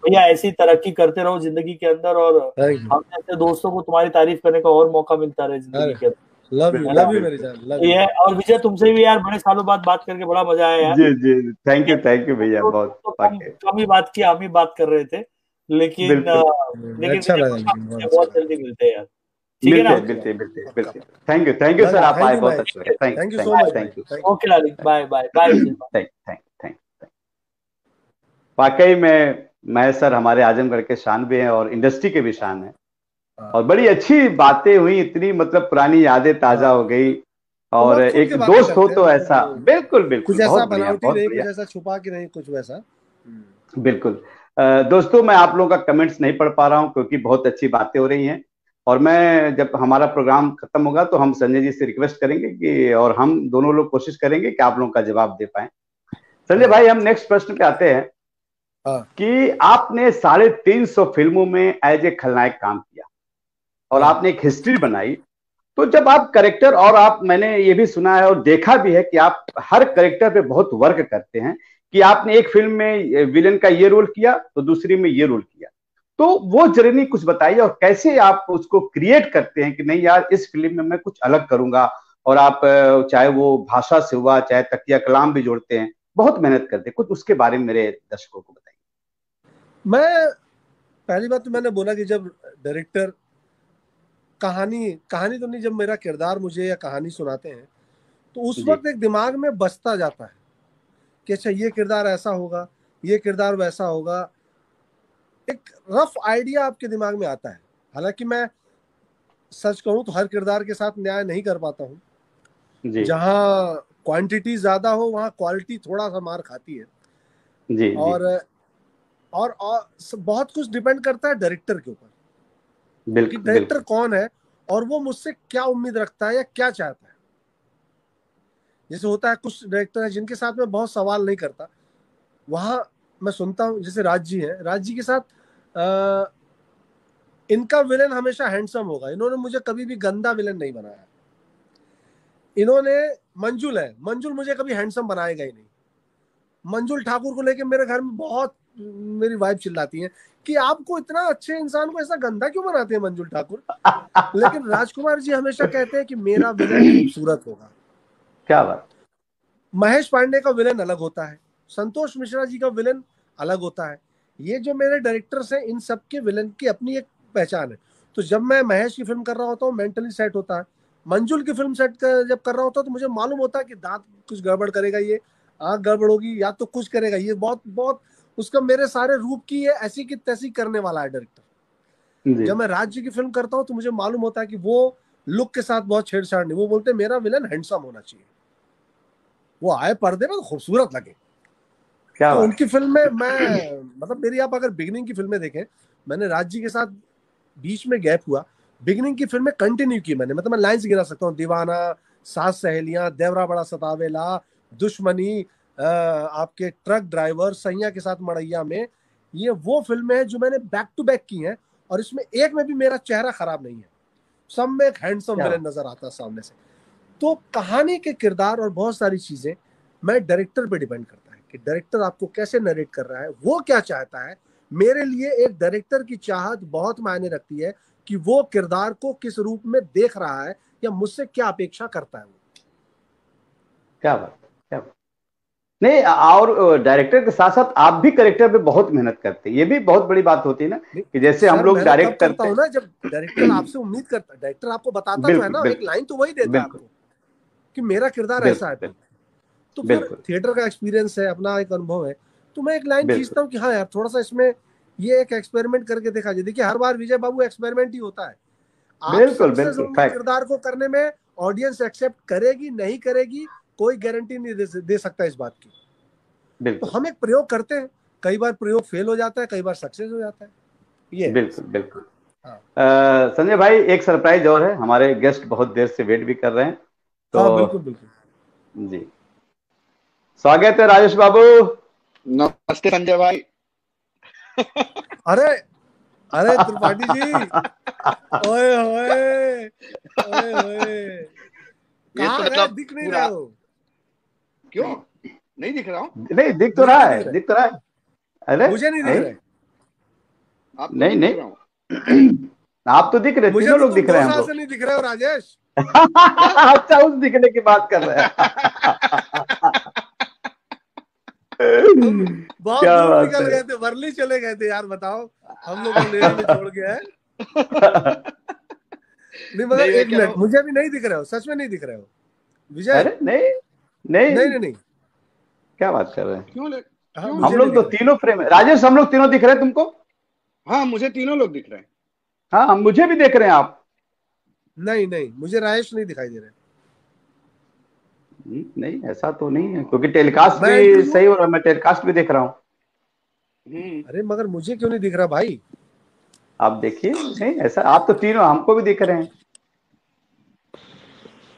भैया ऐसी तरक्की करते रहो ज़िंदगी के अंदर। और हम जैसे दोस्तों को तुम्हारी तारीफ़ करने का और मौका मिलता रहे ज़िंदगी के अंदर। लव यू लव यू मेरी जान ये और विजय तुमसे भी यार बड़े सालों बाद बात करके बड़ा मज़ा आया यार। जी जी थैंक यू थैंक यू भैया तो बहुत तो कम, ही बात की हम ही बात कर रहे थे लेकिन लेकिन अच्छा बहुत जल्दी मिलते हैं यार। ठीक है ना? मिलते मिलते मिलते thank you thank you sir आप आए बहुत अच्छा लगा। Thank you so much thank you okay Lali bye bye bye thank thank thank वाकई में मैं सर हमारे आजमगढ़ के शान भी हैं और इंडस्ट्री के भी शान हाँ। और बड़ी अच्छी बातें हुई इतनी मतलब पुरानी यादें ताज़ा हो गई। और एक दोस्त हो तो ऐसा। बिल्कुल बिल्कुल कुछ ऐसा बनावटी नहीं कुछ ऐसा छुपा के नहीं कुछ वैसा। बिल्कुल। दोस्तों मैं आप लोगों का कमेंट्स नहीं पढ़ पा रहा हूँ क्योंकि बहुत अच्छी बातें हो रही हैं। और मैं जब हमारा प्रोग्राम खत्म होगा तो हम संजय जी से रिक्वेस्ट करेंगे कि और हम दोनों लोग कोशिश करेंगे कि आप लोगों का जवाब दे पाए। संजय भाई हम नेक्स्ट प्रश्न पे आते हैं हाँ। कि आपने साढ़े तीन सौ फ़िल्मों में एज ए खलनायक काम और। आपने एक हिस्ट्री बनाई। तो जब आप करेक्टर और आप, मैंने ये भी सुना है और देखा भी है कि आप हर करेक्टर पे बहुत वर्क करते हैं कि आपने एक फ़िल्म में विलन का ये रोल किया तो दूसरी में ये रोल किया। तो वो जर्नी कुछ बताइए और कैसे आप उसको क्रिएट करते हैं कि नहीं यार, इस फ़िल्म में मैं कुछ अलग करूँगा और आप, चाहे वो भाषा से हुआ, चाहे तकिया कलाम भी जोड़ते हैं। बहुत मेहनत करते हैं। कुछ उसके बारे में मेरे दर्शकों को बताइए। मैं, पहली बात तो मैंने बोला कि जब डायरेक्टर कहानी कहानी तो नहीं जब मेरा किरदार मुझे या कहानी सुनाते हैं तो उस वक्त एक दिमाग में बसता जाता है कि अच्छा ये किरदार ऐसा होगा ये किरदार वैसा होगा। एक रफ आइडिया आपके दिमाग में आता है। हालाँकि मैं सच कहूँ तो हर किरदार के साथ न्याय नहीं कर पाता हूँ। जी। जहाँ क्वांटिटी ज़्यादा हो वहाँ क्वालिटी थोड़ा सा मार खाती है। जी जी। और और, और बहुत कुछ डिपेंड करता है डायरेक्टर के ऊपर। बिल्कुल डायरेक्टर कौन है और वो मुझसे क्या उम्मीद रखता है या क्या चाहता है? जैसे होता है कुछ डायरेक्टर है जिनके साथ मैं बहुत सवाल नहीं करता। वहाँ मैं सुनता हूँ जैसे राज जी है। राज जी के साथ आ, इनका विलन हमेशा हैंडसम होगा। इन्होंने मुझे कभी भी गंदा विलन नहीं बनाया। इन्होंने मंजुल है। मंजुल मुझे कभी हैंडसम बनाएगा ही नहीं। मंजुल ठाकुर को लेके मेरे घर में बहुत मेरी वाइफ चिल्लाती है कि आपको इतना अच्छे इंसान को ऐसा गंदा क्यों बनाते हैं मंजुल ठाकुर? लेकिन राजकुमार जी हमेशा कहते हैं कि मेरा विलन खूबसूरत होगा। क्या बात? महेश पांडे का विलन अलग होता है। संतोष मिश्रा जी का विलन अलग होता है। ये जो मेरे डायरेक्टर्स हैं इन सब के विलन की अपनी एक पहचान है। तो जब मैं महेश की फ़िल्म कर रहा होता हूँ मेंटली सेट होता है। मंजुल की फ़िल्म सेट कर, जब कर रहा होता तो मुझे मालूम होता है कि दांत कुछ गड़बड़ करेगा ये आँख गड़बड़ होगी या तो कुछ करेगा। ये बहुत बहुत उसका मेरे सारे रूप की ये ऐसी की तैसी करने वाला है डायरेक्टर जब मैं राज्य की फ़िल्म करता हूँ तो मुझे मालूम होता है कि वो लुक के साथ बहुत छेड़छाड़ नहीं। वो बोलते मेरा विलन हैंडसम होना चाहिए। वो आए पर्दे में तो खूबसूरत लगे। क्या तो उनकी फ़िल्म में मैं मतलब मेरी आप अगर बिगनिंग की फ़िल्में देखें मैंने राज्य के साथ बीच में गैप हुआ। बिगनिंग की फ़िल्में कंटिन्यू की मैंने। मतलब मैं लाइंस गिरा सकता हूँ दीवाना सास सहेलियाँ देवरा बड़ा सतावेला दुश्मनी आपके ट्रक ड्राइवर सैया के साथ मड़ैया में ये वो फ़िल्में हैं जो मैंने बैक टू बैक की हैं और इसमें एक में भी मेरा चेहरा खराब नहीं है। सब में एक हैंडसम विलन नज़र आता है सामने से। तो कहानी के किरदार और बहुत सारी चीज़ें मैं डायरेक्टर पे डिपेंड करता है कि डायरेक्टर आपको कैसे नरेट कर रहा है वो क्या चाहता है। मेरे लिए एक डायरेक्टर की चाहत बहुत मायने रखती है कि वो किरदार को किस रूप में देख रहा है या मुझसे क्या अपेक्षा करता है वो। क्या बात नहीं और डायरेक्टर के साथ साथ आप भी करेक्टर पे बहुत मेहनत करते हैं। ये भी बहुत बड़ी बात होती है ना कि जैसे हम लोग डायरेक्ट करते हूँ ना जब डायरेक्टर आपसे उम्मीद करता है डायरेक्टर आपको बताता तो है ना एक लाइन तो वही देता है आपको कि मेरा किरदार ऐसा है। तो फिर थिएटर का एक्सपीरियंस है अपना एक अनुभव है। तो मैं एक लाइन खींचता हूँ कि हाँ यार थोड़ा सा इसमें ये एक एक्सपेरिमेंट करके देखा जाए। देखिए हर बार विजय बाबू एक्सपेरिमेंट ही होता है। आप बिल्कुल, बिल्कुल, किरदार को करने में ऑडियंस एक्सेप्ट करेगी नहीं करेगी कोई गारंटी नहीं दे, दे सकता इस बात की। तो बिल्कुल। हम एक प्रयोग करते हैं। कई बार प्रयोग फेल हो जाता है कई बार सक्सेस हो जाता है। ये बिल्कुल बिल्कुल। हाँ। संजय भाई एक सरप्राइज़ और है। हमारे गेस्ट बहुत देर से वेट भी कर रहे हैं। तो हाँ बिल्कुल बिल्कुल। जी। स्वागत है राजेश बाबू। नमस्ते संजय भाई। अरे अरे त्रिपाठी जी। ओए होए ओए होए। ये तो मतलब दिख नहीं रहा हो। क्यों? नहीं दिख रहा हूँ। नहीं दिख तो रहा है दिख तो रहा है। अरे मुझे नहीं दिख नहीं, रहे आप नहीं, नहीं। रहा आप तो दिख रहे मुझे तीनों तो लोग दिख रहे हैं हमको। नहीं दिख रहे हो राजेश। अच्छा उस दिखने की बात कर रहे हैं। बहुत क्या दूर निकल गए थे वर्ली चले गए थे यार बताओ। हम लोग को छोड़ गया है नहीं मतलब नहीं, मैं एक मिनट मुझे अभी नहीं दिख रहे हो सच में नहीं दिख रहे हो। विजय? नहीं। नहीं। नहीं नहीं नहीं। क्या बात कर रहे हैं? क्यों ले हाँ, क्यों? हम लोग तो दिख रहे। तीनों फ्रेम है राजेश हम लोग तीनों दिख रहे हैं तुमको? हाँ मुझे तीनों लोग दिख रहे हैं। हाँ हम मुझे भी देख रहे हैं आप। नहीं नहीं मुझे राजेश नहीं दिखाई दे रहे। हम्म, नहीं ऐसा तो नहीं है क्योंकि टेलीकास्ट भी सही हो रहा है मैं टेलीकास्ट भी देख रहा हूँ। हम्म। अरे मगर मुझे क्यों नहीं दिख रहा भाई? आप देखिए नहीं ऐसा आप तो तीनों हमको भी दिख रहे हैं।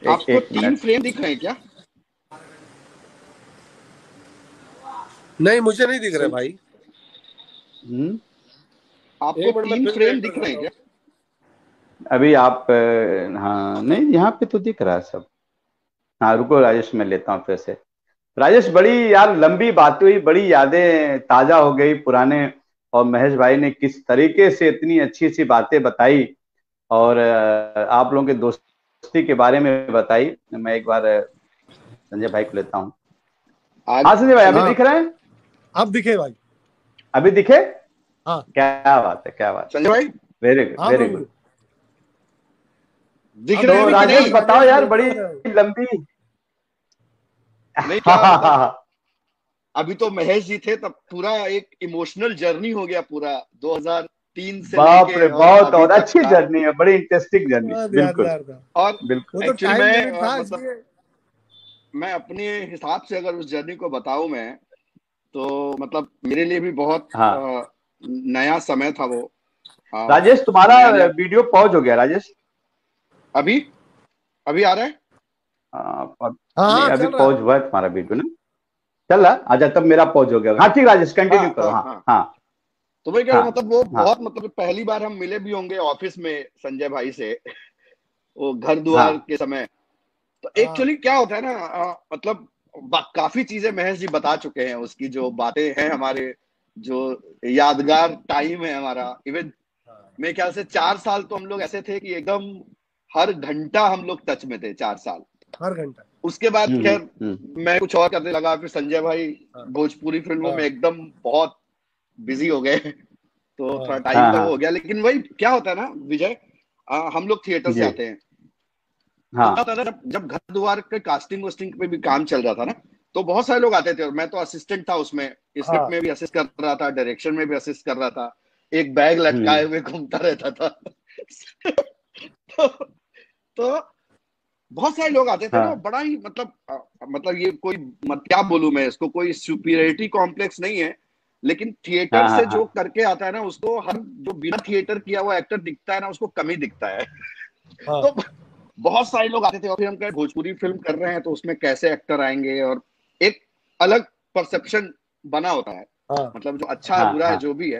एक, आपको एक तीन फ्रेम दिख रहे हैं क्या? नहीं मुझे नहीं दिख रहा भाई। हम्म, आपको तीन फ्रेम दिख रहे हैं क्या? अभी आप हाँ नहीं यहाँ पे तो दिख रहा है सब। हाँ रुको राजेश मैं लेता हूँ फिर से। राजेश बड़ी यार लंबी बात हुई बड़ी यादें ताज़ा हो गई पुराने और महेश भाई ने किस तरीके से इतनी अच्छी अच्छी बातें बताई और आप लोगों के दोस्ती के बारे में बताई। मैं एक बार संजय भाई को लेता हूँ। हाँ संजय भाई अभी हाँ। दिख रहे हैं? अब दिखे भाई। अभी दिखे? हाँ। क्या बात है क्या बात संजय भाई? वेरी गुड हाँ वेरी गुड दिख तो रहे राजेश बताओ यार बड़ी लंबी। नहीं अभी तो महेश जी थे तब पूरा एक इमोशनल जर्नी हो गया पूरा। 2003 से बाप लेके रे बहुत और अच्छी जर्नी है बड़ी इंटरेस्टिंग जर्नी याद बिल्कुल। और बिल्कुल। तो मैं, मतलब- मैं अपने हिसाब से अगर उस जर्नी को बताऊँ मैं तो मतलब मेरे लिए भी बहुत हाँ। अ, नया समय था वो। अ, राजेश तुम्हारा वीडियो पॉज हो गया राजेश? अभी? अभी आ रहा है? हाँ, अब- हाँ नहीं हाँ अभी चल पॉज हुआ है तुम्हारा वीडियो ना? चल रहा अच्छा तब मेरा पॉज हो गया। हाँ ठीक राजेश कंटिन्यू हाँ, करो हाँ, हाँ हाँ। तो मैं कह रहा हूँ, हाँ, मतलब वो हाँ। बहुत मतलब पहली बार हम मिले भी होंगे ऑफ़िस में संजय भाई से वो घर द्वार हाँ। के समय। तो हाँ। एक्चुअली क्या होता है ना अ, मतलब काफ़ी चीज़ें महेश जी बता चुके हैं उसकी जो बातें हैं हमारे जो यादगार टाइम है हमारा इवन मेरे ख्याल से चार साल तो हम लोग ऐसे थे कि एकदम हर घंटा हम लोग टच में थे चार साल हर घंटा उसके बाद हम्म, खैर हम्म, मैं कुछ और करने लगा फिर संजय भाई हाँ। भोजपुरी फ़िल्मों हाँ। में एकदम बहुत बिज़ी हो गए तो हाँ। थोड़ा टाइम हाँ, का हाँ। वो हो गया लेकिन वही क्या होता है ना विजय हम लोग थिएटर से आते हैं हाँ। होता था जब घर द्वार के कास्टिंग वस्टिंग पे भी काम चल रहा था ना तो बहुत सारे लोग आते थे और मैं तो असिस्टेंट था उसमें। स्क्रिप्ट हाँ। में भी असिस्ट कर रहा था डायरेक्शन में भी असिस्ट कर रहा था। एक बैग लटकाए हुए घूमता रहता था। तो, तो बहुत सारे लोग आते थे हाँ। ना बड़ा ही मतलब मतलब ये कोई मत क्या बोलू मैं इसको कोई सुपीरियरिटी कॉम्प्लेक्स नहीं है लेकिन थिएटर हाँ, से हाँ, जो करके आता है ना उसको हर जो बिना थिएटर किया हुआ एक्टर दिखता है ना उसको कमी दिखता है। हाँ। तो बहुत सारे लोग आते थे और फिर हम कहे भोजपुरी फ़िल्म कर रहे हैं तो उसमें कैसे एक्टर आएँगे और एक अलग परसेप्शन बना होता है हाँ मतलब जो अच्छा है हाँ, बुरा है हाँ। जो भी है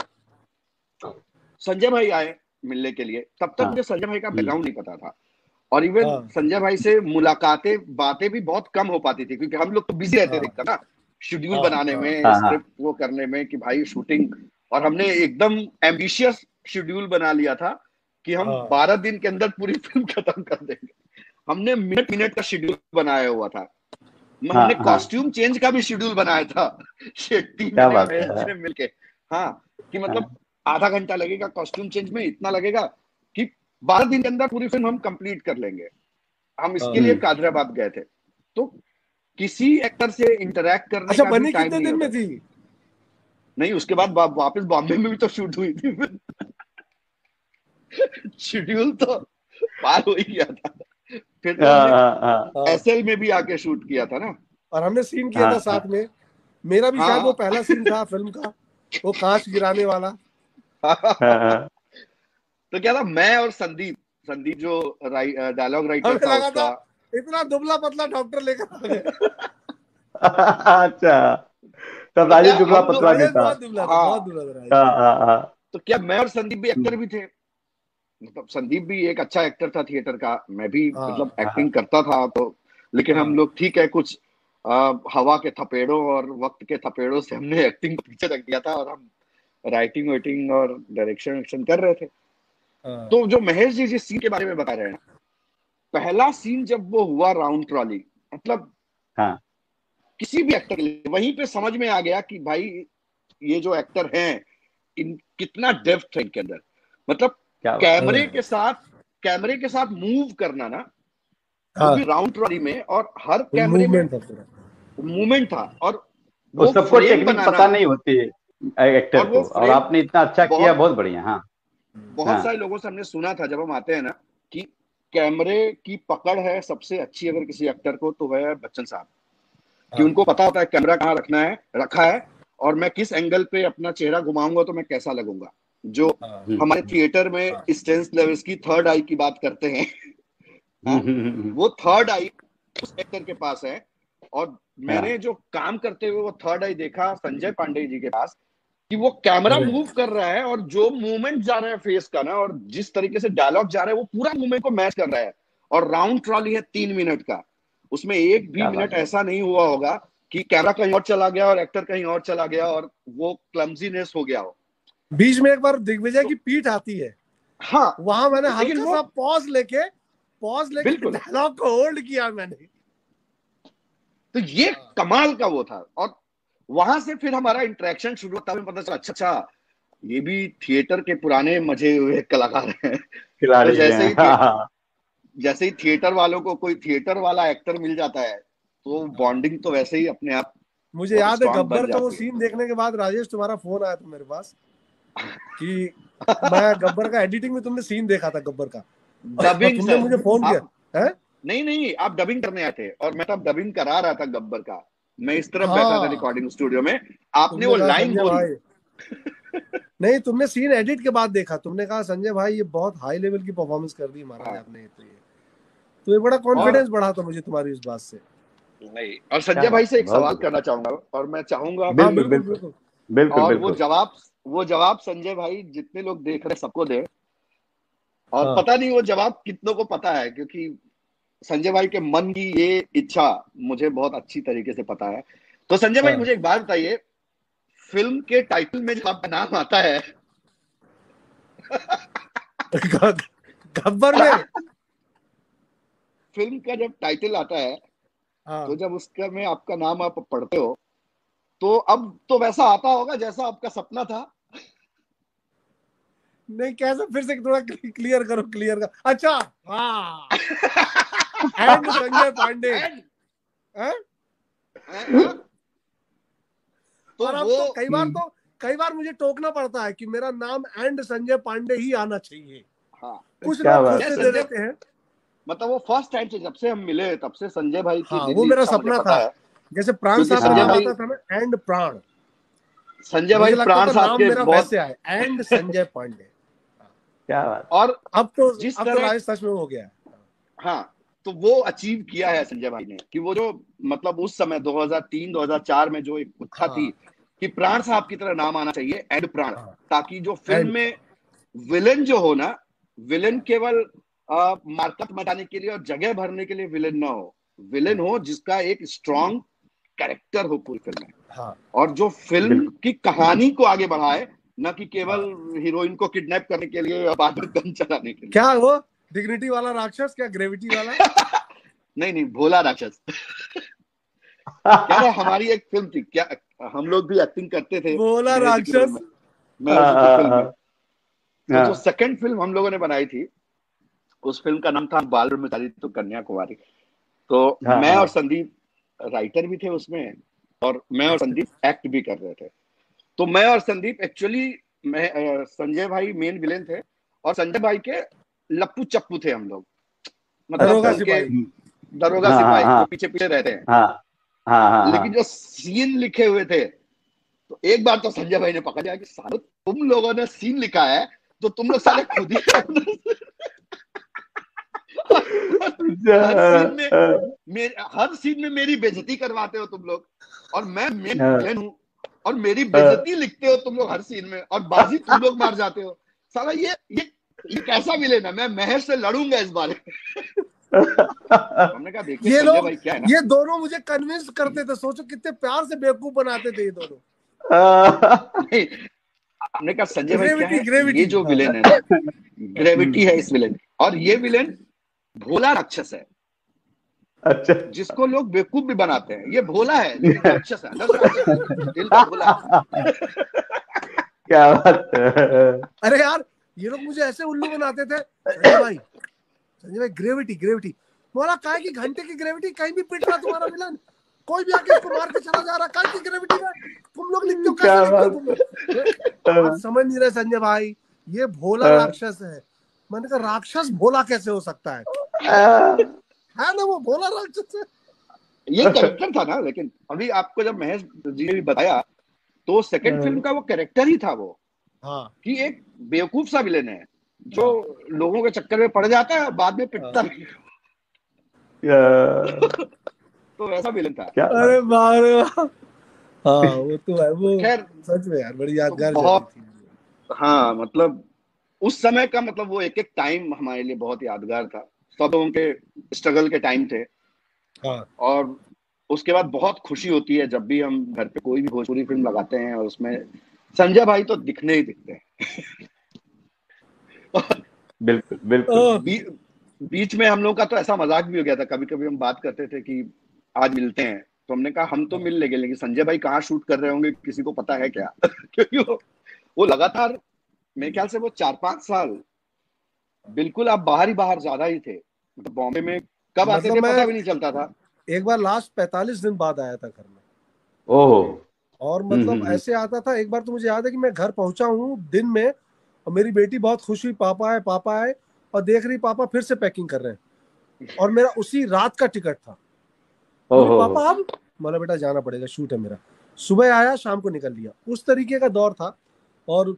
संजय भाई आए मिलने के लिए तब तक हाँ। मुझे संजय भाई का बैकग्राउंड नहीं पता था और इवन हाँ। संजय भाई से मुलाकातें बातें भी बहुत कम हो पाती थी क्योंकि हम लोग तो बिज़ी रहते हाँ। थे ना शेड्यूल हाँ, बनाने हाँ। में हाँ, हाँ। स्क्रिप्ट वो करने में कि भाई शूटिंग और हमने एकदम एम्बिशियस शेड्यूल बना लिया था कि हम हाँ। बारह दिन के अंदर पूरी फ़िल्म खत्म कर देंगे। हमने मिनट मिनट का शेड्यूल बनाया हुआ था। हाँ, हमने हाँ। कॉस्ट्यूम चेंज का भी शेड्यूल बनाया था। शेट्टी है। ने मिलके। हाँ कि मतलब आधा घंटा लगेगा कॉस्ट्यूम चेंज में इतना लगेगा कि बारह दिन के अंदर पूरी फ़िल्म हम कंप्लीट कर लेंगे। हम इसके हाँ। लिए कादराबाद गए थे। तो किसी एक्टर से इंटरेक्ट करने अच्छा का कितने नहीं दिन में थी? नहीं उसके बाद वापस बॉम्बे में भी तो शूट हुई थी। शेड्यूल तो पार हो ही गया था। फिर तो हाँ, हमने हाँ, हाँ। एसएल में भी आके शूट किया था ना। और हमने सीन किया था साथ में। मेरा भी। शायद वो पहला सीन था फ़िल्म का। वो कांच गिराने वाला। हाँ, हाँ। तो क्या था मैं और संदीप संदीप जो डायलॉग राइटर था उसका। इतना दुबला पतला डॉक्टर लेकर अच्छा। तब राजेश दुबला पतला नहीं था। बहुत दुबला था। बहुत दुबला था। राजेश। तो क्या मैं और संदीप भी एक्टर भी थे? मतलब संदीप भी एक अच्छा एक्टर था थिएटर का मैं भी हाँ, मतलब एक्टिंग करता था तो लेकिन हम हाँ। लोग ठीक है कुछ आ, हवा के थपेड़ों और वक्त के थपेड़ों से हमने एक्टिंग को पीछे रख दिया था और हम राइटिंग वाइटिंग और डायरेक्शन वाइक्शन कर रहे थे हाँ। तो जो महेश जी जिस सीन के बारे में बता रहे हैं पहला सीन जब वो हुआ राउंड ट्रॉली मतलब हाँ। किसी भी एक्टर के लिए वहीं पे समझ में आ गया कि भाई ये जो एक्टर हैं इन कितना डेप्थ है इनके अंदर मतलब क्या कैमरे के साथ कैमरे के साथ मूव करना ना हाँ। राउंड ट्रॉली में और हर कैमरे में मूवमेंट था और वो सबको टेक्निक पता नहीं होती है एक्टर को और आपने इतना अच्छा किया बहुत बढ़िया हाँ बहुत हाँ। सारे लोगों से हमने सुना था जब हम आते हैं ना कि कैमरे की पकड़ है सबसे अच्छी अगर किसी एक्टर को तो वह बच्चन साहब कि हाँ। उनको पता होता है कैमरा कहाँ रखना है रखा है और मैं किस एंगल पे अपना चेहरा घुमाऊँगा तो मैं कैसा लगूँगा जो हाँ। हमारे थिएटर में स्टेंस लेवल्स की थर्ड आई की बात करते हैं। हाँ, वो थर्ड आई उस एक्टर के पास है और मैंने जो काम करते हुए वो थर्ड आई देखा संजय पांडे जी के पास कि वो कैमरा मूव कर रहा है और जो मूवमेंट जा रहा है फेस का ना और जिस तरीके से डायलॉग जा रहा है वो पूरा मूवमेंट को मैच कर रहा है और राउंड ट्रॉली है तीन मिनट का। उसमें एक भी मिनट ऐसा नहीं हुआ होगा कि कैमरा कहीं और चला गया और एक्टर कहीं और चला गया और वो क्लमजीनेस हो गया हो। बीच में एक बार दिग्विजय की पीठ आती है। हाँ वहाँ मैंने हल्का सा पॉज लेके पॉज लेके डायलॉग को होल्ड किया मैंने। तो ये कमाल का वो था। और वहाँ से फिर हमारा इंटरेक्शन शुरू होता है पता चला अच्छा अच्छा ये भी थिएटर के पुराने मज़े हुए कलाकार हैं। खिलाड़ी तो जैसे ही। जैसे ही थिएटर वालों को कोई थिएटर वाला एक्टर मिल जाता है तो बॉन्डिंग तो वैसे ही अपने आप मुझे याद है गब्बर का वो सीन देखने के बाद राजेश तुम्हारा फ़ोन आया था मेरे पास। कि मैं गब्बर का एडिटिंग में तुमने सीन देखा था गब्बर का। डबिंग तुमने मुझे फ़ोन किया है? नहीं नहीं आप डबिंग करने आए थे और मैं तब डबिंग करा रहा था गब्बर का। मैं इस तरफ़ हाँ, बैठा था रिकॉर्डिंग स्टूडियो में। आपने वो लाइन बोली नहीं तुमने सीन एडिट के बाद देखा। तुमने कहा संजय भाई ये बहुत हाई लेवल की परफॉर्मेंस कर दी महाराज हाँ। आपने तो ये। तो ये बड़ा कॉन्फिडेंस बढ़ा था मुझे तुम्हारी इस बात से। नहीं और संजय भाई से एक सवाल करना चाहूँगा और मैं चाहूँगा बिल्कुल बिल्कुल बिल्कुल। और वो जवाब वो जवाब संजय भाई जितने लोग देख रहे सबको दे और हाँ। पता नहीं वो जवाब कितनों को पता है क्योंकि संजय भाई के मन की ये इच्छा मुझे बहुत अच्छी तरीके से पता है तो संजय हाँ। भाई। मुझे एक बात बताइए फ़िल्म के टाइटल में जो आपका नाम आता है गब्बर में फ़िल्म का जब टाइटल आता है हाँ। तो जब उसका में आपका नाम आप पढ़ते हो तो अब तो वैसा आता होगा जैसा आपका सपना था। नहीं कैसे फिर से थोड़ा क्लियर करो क्लियर कर। अच्छा हाँ। एंड संजय पांडे। तो और वो तो कई बार तो कई बार मुझे टोकना पड़ता है कि मेरा नाम एंड संजय पांडे ही आना चाहिए। हाँ। कुछ लोग दे देते हैं। मतलब वो फ़र्स्ट टाइम से जब से हम मिले तब से संजय भाई की हाँ, वो मेरा सपना था। जैसे प्राण साहब संजय भाई था ना एंड प्राण। संजय भाई प्राण साहब के बहुत से आए एंड संजय पांडे। क्या बात। और अब तो जिस अब तो तरह सच में हो गया। हाँ तो वो अचीव किया है संजय भाई ने कि वो जो मतलब उस समय 2003 2004 में जो एक उत्था हाँ। थी कि प्राण साहब की तरह नाम आना चाहिए एंड प्राण हाँ। ताकि जो फ़िल्म में विलेन जो हो ना विलेन केवल मार्केट मचाने के लिए और जगह भरने के लिए विलेन ना हो। विलेन हो जिसका एक स्ट्रॉन्ग कैरेक्टर हो पूरी फ़िल्म में। हाँ। और जो फ़िल्म की कहानी को आगे बढ़ाए न कि केवल हीरोइन को किडनैप करने के लिए या बाद में गन चलाने के लिए। क्या वो? डिग्निटी वाला राक्षस क्या? ग्रेविटी वाला? नहीं नहीं भोला राक्षस। क्या हमारी एक फ़िल्म थी? क्या हम लोग भी एक्टिंग करते थे? भोला राक्षस। तो जो सेकंड फ़िल्म हम लोगों ने बनाई थी उस फ़िल्म का नाम था बाल मिताली तो कन्याकुमारी तो हाँ, मैं हाँ। और संदीप राइटर भी थे उसमें और मैं और संदीप एक्ट भी कर रहे थे। तो मैं और संदीप एक्चुअली मैं संजय भाई मेन विलेन थे और संजय भाई के लप्पू चप्पू थे हम लोग। मतलब दरोगा हाँ, सिपाही हाँ, पीछे पीछे रहते हैं। हाँ, हाँ, हाँ, लेकिन जो सीन लिखे हुए थे तो एक बार तो संजय भाई ने पकड़ लिया कि सारे तुम लोगों ने सीन लिखा है तो तुम लोग सारे खुद ही। हर सीन में हर सीन में मेरी बेजती करवाते हो तुम लोग। और मैं मेन विलेन हूँ। और मेरी बेजती लिखते हो तुम लोग हर सीन में। और बाजी तुम लोग मार जाते हो। साला ये ये ये कैसा विलेन है? मैं महेश से लड़ूँगा इस बारे हमने कहा देखिए ये लोग क्या ये दोनों मुझे कन्विंस करते थे। सोचो कितने प्यार से बेवकूफ़ बनाते थे ये दोनों। हमने कहा संजय भाई क्या है? ये जो विलेन है ग्रेविटी है इस विलेन और ये विलेन भोला राक्षस है। अच्छा। जिसको लोग बेवकूफ़ भी बनाते हैं। ये भोला है लेकिन राक्षस है। दिल का भोला क्या बात अरे यार ये लोग मुझे ऐसे उल्लू बनाते थे। भाई संजय भाई ग्रेविटी ग्रेविटी बोला काय की घंटे की ग्रेविटी कहीं भी पिट रहा तुम्हारा विलन कोई भी आके इसको मार के चला जा रहा काय की ग्रेविटी में? तुम लोग लिखते हो कैसे समझ नहीं रहे संजय भाई ये भोला हाँ। राक्षस है। मैंने कहा राक्षस भोला कैसे हो सकता है? हाँ। ना वो भोला राक्षस है ये कैरेक्टर था ना लेकिन अभी आपको जब महेश जी ने भी बताया तो सेकंड हाँ। फ़िल्म का वो कैरेक्टर ही था वो हाँ। कि एक बेवकूफ़ सा विलेन है जो लोगों के चक्कर में पड़ जाता है बाद में पिटता नहीं। तो वैसा विलेन था। क्या? अरे बारे हाँ वो तो है वो खैर सच में यार बड़ी यादगार बहुत हाँ मतलब उस समय का मतलब वो एक एक टाइम हमारे लिए बहुत यादगार था। सब लोगों के स्ट्रगल के टाइम थे। हाँ. और उसके बाद बहुत खुशी होती है जब भी हम घर पे कोई भी भोजपुरी फ़िल्म लगाते हैं और उसमें संजय भाई तो दिखने ही दिखते हैं। बिल्कुल बिल्कुल। बी, बीच में हम लोग का तो ऐसा मज़ाक भी हो गया था। कभी कभी हम बात करते थे कि आज मिलते हैं। तो हमने कहा हम तो मिल लेंगे लेकिन संजय भाई कहाँ शूट कर रहे होंगे? किसी को पता है क्या? क्योंकि वो वो लगातार मेरे ख्याल से वो चार पाँच साल बिल्कुल आप बाहर ही बाहर ज़्यादा ही थे। मतलब बॉम्बे में कब आते मतलब थे पता भी नहीं चलता था। एक बार लास्ट पैतालीस दिन बाद आया था घर में। ओह। और मतलब हम्म, हम्म। ऐसे आता था एक बार तो मुझे याद है कि मैं घर पहुँचा हूँ दिन में और मेरी बेटी बहुत खुश हुई पापा है पापा है और देख रही पापा फिर से पैकिंग कर रहे हैं। और मेरा उसी रात का टिकट था। पापा अब माना बेटा जाना पड़ेगा शूट है मेरा। सुबह आया शाम को निकल लिया। उस तरीके का दौर था। और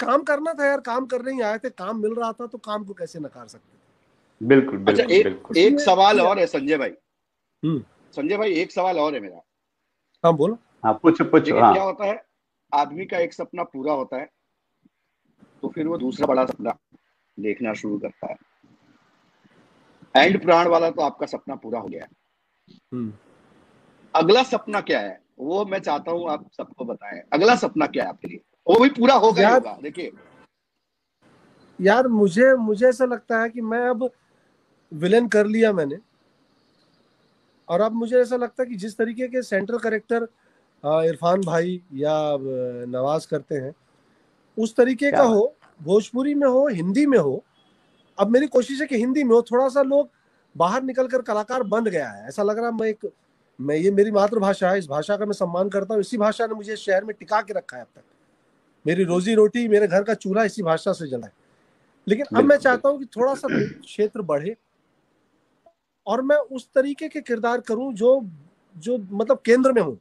काम करना था यार काम करने ही आए थे काम मिल रहा था तो काम को कैसे नकार सकते बिल्कुल बिल्कुल अच्छा एक बिल्कुल। एक सवाल और है संजय भाई। हम्म। संजय भाई एक सवाल और है मेरा। हाँ बोलो। हाँ पूछो पूछो हाँ। क्या होता है आदमी का एक सपना पूरा होता है तो फिर वो दूसरा बड़ा सपना देखना शुरू करता है। एंड प्राण वाला तो आपका सपना पूरा हो गया। हम्म। अगला सपना क्या है? वो मैं चाहता हूँ आप सबको बताएँ। अगला सपना क्या है आपके लिए? वो भी पूरा हो गया होगा देखिए। यार मुझे मुझे ऐसा लगता है कि मैं अब विलेन कर लिया मैंने। और अब मुझे ऐसा लगता है कि जिस तरीके के सेंट्रल करेक्टर इरफान भाई या नवाज़ करते हैं उस तरीके का हो भोजपुरी में हो हिंदी में हो अब मेरी कोशिश है कि हिंदी में हो थोड़ा सा लोग बाहर निकल कर कलाकार बन गया है। ऐसा लग रहा है मैं एक मैं ये मेरी मातृभाषा है इस भाषा का मैं सम्मान करता हूँ इसी भाषा ने मुझे शहर में टिका के रखा है अब तक। मेरी रोजी रोटी मेरे घर का चूल्हा इसी भाषा से जला है। लेकिन अब मैं चाहता हूँ कि थोड़ा सा क्षेत्र बढ़े और मैं उस तरीके के किरदार करूँ जो जो मतलब केंद्र में हूँ।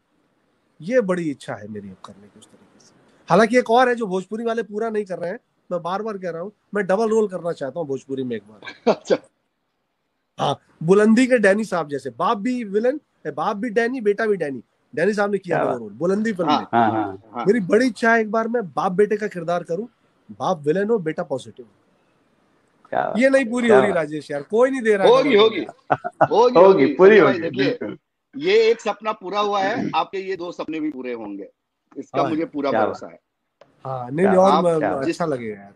ये बड़ी इच्छा है मेरी अब करने की उस तरीके से। हालाँकि एक और है जो भोजपुरी वाले पूरा नहीं कर रहे हैं। मैं बार बार कह रहा हूँ मैं डबल रोल करना चाहता हूँ भोजपुरी में एक बार। अच्छा। हाँ बुलंदी के डैनी साहब जैसे। बाप भी विलन बाप भी डैनी बेटा भी डैनी। डैनी साहब ने किया वो रोल बुलंदी फ़िल्म में हाँ, हाँ, हाँ, मेरी बड़ी इच्छा है एक बार मैं बाप बेटे का किरदार करूँ। बाप विलन हो बेटा पॉजिटिव ये नहीं पूरी हो रही राजेश यार कोई नहीं दे रहा होगी होगी होगी होगी पूरी होगी ये एक सपना पूरा हुआ है आपके ये दो सपने भी पूरे होंगे। इसका हाँ, मुझे पूरा भरोसा है। हाँ नहीं और अच्छा लगेगा यार।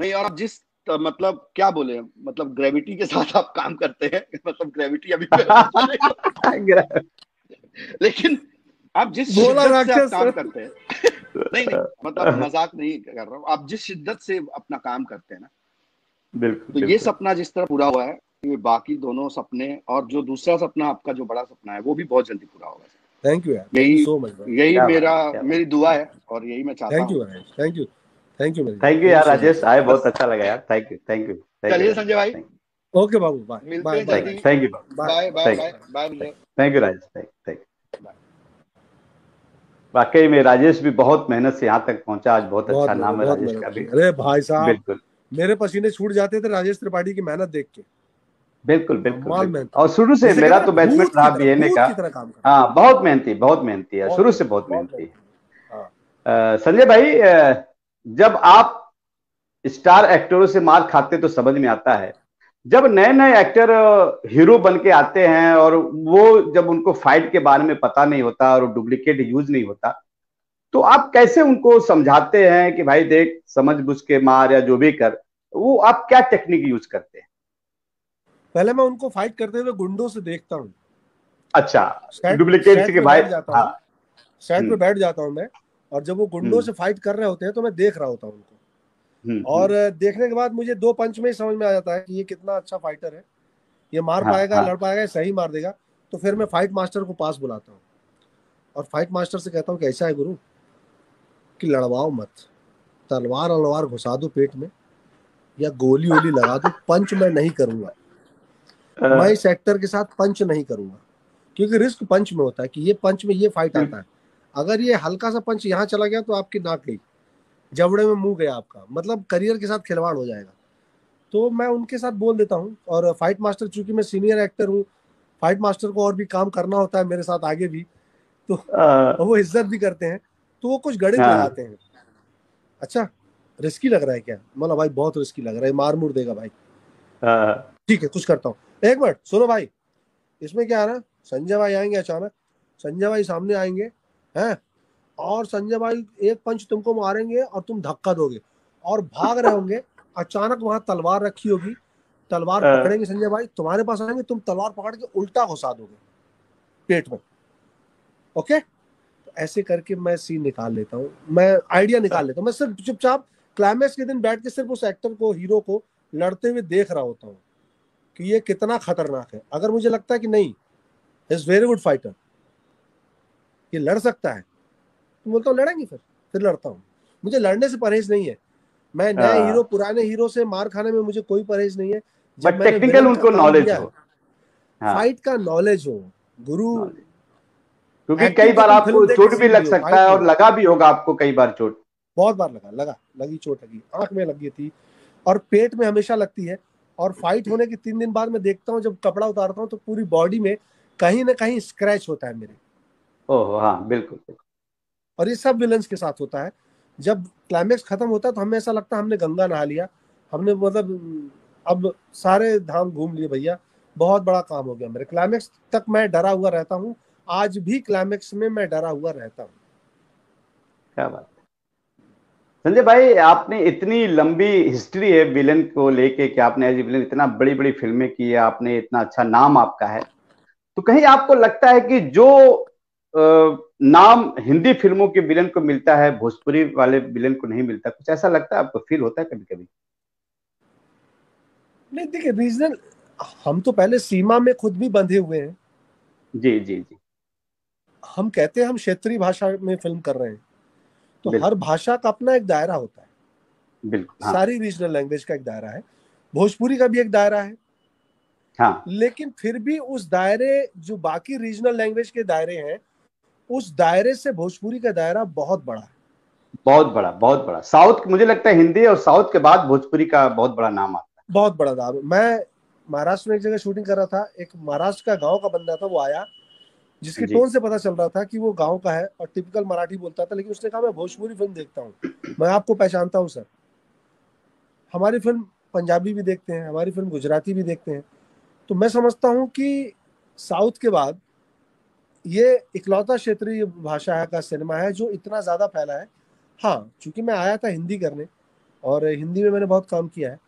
नहीं और आप जिस मतलब क्या बोले मतलब ग्रेविटी के साथ आप काम करते हैं मतलब ग्रेविटी अभी लेकिन आप जिस शिद्दत से आप काम करते हैं नहीं नहीं मतलब मज़ाक नहीं कर रहा हूँ आप जिस शिद्दत से अपना काम करते हैं ना बिल्कुल तो ये सपना जिस तरह पूरा हुआ है ये बाकी दोनों सपने और जो दूसरा सपना आपका जो बड़ा सपना है वो भी बहुत जल्दी पूरा होगा थैंक यू यही सो मच यही मेरा मेरी दुआ है और यही मैं चाहता हूँ thank you thank you thank you यार राजेश आए बहुत अच्छा लगा यार थैंक यू थैंक यू चलिए संजय भाई ओके बाबू बाय हैं जल्दी thank you bye bye bye bye thank you Rajesh thank you वाकई में राजेश भी बहुत मेहनत से यहाँ तक पहुँचा आज बहुत अच्छा नाम है राजेश का भी अरे भाई साहब बिल्कुल मेरे पसीने छूट जाते थे राजेश त्रिपाठी की मेहनत देख के। बिल्कुल बिल्कुल और शुरू से मेरा तो बैचमेंट रहा बी का हाँ। बहुत मेहनती बहुत मेहनती है। शुरू से बहुत मेहनती। है। हाँ। संजय भाई जब आप स्टार एक्टरों से मार खाते तो समझ में आता है। जब नए नए एक्टर हीरो बन के आते हैं और वो जब उनको फाइट के बारे में पता नहीं होता और डुप्लीकेट यूज़ नहीं होता तो आप कैसे उनको समझाते हैं कि भाई देख समझ बुझ के मार या जो भी कर? वो आप क्या टेक्निक यूज़ करते हैं? पहले मैं उनको फाइट करते हुए गुंडों से देखता हूँ। अच्छा डुप्लीकेट के भाई हाँ। साइड पे हम्म। बैठ जाता हूँ मैं और जब वो गुंडों हम्म। से फाइट कर रहे होते हैं तो मैं देख रहा होता हूँ उनको। हम्म, और देखने के बाद मुझे दो पंच में ही समझ में आ जाता है कि ये कितना अच्छा फाइटर है। ये मार हाँ, पाएगा हाँ. लड़ पाएगा सही मार देगा। तो फिर मैं फाइट मास्टर को पास बुलाता हूँ। और फाइट मास्टर से कहता हूँ कैसा है गुरु कि लड़वाओ मत। तलवार अलवार घुसा दो पेट में। या गोली वोली लगा दो पंच मैं नहीं करूँगा। हाँ। मैं इस एक्टर के साथ पंच नहीं करूँगा। क्योंकि रिस्क पंच में होता है कि ये पंच में ये फाइट आता है। अगर ये हल्का सा पंच यहाँ चला गया तो आपकी नाक गई। जबड़े में मुँह गया आपका। मतलब करियर के साथ खिलवाड़ हो जाएगा। तो मैं उनके साथ बोल देता हूँ और फाइट मास्टर चूँकि मैं सीनियर एक्टर हूँ फाइट मास्टर को और भी काम करना होता है मेरे साथ आगे भी तो हाँ। वो इज़्ज़त भी करते हैं तो वो कुछ गड़े हाँ। लगाते हैं। अच्छा? रिस्की लग रहा है क्या? मतलब भाई बहुत रिस्की लग रहा है। मार मुर देगा भाई। हाँ। ठीक है कुछ करता हूँ। एक मिनट सुनो भाई। इसमें क्या है? ना संजय भाई आएँगे अचानक। संजय भाई सामने आएँगे हैं? और संजय भाई एक पंच तुमको मारेंगे और तुम धक्का दोगे। और भाग रहे होंगे अचानक वहाँ तलवार रखी होगी। तलवार हाँ। पकड़ेंगे संजय भाई तुम्हारे पास आएँगे तुम तलवार पकड़ के उल्टा घुसा दोगे पेट में। ओके? तो ऐसे करके मैं सीन निकाल लेता हूँ। मैं आइडिया निकाल लेता हूँ। मैं सिर्फ़ चुपचाप क्लाइमैक्स के दिन बैठ के सिर्फ़ उस एक्टर को हीरो को लड़ते हुए देख रहा होता हूँ कि ये कितना खतरनाक है। अगर मुझे लगता है कि नहीं इज़ वेरी गुड फाइटर ये लड़ सकता है। तो बोलता हूँ लड़ेंगे फिर फिर लड़ता हूँ। मुझे लड़ने से परहेज नहीं है। मैं नए हीरो हाँ। पुराने हीरो से मार खाने में मुझे कोई परहेज नहीं है। जब टेक्निकल उनको नॉलेज हो। फाइट का नॉलेज हो गुरु क्योंकि कई बार आपको चोट भी लग सकता है और लगा भी होगा आपको कई बार चोट। बहुत बार लगा लगा लगी चोट लगी आँख में लगी थी। और पेट में हमेशा लगती है। और फाइट होने के तीन दिन बाद मैं देखता हूँ जब कपड़ा उतारता हूँ तो पूरी बॉडी में कहीं ना कहीं स्क्रैच होता है मेरे। ओह हाँ बिल्कुल और ये सब विलन्स के साथ होता है। जब क्लाइमेक्स खत्म होता है तो हमें ऐसा लगता है हमने गंगा नहा लिया। हमने मतलब अब सारे धाम घूम लिए भैया। बहुत बड़ा काम हो गया मेरे। क्लाइमेक्स तक मैं डरा हुआ रहता हूँ। आज भी क्लाइमेक्स में मैं डरा हुआ रहता हूँ। क्या बात संजय भाई आपने इतनी लंबी हिस्ट्री है विलन को लेके कि आपने एज विलन इतना बड़ी बड़ी फ़िल्में की है आपने इतना अच्छा नाम आपका है। तो कहीं आपको लगता है कि जो नाम हिंदी फ़िल्मों के विलन को मिलता है भोजपुरी वाले विलन को नहीं मिलता कुछ ऐसा लगता है आपको? फील होता है कभी कभी नहीं देखिए रीजनल हम तो पहले सीमा में खुद भी बंधे हुए हैं। जी जी जी। हम कहते हैं हम क्षेत्रीय भाषा में फ़िल्म कर रहे हैं। तो हर भाषा का अपना एक दायरा होता है। बिल्कुल हाँ। सारी रीजनल लैंग्वेज का एक दायरा है। भोजपुरी का भी एक दायरा है। हाँ। लेकिन फिर भी उस दायरे जो बाकी रीजनल लैंग्वेज के दायरे हैं उस दायरे से भोजपुरी का दायरा बहुत बड़ा है। बहुत बड़ा बहुत बड़ा। साउथ मुझे लगता है हिंदी और साउथ के बाद भोजपुरी का बहुत बड़ा नाम आता है। बहुत बड़ा नाम। मैं महाराष्ट्र में एक जगह शूटिंग कर रहा था। एक महाराष्ट्र का गाँव का बंदा था वो आया। जिसके टोन से पता चल रहा था कि वो गाँव का है और टिपिकल मराठी बोलता था लेकिन उसने कहा मैं भोजपुरी फ़िल्म देखता हूँ। मैं आपको पहचानता हूँ सर हमारी फ़िल्म पंजाबी भी देखते हैं हमारी फ़िल्म गुजराती भी देखते हैं। तो मैं समझता हूँ कि साउथ के बाद ये इकलौता क्षेत्रीय भाषा का सिनेमा है जो इतना ज़्यादा फैला है। हाँ चूँकि मैं आया था हिंदी करने और हिंदी में मैंने बहुत काम किया है।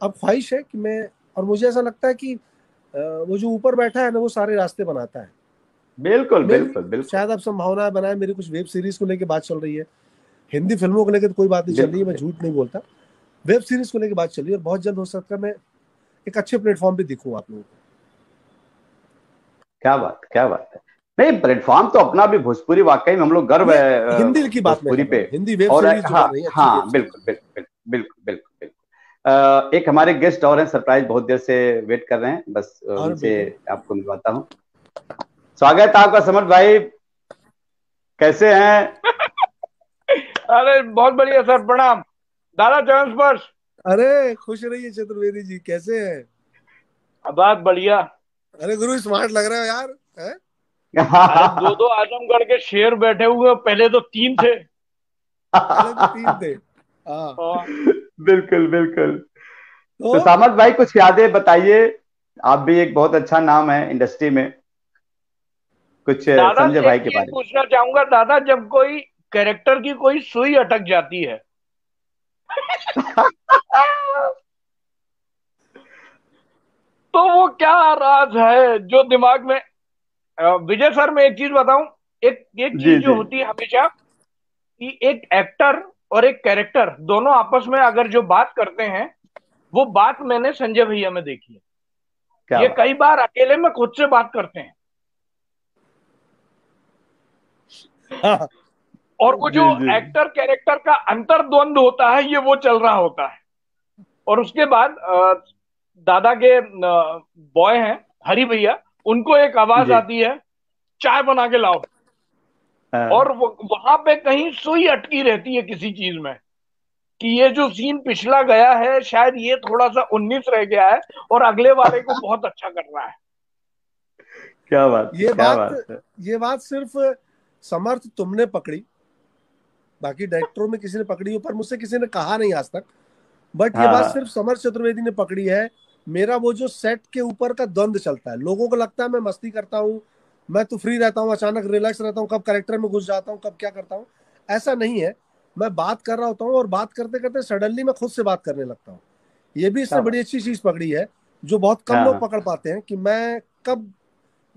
अब ख्वाहिश है कि मैं और मुझे ऐसा लगता है कि वो जो ऊपर बैठा है ना वो सारे रास्ते बनाता है। बिल्कुल बिल्कुल बिल्कुल। शायद आप संभावना बनाए मेरी कुछ वेब सीरीज़ को लेकर बात चल रही है। हिंदी फ़िल्मों को लेकर तो कोई बात नहीं चल रही है मैं झूठ नहीं बोलता। वेब सीरीज़ को लेकर बात चल रही है और बहुत जल्द हो सकता है मैं एक अच्छे प्लेटफॉर्म पे दिखूं आप लोगों को। क्या बात क्या बात है। नहीं प्लेटफॉर्म तो अपना भी भोजपुरी वाकई में हम लोग गर्व है हिंदी की बात भोजपुरी पे। हिंदी वेब सीरीज़ हाँ हाँ बिल्कुल बिल्कुल बिल्कुल बिल्कुल बिल्कुल एक हमारे गेस्ट और हैं सरप्राइज़ बहुत देर से वेट कर रहे हैं बस उनसे आपको मिलवाता हूँ। स्वागत है आपका समर्थ भाई। कैसे हैं? अरे बहुत बढ़िया सर प्रणाम। दादा चरण स्पर्श। अरे खुश रहिए चतुर्वेदी जी कैसे हैं? बात बढ़िया। अरे गुरु स्मार्ट लग रहे हो यार है? दो दो आजमगढ़ के शेर बैठे हुए पहले तो तीन थे। पहले तो तीन थे हाँ। हाँ। बिल्कुल बिल्कुल। तो, तो सामत भाई कुछ यादें बताइए। आप भी एक बहुत अच्छा नाम है इंडस्ट्री में। कुछ संजय भाई के बारे में। पूछना चाहूँगा दादा जब कोई कैरेक्टर की कोई सुई अटक जाती है। तो वो क्या राज है जो दिमाग में विजय सर मैं एक चीज़ बताऊँ एक एक चीज़ जो होती है हमेशा कि एक एक्टर और एक कैरेक्टर दोनों आपस में अगर जो बात करते हैं वो बात मैंने संजय भैया में देखी है। ये कई बार अकेले में खुद से बात करते हैं हाँ। और वो जो एक्टर कैरेक्टर का अंतर द्वंद होता है ये वो चल रहा होता है। और उसके बाद दादा के बॉय हैं हरी भैया उनको एक आवाज़ आती है चाय बना के लाओ। हाँ। और वहाँ पे कहीं सुई अटकी रहती है किसी चीज़ में कि ये जो सीन पिछला गया है शायद ये थोड़ा सा उन्नीस रह गया है और अगले वाले को बहुत अच्छा कर रहा है। क्या बात ये क्या बात, बात ये बात सिर्फ़ समर्थ तुमने पकड़ी बाकी डायरेक्टरों में किसी ने पकड़ी पर मुझसे किसी ने कहा नहीं आज तक बट हाँ। ये बात हाँ। सिर्फ़ समर्थ चतुर्वेदी ने पकड़ी है मेरा वो जो सेट के ऊपर का द्वंद चलता है लोगों को लगता है मैं मस्ती करता हूँ मैं तो फ्री रहता हूँ अचानक रिलैक्स रहता हूँ कब करेक्टर में घुस जाता हूँ कब क्या करता हूँ ऐसा नहीं है मैं बात कर रहा होता हूँ और बात करते करते सडनली मैं खुद से बात करने लगता हूँ ये भी इसने हाँ। बड़ी अच्छी चीज़ पकड़ी है जो बहुत कम लोग पकड़ पाते हैं कि मैं कब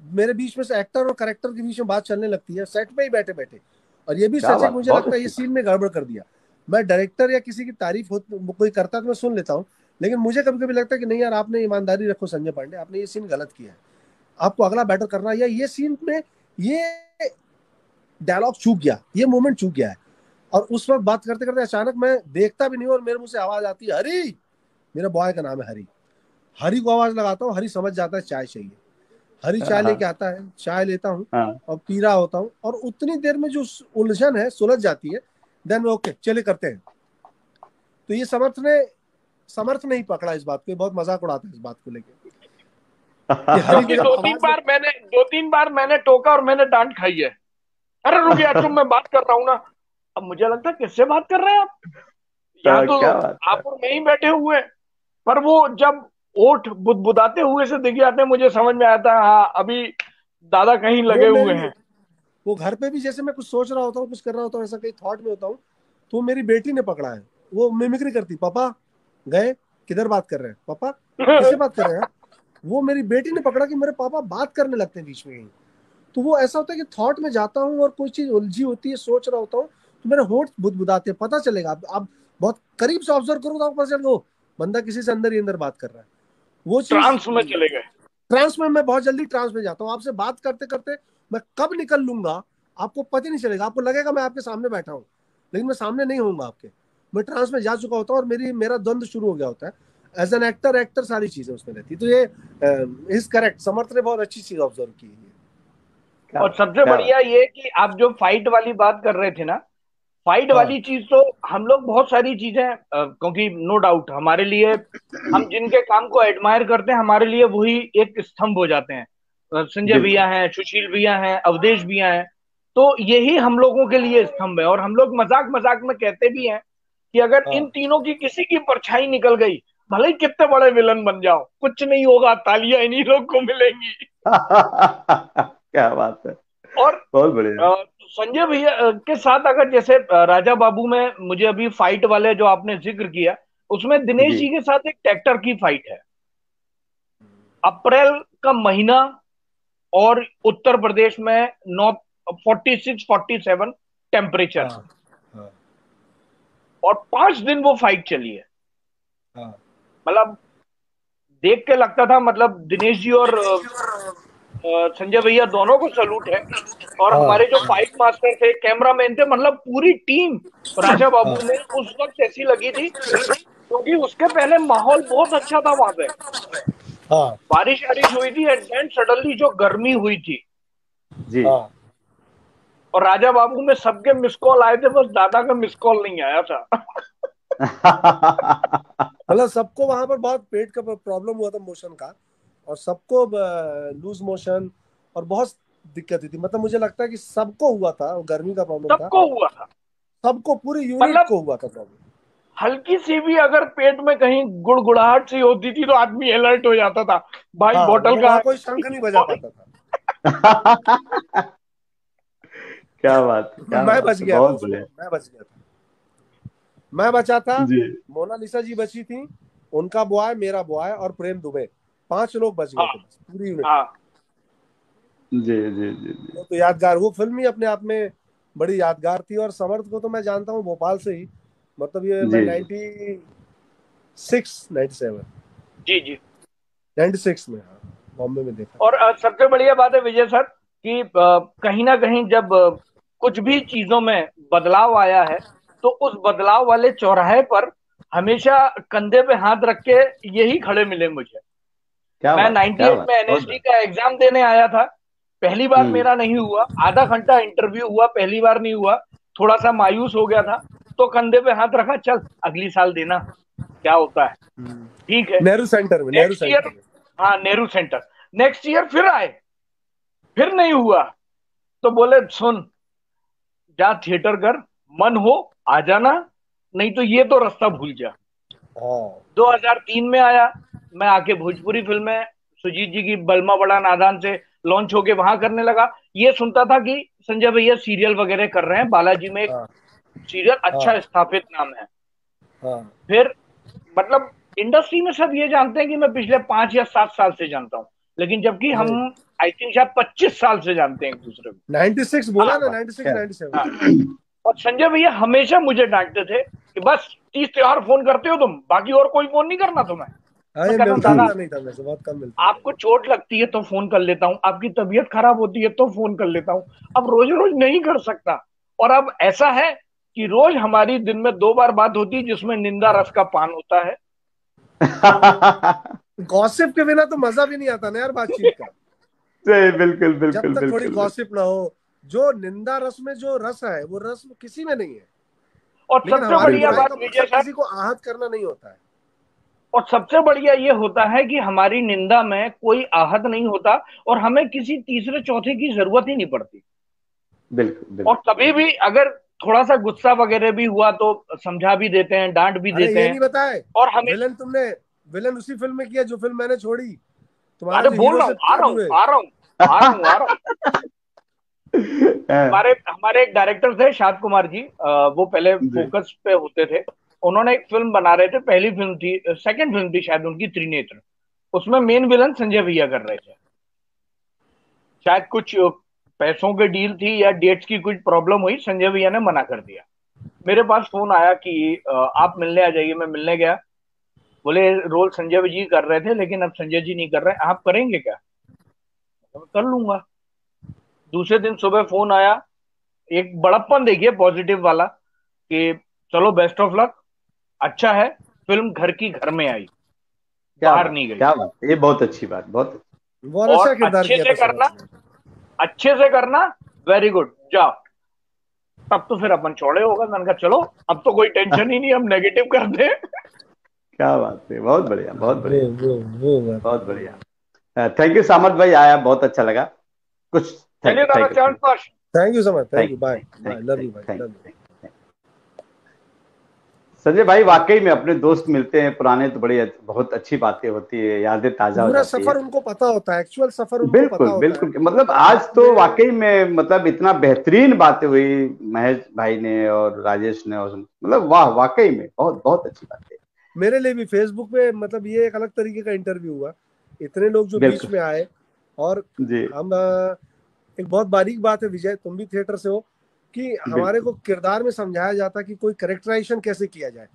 मेरे बीच में से एक्टर और करेक्टर के बीच में बात चलने लगती है सेट में ही बैठे बैठे। और ये भी सच है मुझे लगता है ये सीन में गड़बड़ कर दिया। मैं डायरेक्टर या किसी की तारीफ़ हो कोई करता तो मैं सुन लेता हूँ लेकिन मुझे कभी कभी लगता है कि नहीं यार आपने ईमानदारी रखो संजय पांडे आपने ये सीन गलत किया है। आपको अगला बैटर करना या ये सीन में ये डायलॉग चूक गया ये मोमेंट चूक गया है। और उस वक्त बात करते करते अचानक मैं देखता भी नहीं और मेरे मुँह से आवाज़ आती है हरी! मेरा बॉय का नाम है हरी। हरी को आवाज़ लगाता हूँ हरी समझ जाता है चाय चाहिए। हरी चाय हाँ। लेके आता है चाय लेता हूँ हाँ। और पी रहा होता हूँ और उतनी देर में जो उलझन है सुलझ जाती है देन ओके चले करते हैं। तो ये समर्थ ने समर्थ नहीं पकड़ा इस बात को बहुत मज़ाक उड़ाता है इस बात को लेके। दो तीन बार मैंने दो तीन बार मैंने टोका और मैंने डांट खाई है। अरे रुक गया तुम मैं बात कर रहा हूँ ना। अब मुझे लगता है किससे बात कर रहे हैं आप? यहाँ तो आप और मैं ही बैठे हुए पर वो जब ओठ बुदबुदाते हुए से दिख जाते हैं मुझे समझ में आता है हाँ अभी दादा कहीं लगे हुए हैं। वो घर पे भी जैसे मैं कुछ सोच रहा होता हूँ कुछ कर रहा होता हूँ ऐसा कहीं थॉट में होता हूँ तो मेरी बेटी ने पकड़ा है। वो मिमिक्री करती पापा गए किधर बात कर रहे हैं? पापा किससे बात कर रहे हैं? वो मेरी बेटी ने पकड़ा कि मेरे पापा बात करने लगते हैं बीच में ही। तो वो ऐसा होता है कि थॉट में जाता हूँ और कोई चीज़ उलझी होती है सोच रहा होता हूँ तो मेरे होठ बुदबुदाते हैं पता चलेगा। आप बहुत करीब से ऑब्ज़र्व करो तो आपको पता चल बंदा किसी से अंदर ही अंदर बात कर रहा है। वो ट्रांस में चले गए। ट्रांस में मैं बहुत जल्दी ट्रांस में जाता हूँ। आपसे बात करते करते मैं कब निकल लूँगा आपको पता नहीं चलेगा। आपको लगेगा मैं आपके सामने बैठा हूँ लेकिन मैं सामने नहीं होऊँगा आपके। मैं ट्रांस में जा चुका होता हूँ और मेरी मेरा द्वंद शुरू हो गया होता है। एज एन एक्टर एक्टर सारी चीज़ें उसमें रहती तो ये इज़ करेक्ट समर्थ ने बहुत अच्छी चीज़ ऑब्ज़र्व की है। और सबसे बढ़िया ये कि आप जो फाइट वाली बात कर रहे थे ना फाइट हाँ. वाली चीज़ तो हम लोग बहुत सारी चीज़ें क्योंकि नो डाउट हमारे लिए हम जिनके काम को एडमायर करते हैं हमारे लिए वही एक स्तंभ हो जाते हैं। संजय भैया हैं सुशील भैया हैं अवधेश भैया हैं तो यही हम लोगों के लिए स्तंभ है। और हम लोग मज़ाक मज़ाक में कहते भी हैं कि अगर हाँ. इन तीनों की किसी की परछाई निकल गई भले ही कितने बड़े विलन बन जाओ कुछ नहीं होगा तालियाँ इन्हीं लोग को मिलेंगी। क्या बात है। और बहुत बढ़िया। संजय भैया के साथ अगर जैसे राजा बाबू में मुझे अभी फाइट वाले जो आपने ज़िक्र किया उसमें दिनेश जी। के साथ एक ट्रैक्टर की फाइट है। अप्रैल का महीना और उत्तर प्रदेश में north forty six forty seven temperature और पाँच दिन वो फाइट चली है। हाँ। मतलब देख के लगता था मतलब दिनेश जी और संजय भैया दोनों को सलूट है। और हाँ। हमारे जो फाइट मास्टर थे कैमरा मैन थे मतलब पूरी टीम राजा बाबू ने उस वक्त ऐसी लगी थी क्योंकि उसके पहले माहौल बहुत अच्छा था वहाँ पे हाँ। बारिश वारिश हुई थी एंड देन सडनली जो गर्मी हुई थी जी हाँ। और राजा बाबू में सबके मिस कॉल आए थे बस दादा का मिस कॉल नहीं आया था मतलब सबको वहाँ पर बहुत पेट का प्रॉब्लम हुआ था मोशन का और सबको लूज मोशन और बहुत दिक्कत हुई थी। मतलब मुझे लगता है कि सबको हुआ था गर्मी का प्रॉब्लम था। सबको हुआ था। सबको पूरी यूनिट मतलब को हुआ था प्रॉब्लम हल्की सी भी अगर पेट में कहीं गुड़गुड़ाहट सी होती थी तो आदमी अलर्ट हो जाता था। भाई हाँ, बोतल का कोई शंख नहीं बजा पाता था। क्या बात क्या मैं बच गया मैं बच गया था। मैं बचा था। मोनालिसा जी बची थी उनका बॉय मेरा बॉय और प्रेम दुबे। पाँच लोग बच गए थे हाँ। पूरी यूनिट जी जी जी तो यादगार वो फ़िल्म ही अपने आप में बड़ी यादगार थी और समर्थ को तो मैं जानता हूँ भोपाल से ही। मतलब ये मैं नाइनटी सिक्स नाइन्टी सेवन जी जी। नाइन्टी सिक्स में हाँ बॉम्बे में देखा। और सबसे बढ़िया बात है विजय सर कि कहीं ना कहीं जब कुछ भी चीज़ों में बदलाव आया है तो उस बदलाव वाले चौराहे पर हमेशा कंधे पे हाथ रख के यही खड़े मिले मुझे। क्या मैं नाइनटी एट में एनएसडी का एग्ज़ाम देने आया था पहली बार हम्म। मेरा नहीं हुआ आधा घंटा इंटरव्यू हुआ पहली बार नहीं हुआ थोड़ा सा मायूस हो गया था तो कंधे पे हाथ रखा चल अगली साल देना क्या होता है? हम्म। ठीक है। नेहरू सेंटर में नेहरू सेंटर हाँ नेहरू सेंटर। नेक्स्ट ईयर फिर आए। फिर नहीं हुआ। तो बोले सुन जा थिएटर कर मन हो आ जाना नहीं तो ये तो रास्ता भूल जा। 2003 हाँ। में आया मैं आके भोजपुरी फ़िल्म में सुजीत जी की बलमा बड़ा नादान से लॉन्च होके वहाँ करने लगा। ये सुनता था कि संजय भैया सीरियल वगैरह कर रहे हैं। बालाजी में एक हाँ। सीरियल अच्छा हाँ। स्थापित नाम है। फिर मतलब इंडस्ट्री में सब ये जानते हैं कि मैं पिछले पाँच या सात साल से जानता हूँ। लेकिन जबकि हम आई थिंक शायद पच्चीस साल से जानते हैं एक दूसरे को। 96 बोला ना? 96 97 और संजय भैया हमेशा मुझे डांटते थे कि बस तीस त्योहार फ़ोन करते हो तुम बाकी और कोई फ़ोन नहीं करना तुम्हें। आपको चोट लगती है तो फ़ोन कर लेता हूँ आपकी तबीयत खराब होती है तो फ़ोन कर लेता हूँ। अब रोज रोज नहीं कर सकता। और अब ऐसा है कि रोज हमारी दिन में दो बार बात होती है जिसमें निंदा रस का पान होता है। गॉसिप के बिना तो मज़ा भी नहीं आता ना यार बातचीत का। बिल्कुल बिल्कुल जब तक थोड़ी गॉसिप ना हो जो निंदा रस में जो रस है वो रस किसी में नहीं है। और सबसे बढ़िया बात किसी को आहत करना नहीं होता है। और सबसे बढ़िया ये होता है कि हमारी निंदा में कोई आहत नहीं होता और हमें किसी तीसरे चौथे की ज़रूरत ही नहीं पड़ती। बिल्कुल और कभी भी अगर थोड़ा सा गुस्सा वगैरह भी हुआ तो समझा भी देते हैं डांट भी देते हैं। बताए। और हमें विलन तुमने विलन उसी फ़िल्म में किया जो फ़िल्म मैंने छोड़ी। तुम्हारे बोल रहा हूँ आ रहा हूँ आ रहा हूँ आ रहा हूँ आ रहा हूँ। हमारे हमारे एक डायरेक्टर थे शाद कुमार जी वो पहले फोकस पे होते थे। उन्होंने एक फ़िल्म बना रहे थे, पहली फ़िल्म थी सेकंड फ़िल्म थी शायद उनकी, त्रिनेत्र। उसमें मेन विलन संजय भैया कर रहे थे। शायद कुछ पैसों के डील थी या डेट्स की कुछ प्रॉब्लम हुई, संजय भैया ने मना कर दिया। मेरे पास फ़ोन आया कि आप मिलने आ जाइए, मैं मिलने गया। बोले, रोल संजय जी कर रहे थे, लेकिन अब संजय जी नहीं कर रहे, आप करेंगे क्या? कर लूँगा। दूसरे दिन सुबह फ़ोन आया, एक बड़प्पन देखिए पॉजिटिव वाला, कि चलो बेस्ट ऑफ़ लक अच्छा है फ़िल्म घर की घर में आई। बाहर नहीं गई। क्या बात ये बहुत अच्छी बात बहुत और अच्छे से करना अच्छे से करना वेरी गुड जाओ। तब तो फिर अपन छोड़े होगा मैंने कहा चलो अब तो कोई टेंशन ही नहीं हम नेगेटिव कर दे। क्या बात है बहुत बढ़िया बहुत बढ़िया। बहुत बढ़िया। थैंक यू सामत भाई आया बहुत अच्छा लगा। कुछ thank you so much thank you bye bye love you bye love you Sanjay भाई वाकई में अपने दोस्त मिलते हैं पुराने तो बड़ी बहुत अच्छी बातें होती है यादें ताज़ा पूरा सफ़र है। उनको पता होता है एक्चुअल सफ़र उनको बिल्कुल पता बिल्कुल होता है। मतलब आज तो वाकई में मतलब इतना बेहतरीन बातें हुई महेश भाई ने और राजेश ने और मतलब वाह वाकई में बहुत बहुत अच्छी बात है मेरे लिए भी फेसबुक पे मतलब ये एक अलग तरीके का इंटरव्यू हुआ इतने लोग जो बीच में आए और हम एक बहुत बारीक बात है विजय तुम भी थिएटर से हो कि हमारे को किरदार में समझाया जाता कि कोई करेक्टराइजेशन कैसे किया जाए।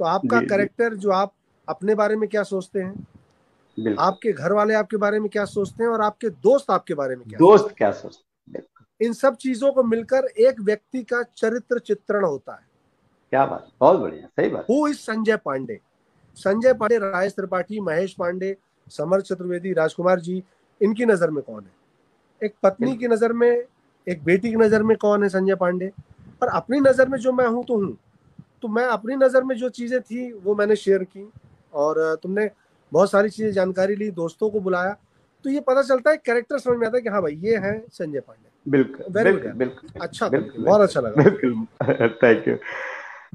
तो आपका करेक्टर जो। आप अपने बारे में क्या सोचते हैं? आपके घर वाले आपके बारे में क्या सोचते हैं और आपके दोस्त आपके बारे में क्या दोस्त क्या सोचते हैं? इन सब चीज़ों को मिलकर एक व्यक्ति का चरित्र चित्रण होता है। क्या बात बहुत बढ़िया सही बात। Who is Sanjay Pandey? Sanjay Pandey Rajesh Tripathi Mahesh Pandey Samar Chaturvedi Rajkumar ji इनकी नज़र में कौन है? एक पत्नी की नज़र में एक बेटी की नज़र में कौन है संजय पांडे? और अपनी नज़र में जो मैं हूँ तो हूँ। तो मैं अपनी नज़र में जो चीज़ें थी वो मैंने शेयर की। और तुमने बहुत सारी चीज़ें जानकारी ली दोस्तों को बुलाया। तो ये पता चलता है कैरेक्टर समझ में आता है कि हाँ भाई ये है संजय पांडे। बिल्कुल बिल्कुल बिल्कुल। अच्छा बिल्कुल बहुत अच्छा लगा। बिल्कुल थैंक यू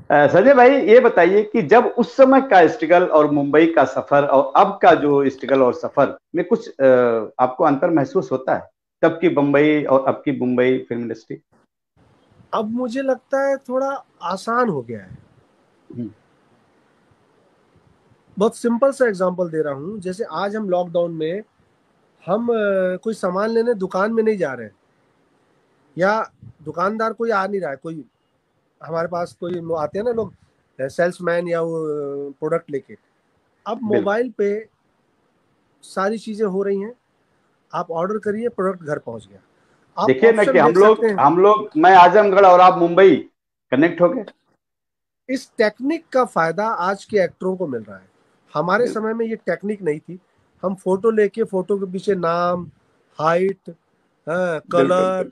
संजय भाई ये बताइए कि जब उस समय का स्ट्रगल और मुंबई का सफ़र और अब का जो स्ट्रगल और सफ़र में कुछ आपको अंतर महसूस होता है? तब की बम्बई और अब की मुंबई फ़िल्म इंडस्ट्री अब मुझे लगता है थोड़ा आसान हो गया है। हम्म। बहुत सिंपल सा एग्जांपल दे रहा हूँ। जैसे आज हम लॉकडाउन में हम कोई सामान लेने दुकान में नहीं जा रहे हैं। या दुकानदार कोई आ नहीं रहा है कोई हमारे पास कोई आते हैं ना लोग सेल्समैन या वो प्रोडक्ट लेके। अब मोबाइल पे सारी चीज़ें हो रही हैं। आप ऑर्डर करिए प्रोडक्ट घर पहुँच गया। देखिए ना कि हम लोग हम लोग मैं आजमगढ़ और आप मुंबई कनेक्ट हो गए। इस टेक्निक का फ़ायदा आज के एक्टरों को मिल रहा है। हमारे समय में ये टेक्निक नहीं थी। हम फ़ोटो लेके फ़ोटो के पीछे नाम height colour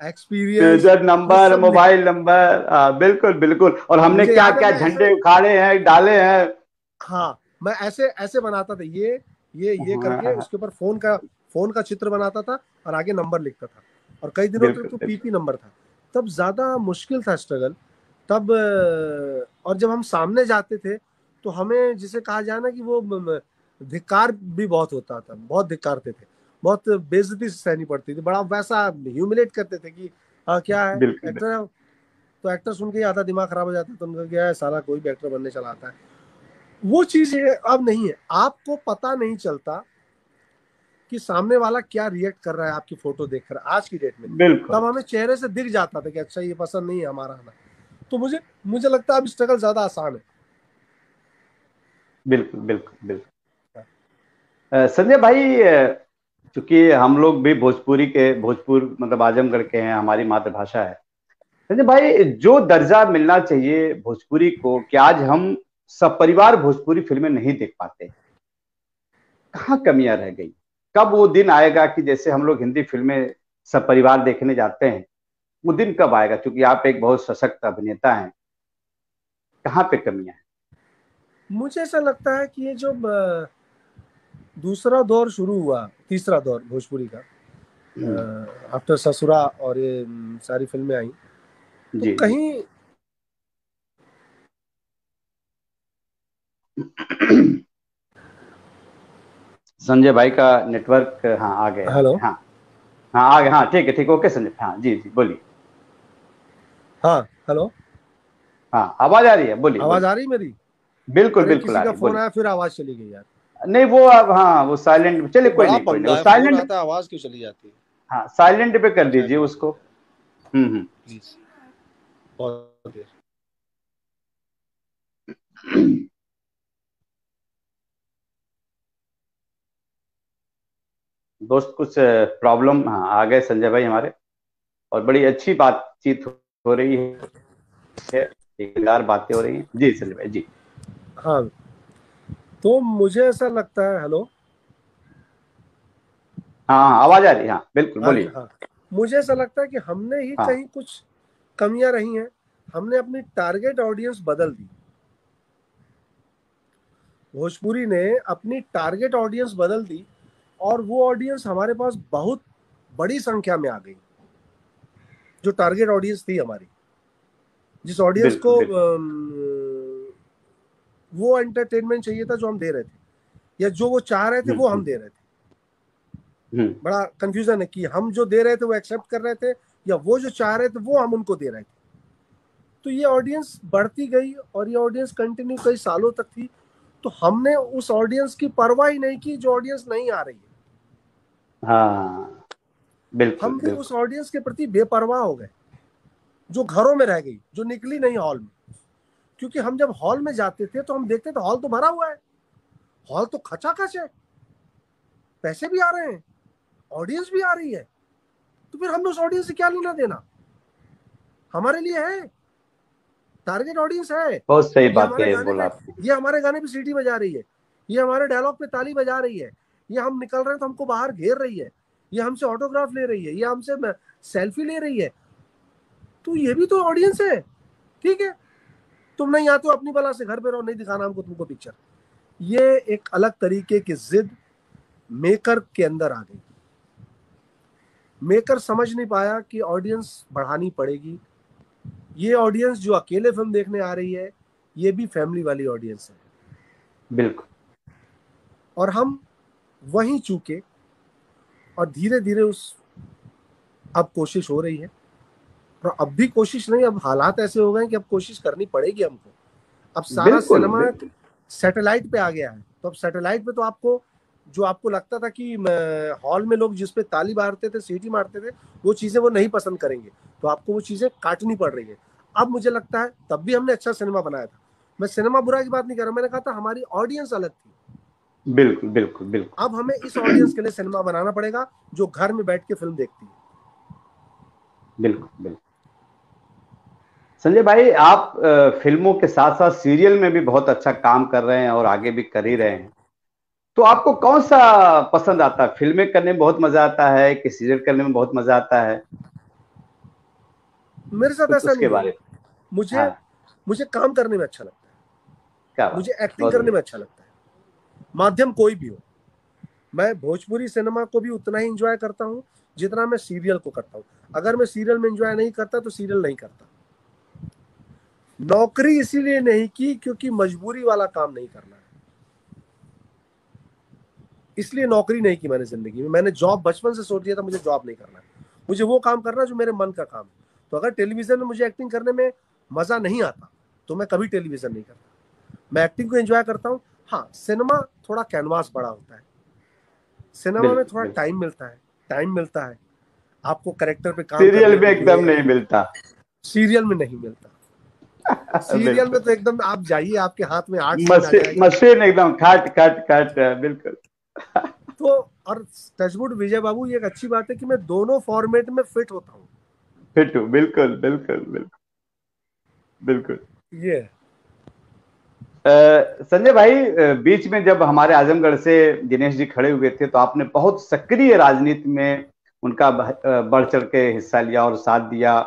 experience number mobile number बिल्कुल बिल्कुल। और हमने क्या क्या झंडे उखाड़े हैं डाले हैं। हाँ मैं ऐसे ऐसे बनाता था। ये ये ये हाँ, करके हाँ, उसके ऊपर फ़ोन का फ़ोन का चित्र बनाता था और आगे नंबर लिखता था। और कई दिनों तक तो पीपी नंबर था। तब ज़्यादा मुश्किल था स्ट्रगल तब और जब हम सामने जाते थे तो हमें जिसे कहा जाए ना कि वो धिक्कार भी बहुत होता था बहुत धिक्कारते थे। बहुत बेजती सहनी पड़ती थी। बड़ा वैसा ह्यूमिलेट करते थे कि आ, क्या है? एक्टर तो एक्टर सुन के आधा दिमाग खराब हो जाता तो उनका क्या है? सारा कोई भी एक्टर बनने चला आता है। वो चीज़ अब नहीं है। आपको पता नहीं चलता कि सामने वाला क्या रिएक्ट कर रहा है आपकी फ़ोटो देखकर आज की डेट में। तब हमें चेहरे से दिख जाता था कि अच्छा ये पसंद नहीं है हमारा आना। तो मुझे मुझे लगता है अब स्ट्रगल ज़्यादा आसान है। बिल्कुल बिल्कुल बिल्कुल। संजय भाई चूँकि हम लोग भी भोजपुरी के भोजपुर मतलब आजमगढ़ के हैं हमारी मातृभाषा है। संजय भाई जो दर्जा मिलना चाहिए भोजपुरी को कि आज हम सब परिवार भोजपुरी फ़िल्में नहीं देख पाते। कहाँ कमियाँ रह गई? कब वो दिन आएगा कि जैसे हम लोग हिंदी फ़िल्में सब परिवार देखने जाते हैं वो दिन कब आएगा? क्योंकि आप एक बहुत सशक्त अभिनेता हैं। कहाँ पे कमियाँ हैं? मुझे ऐसा लगता है कि ये जो दूसरा दौर शुरू हुआ तीसरा दौर भोजपुरी का आफ्टर हम्म। ससुरा और ये सारी फ़िल्में आई तो कहीं संजय भाई का नेटवर्क हाँ आ गया। हेलो हाँ। हाँ आ गया। हाँ ठीक है ठीक ओके संजय। हाँ जी जी बोलिए। हाँ हेलो हाँ आवाज़ आ रही है? बोलिए आवाज़ आ रही मेरी? बिल्कुल बिल्कुल किसी का फ़ोन आया फिर आवाज़ चली गई यार। नहीं वो अब हाँ वो साइलेंट चलिए कोई नहीं कोई नहीं साइलेंट आवाज़ क्यों चली जाती है? हाँ साइलेंट पे कर दीजिए उसको। हम्म हम्म। दोस्त कुछ प्रॉब्लम हाँ आ गए संजय भाई हमारे। और बड़ी अच्छी बातचीत हो रही है। बातें हो रही हैं। जी संजय भाई जी। हाँ। तो मुझे ऐसा लगता है हेलो? हाँ, हाँ आवाज़ आ रही है। हाँ बिल्कुल हाँ, बोलिए। हाँ, मुझे ऐसा लगता है कि हमने ही हाँ, कहीं कुछ कमियाँ रही हैं। हमने अपनी टारगेट ऑडियंस बदल दी। भोजपुरी ने अपनी टारगेट ऑडियंस बदल दी। और वो ऑडियंस हमारे पास बहुत बड़ी संख्या में आ गई। जो टारगेट ऑडियंस थी हमारी। जिस ऑडियंस को वो एंटरटेनमेंट चाहिए था जो हम दे रहे थे। या जो वो चाह रहे थे वो हम दे रहे थे। हम्म। बड़ा कंफ्यूजन है कि हम जो दे रहे थे वो एक्सेप्ट कर रहे थे या वो जो चाह रहे थे वो हम उनको दे रहे थे। तो ये ऑडियंस बढ़ती गई और ये ऑडियंस कंटिन्यू कई सालों तक थी। तो हमने उस ऑडियंस की परवाह ही नहीं की जो ऑडियंस नहीं आ रही है। हाँ बिल्कुल हम भी उस ऑडियंस के प्रति बेपरवाह हो गए जो घरों में रह गई जो निकली नहीं हॉल में। क्योंकि हम जब हॉल में जाते थे तो हम देखते थे हॉल तो भरा हुआ है। हॉल तो खचा खच है। पैसे भी आ रहे हैं ऑडियंस भी आ रही है। तो फिर हमने उस ऑडियंस से क्या लेना देना? हमारे लिए है। टारगेट ऑडियंस है। बहुत सही बात है बोला ये हमारे गाने पे सीटी बजा रही है। ये हमारे डायलॉग पे ताली बजा रही है। ये हम निकल रहे हैं तो हमको बाहर घेर रही है। ये हमसे ऑटोग्राफ ले रही है ये हमसे सेल्फी ले रही है। तो ये भी तो ऑडियंस है ठीक है? तुम नहीं आते हो अपनी बला से घर पे रहो नहीं दिखाना हमको तुमको पिक्चर ये एक अलग तरीके की जिद मेकर के अंदर आ गई। मेकर समझ नहीं पाया कि ऑडियंस बढ़ानी पड़ेगी। ये ऑडियंस जो अकेले फ़िल्म देखने आ रही है ये भी फैमिली वाली ऑडियंस है। बिल्कुल। और हम वहीं चूके और धीरे धीरे उस अब कोशिश हो रही है। और अब भी कोशिश नहीं अब हालात ऐसे हो गए कि अब कोशिश करनी पड़ेगी हमको। अब सारा सिनेमा सैटेलाइट पे आ गया है। तो अब सैटेलाइट पे तो आपको जो आपको लगता था कि हॉल में लोग जिसपे ताली मारते थे सीटी मारते थे वो चीज़ें वो नहीं पसंद करेंगे। तो आपको वो चीज़ें काटनी पड़ रही है। अब मुझे लगता है तब भी हमने अच्छा सिनेमा बनाया था। मैं सिनेमा बुरा की बात नहीं कर रहा मैंने कहा था हमारी ऑडियंस अलग थी। बिल्कुल बिल्कुल बिल्कुल। अब हमें इस ऑडियंस के लिए सिनेमा बनाना पड़ेगा जो घर में बैठ के फ़िल्म देखती है। बिल्कुल बिल्कुल। संजय भाई आप फ़िल्मों के साथ साथ सीरियल में भी बहुत अच्छा काम कर रहे हैं और आगे भी कर ही रहे हैं। तो आपको कौन सा पसंद आता है? फ़िल्में करने में बहुत मज़ा आता है कि सीरियल करने में बहुत मज़ा आता है? मेरे साथ ऐसा नहीं बारे मुझे हाँ। मुझे काम करने में अच्छा लगता है। क्या मुझे एक्टिंग करने में अच्छा लगता है। माध्यम कोई भी हो। मैं भोजपुरी सिनेमा को भी उतना ही इंजॉय करता हूँ, जितना मैं सीरियल को करता हूँ। अगर मैं सीरियल में इंजॉय नहीं करता तो सीरियल नहीं करता। नौकरी इसीलिए नहीं की क्योंकि मजबूरी वाला काम नहीं करना है। इसलिए नौकरी नहीं की मैंने ज़िंदगी में। मैंने जॉब बचपन से सोच दिया था, मुझे जॉब नहीं करना है। मुझे वो काम करना जो मेरे मन का काम है। तो अगर टेलीविज़न में मुझे एक्टिंग करने में मज़ा नहीं आता तो मैं कभी टेलीविज़न नहीं करता। मैं एक्टिंग को एंजॉय करता हूँ। हाँ सिनेमा थोड़ा कैनवास बड़ा होता है। सिनेमा में थोड़ा टाइम मिलता है टाइम मिलता है। आपको करेक्टर पे काम सीरियल में एकदम नहीं मिलता। सीरियल में नहीं मिलता। सीरियल में तो एकदम आप जाइए आपके हाथ में आठ मशीन एकदम काट काट काट बिल्कुल। तो और टचवुड विजय बाबू ये एक अच्छी बात है कि मैं दोनों फॉर्मेट में फिट होता हूँ। फिट हूँ बिल्कुल बिल्कुल बिल्कुल। बिल्कुल। ये। संजय भाई बीच में जब हमारे आजमगढ़ से दिनेश जी खड़े हुए थे तो आपने बहुत सक्रिय राजनीति में उनका बढ़ चढ़ के हिस्सा लिया और साथ दिया।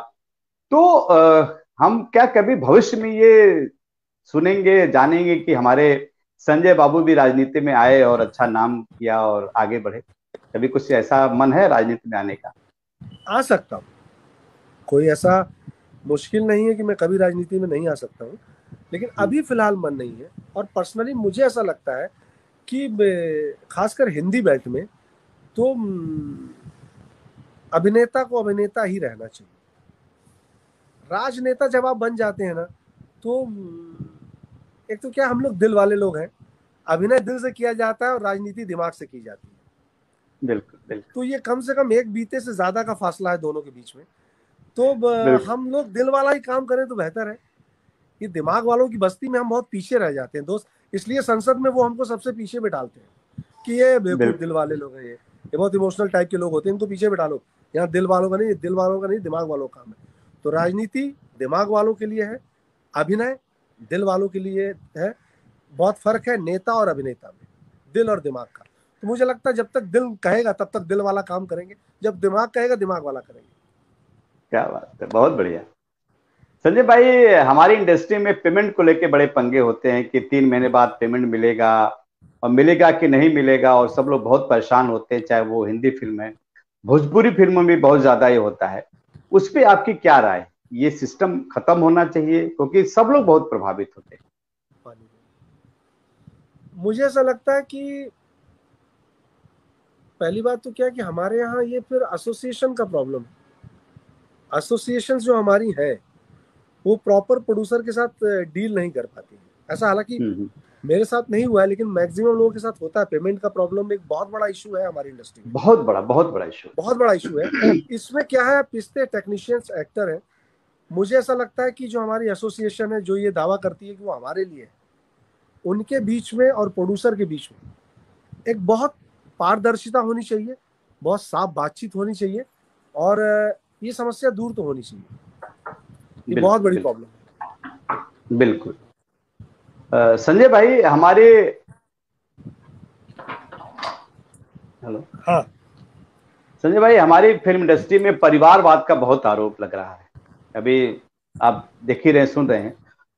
तो आ, हम क्या कभी भविष्य में ये सुनेंगे जानेंगे कि हमारे संजय बाबू भी राजनीति में आए और अच्छा नाम किया और आगे बढ़े? कभी कुछ ऐसा मन है राजनीति में आने का? आ सकता हूँ। कोई ऐसा मुश्किल नहीं है कि मैं कभी राजनीति में नहीं आ सकता हूँ। लेकिन। अभी फ़िलहाल मन नहीं है और पर्सनली मुझे ऐसा लगता है कि खासकर हिंदी बेल्ट में तो अभिनेता को अभिनेता ही रहना चाहिए। राजनेता जब आप बन जाते हैं ना तो एक तो क्या हम लोग दिल वाले लोग हैं अभिनय दिल से किया जाता है और राजनीति दिमाग से की जाती है। बिल्कुल बिल्कुल। तो ये कम से कम एक बीते से ज़्यादा का फासला है दोनों के बीच में। तो हम लोग दिल वाला ही काम करें तो बेहतर है। ये दिमाग वालों की बस्ती में हम बहुत पीछे रह जाते हैं दोस्त। इसलिए संसद में वो हमको सबसे पीछे बिठाते हैं। कि ये बिल्कुल। दिल वाले लोग हैं ये। ये बहुत इमोशनल टाइप के लोग होते हैं इनको पीछे बिठा लो यहाँ दिल वालों का नहीं दिल वालों का नहीं दिमाग वालों का काम है। तो राजनीति दिमाग वालों के लिए है अभिनय दिल वालों के लिए है। बहुत फ़र्क है नेता और अभिनेता में दिल और दिमाग का। तो मुझे लगता है जब तक दिल कहेगा तब तक दिल वाला काम करेंगे। जब दिमाग कहेगा दिमाग वाला करेंगे। क्या बात है बहुत बढ़िया। संजय भाई, हमारी इंडस्ट्री में पेमेंट को लेके बड़े पंगे होते हैं कि तीन महीने बाद पेमेंट मिलेगा और मिलेगा कि नहीं मिलेगा और सब लोग बहुत परेशान होते हैं, चाहे वो हिंदी फ़िल्म है, भोजपुरी फ़िल्म में बहुत ज़्यादा ये होता है। उस पर आपकी क्या राय? ये सिस्टम खत्म होना चाहिए, क्योंकि सब लोग बहुत प्रभावित होते हैं। मुझे ऐसा लगता है कि पहली बात तो क्या कि हमारे यहाँ ये फिर एसोसिएशन का प्रॉब्लम है। एसोसिएशन जो हमारी है वो प्रॉपर प्रोड्यूसर के साथ डील नहीं कर पाती है। ऐसा हालाँकि हम्म, हम्म। मेरे साथ नहीं हुआ है लेकिन मैक्सिमम लोगों के साथ होता है। पेमेंट का प्रॉब्लम एक बहुत बड़ा इशू है हमारी इंडस्ट्री में। बहुत बड़ा बहुत बड़ा इशू बहुत बड़ा इशू है। इसमें क्या है पिछते टेक्नीशियंस एक्टर है। मुझे ऐसा लगता है कि जो हमारी एसोसिएशन है जो ये दावा करती है कि वो हमारे लिए है उनके बीच में और प्रोड्यूसर के बीच में एक बहुत पारदर्शिता होनी चाहिए बहुत साफ़ बातचीत होनी चाहिए और ये समस्या दूर तो होनी चाहिए। ये बहुत बड़ी प्रॉब्लम है। बिल्कुल। संजय भाई हमारे हेलो। हाँ। संजय भाई हमारी फ़िल्म इंडस्ट्री में परिवारवाद का बहुत आरोप लग रहा है। अभी आप देख ही रहे सुन रहे हैं।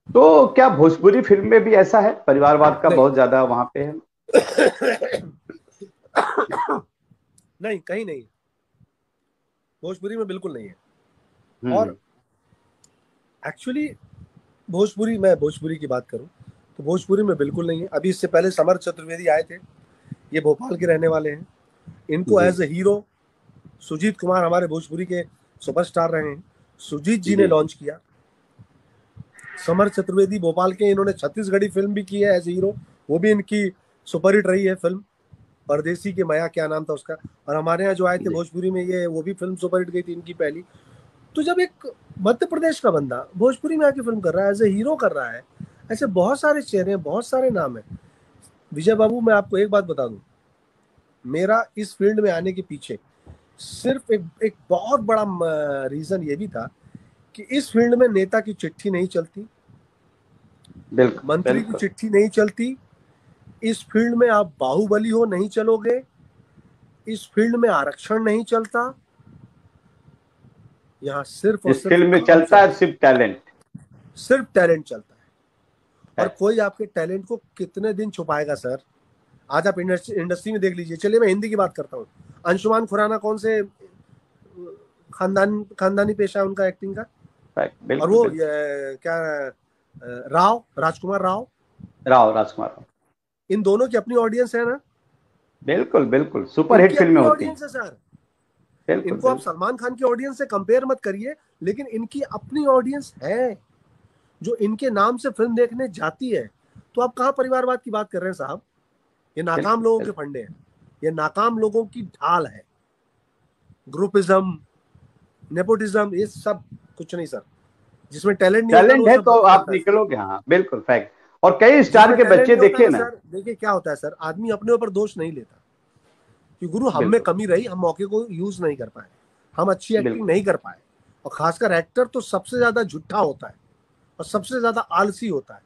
तो क्या भोजपुरी फ़िल्म में भी ऐसा है? परिवारवाद का बहुत ज़्यादा वहाँ पे है। नहीं कहीं नहीं। भोजपुरी में बिल्कुल नहीं है। हम्म। और एक्चुअली भोजपुरी मैं भोजपुरी की बात करूँ तो भोजपुरी में बिल्कुल नहीं है। अभी इससे पहले समर चतुर्वेदी आए थे ये भोपाल के रहने वाले हैं। इनको as a hero Sujeet Kumar हमारे भोजपुरी के सुपरस्टार रहे हैं। सुजीत जी ने लॉन्च किया। समर चतुर्वेदी भोपाल के इन्होंने छत्तीसगढ़ी फ़िल्म भी की है एज ए हीरो वो भी इनकी सुपरहिट रही है फ़िल्म परदेसी के माया क्या नाम था उसका? और हमारे यहाँ जो आए थे भोजपुरी में ये वो भी फ़िल्म सुपरहिट गई थी इनकी पहली। तो जब एक मध्य प्रदेश का बंदा भोजपुरी में आके फ़िल्म कर रहा है एज ए हीरो कर रहा है। ऐसे बहुत सारे चेहरे हैं बहुत सारे नाम है। विजय बाबू मैं आपको एक बात बता दूँ। मेरा इस फ़ील्ड में आने के पीछे सिर्फ़ एक एक बहुत बड़ा रीजन ये भी था कि इस फ़ील्ड में नेता की चिट्ठी नहीं चलती। मंत्री की चिट्ठी नहीं चलती। इस फ़ील्ड में आप बाहुबली हो नहीं चलोगे। इस फ़ील्ड में आरक्षण नहीं चलता। यहाँ सिर्फ़ इस फ़ील्ड में चलता है सिर्फ़ टैलेंट सिर्फ़ टैलेंट चलता है। और कोई आपके टैलेंट को कितने दिन छुपाएगा सर आज आप इंडस्ट्री में देख लीजिए। चलिए मैं हिंदी की बात करता हूँ। अंशुमान खुराना कौन से खानदान खानदानी पेशा है उनका एक्टिंग का? बिल्कुल, और वो क्या राव राजकुमार राव? राव राजकुमार राव। इन दोनों की अपनी ऑडियंस है ना? बिल्कुल बिल्कुल। सुपर हिट फ़िल्में होती हैं। सर इनको आप सलमान खान की ऑडियंस से कंपेयर मत करिए लेकिन इनकी अपनी ऑडियंस है जो इनके नाम से फ़िल्म देखने जाती है। तो आप कहा परिवारवाद की बात कर रहे हैं साहब? ये नाकाम लोगों के फंडे हैं। ये नाकाम लोगों की ढाल है। ग्रुपिज्म नेपोटिज्म ये सब कुछ नहीं सर। जिसमें टैलेंट नहीं टैलेंट है तो आप निकलोगे हाँ बिल्कुल फैक्ट और कई स्टार के बच्चे देखे ना देखिए क्या होता है सर। आदमी अपने ऊपर दोष नहीं लेता। कि गुरु हम में कमी रही हम मौके को यूज़ नहीं कर पाए। हम अच्छी एक्टिंग नहीं कर पाए। और खासकर एक्टर तो सबसे ज़्यादा झुट्ठा होता है और सबसे ज़्यादा आलसी होता है।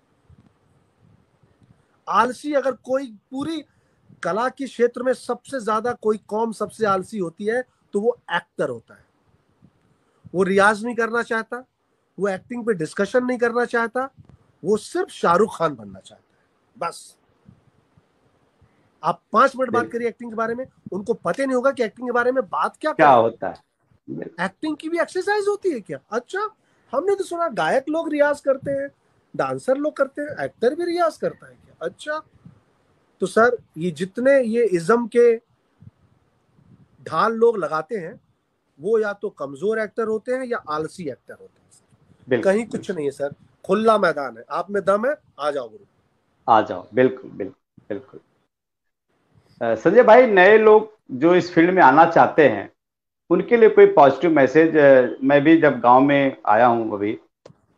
आलसी अगर कोई पूरी कला के क्षेत्र में सबसे ज़्यादा कोई कौम सबसे आलसी होती है तो वो एक्टर होता है। वो रियाज नहीं करना चाहता वो एक्टिंग पे डिस्कशन नहीं करना चाहता वो सिर्फ़ शाहरुख खान बनना चाहता है। बस। आप पाँच मिनट बात करिए एक्टिंग के बारे में उनको पता नहीं होगा कि एक्टिंग के बारे में बात क्या क्या होता है। एक्टिंग की भी एक्सरसाइज होती है क्या? अच्छा हमने तो सुना गायक लोग रियाज करते हैं डांसर लोग करते हैं एक्टर भी रियाज करता है क्या? अच्छा तो सर ये जितने ये इज्म के ढाल लोग लगाते हैं वो या तो कमज़ोर एक्टर होते हैं या आलसी एक्टर होते हैं कहीं कुछ नहीं है सर खुला मैदान है। आप में दम है आ जाओ गुरु। आ जाओ। बिल्कुल बिल्कुल बिल्कुल। संजय भाई, नए लोग जो इस फ़ील्ड में आना चाहते हैं, उनके लिए कोई पॉजिटिव मैसेज मैं भी जब गाँव में आया हूँ अभी,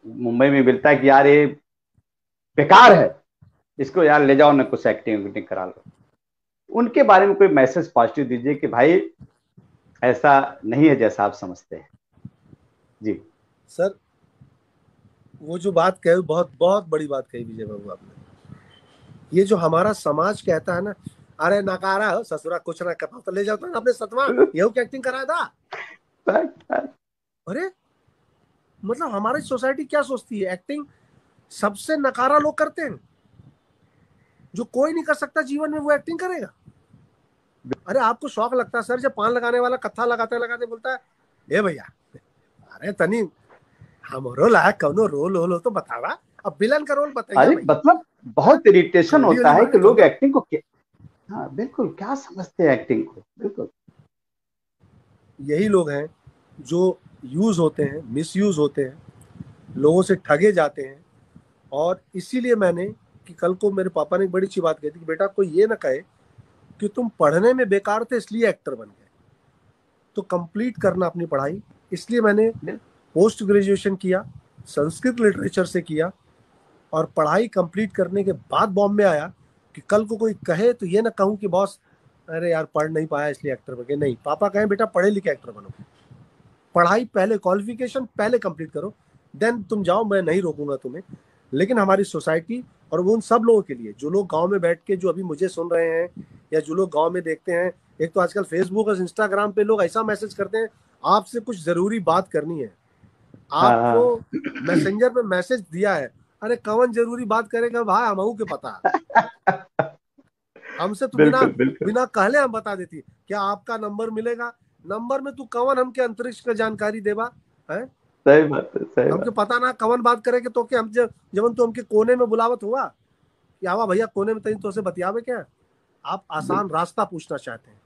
मुंबई में मिलता है कि यार ये बेकार है, इसको यार ले जाओ, ना कुछ एक्टिंग विक्टिंग करा लो। उनके बारे में कोई मैसेज पॉजिटिव दीजिए कि भाई, ऐसा नहीं है जैसा आप समझते हैं। जी। सर, वो जो बात कही, बहुत बहुत बड़ी बात कही विजय बाबू आपने। ये जो हमारा समाज कहता है ना अरे नकारा हो ससुरा कुछ ना करता तो ले जाता ना अपने सतवा यही की एक्टिंग कराया था अरे मतलब हमारी सोसाइटी क्या सोचती है? एक्टिंग सबसे नकारा लोग करते हैं। जो कोई नहीं कर सकता जीवन में वो एक्टिंग करेगा। अरे आपको शौक लगता है सर जब पान लगाने वाला कत्था लगाते लगाते बोलता है ए भैया अरे तनी हमरो लायक कौनो रोल हो तो बतावा। अब विलन का रोल बताइए मतलब बहुत इरिटेशन होता है कि लोग एक्टिंग को हाँ बिल्कुल क्या समझते हैं एक्टिंग को? बिल्कुल। यही लोग हैं जो यूज़ होते हैं मिस यूज़ होते हैं लोगों से ठगे जाते हैं और इसीलिए मैंने कि कल को मेरे पापा ने एक बड़ी अच्छी बात कही थी कि बेटा कोई ये ना कहे कि तुम पढ़ने में बेकार थे इसलिए एक्टर बन गए। तो कंप्लीट करना अपनी पढ़ाई। इसलिए मैंने पोस्ट ग्रेजुएशन किया संस्कृत लिटरेचर से किया और पढ़ाई कंप्लीट करने के बाद बॉम्बे आया। कि कल को कोई कहे तो ये ना कहूँ कि बॉस अरे यार पढ़ नहीं पाया इसलिए एक्टर बन गए। नहीं पापा कहें बेटा पढ़े लिखे एक्टर बनो। पढ़ाई पहले क्वालिफिकेशन पहले कंप्लीट करो। देन तुम जाओ मैं नहीं रोकूँगा तुम्हें। लेकिन हमारी सोसाइटी और वो उन सब लोगों के लिए जो लोग गाँव में बैठ के जो अभी मुझे सुन रहे हैं या जो लोग गाँव में देखते हैं एक तो आजकल फेसबुक और इंस्टाग्राम पे लोग ऐसा मैसेज करते हैं आपसे कुछ ज़रूरी बात करनी है। आपको मैसेंजर पे मैसेज दिया है अरे कवन ज़रूरी बात करेगा भाई हम के पता। हमसे तो बिना बिना कहले हम बता देती। क्या आपका नंबर मिलेगा? नंबर में तू कवन हमके अंतरिक्ष का जानकारी देवा है? सही बात है सही हमके पता ना कवन बात करेगे तो के हम जब जब तो हमके कोने में बुलावत हुआ कि आवा भैया कोने में तई तो से बतियावे क्या? आप आसान रास्ता पूछना चाहते हैं।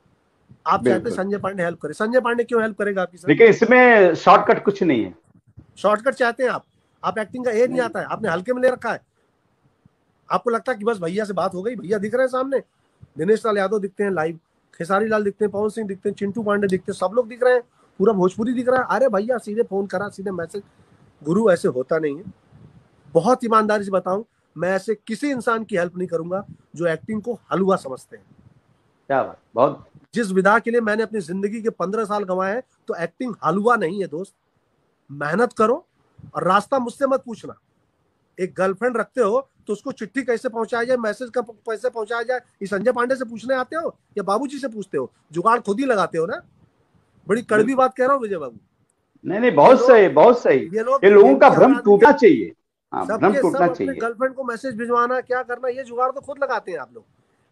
आप चाहते संजय पांडे हेल्प करे। संजय पांडे क्यों हेल्प करेगा आपकी लेकिन इसमें शॉर्टकट कुछ नहीं है। शॉर्टकट चाहते हैं आप? आप एक्टिंग का ए नहीं आता है आपने हल्के में ले रखा है। आपको लगता है कि बस भैया से बात हो गई भैया दिख रहे हैं सामने। दिनेश लाल यादव दिखते हैं लाइव खेसारी लाल दिखते हैं पवन सिंह दिखते हैं चिंटू पांडे दिखते हैं सब लोग दिख रहे हैं। पूरा भोजपुरी दिख रहा है। अरे भैया सीधे फ़ोन करा सीधे मैसेज। गुरु ऐसे होता नहीं है। बहुत ईमानदारी से बताऊँ मैं ऐसे किसी इंसान की हेल्प नहीं करूँगा जो एक्टिंग को हलवा समझते हैं। क्या बात बहुत। जिस विधा के लिए मैंने अपनी ज़िंदगी के पंद्रह साल गंवाए हैं तो एक्टिंग हलवा नहीं है दोस्त। मेहनत करो और रास्ता मुझसे मत पूछना। एक गर्लफ्रेंड रखते हो तो उसको चिट्ठी कैसे पहुँचाया जाए मैसेज का कैसे पहुँचाया जाए ये संजय पांडे से पूछने आते हो या बाबूजी से पूछते हो? जुगाड़ खुद ही लगाते हो ना? बड़ी कड़वी बात कह रहा हूँ विजय बाबू। नहीं नहीं बहुत सही बहुत सही। ये, लोग ये लोगों का भ्रम टूटना चाहिए। हाँ, भ्रम टूटना चाहिए। गर्लफ्रेंड को मैसेज भिजवाना क्या करना ये जुगाड़ तो खुद लगाते हैं आप लोग।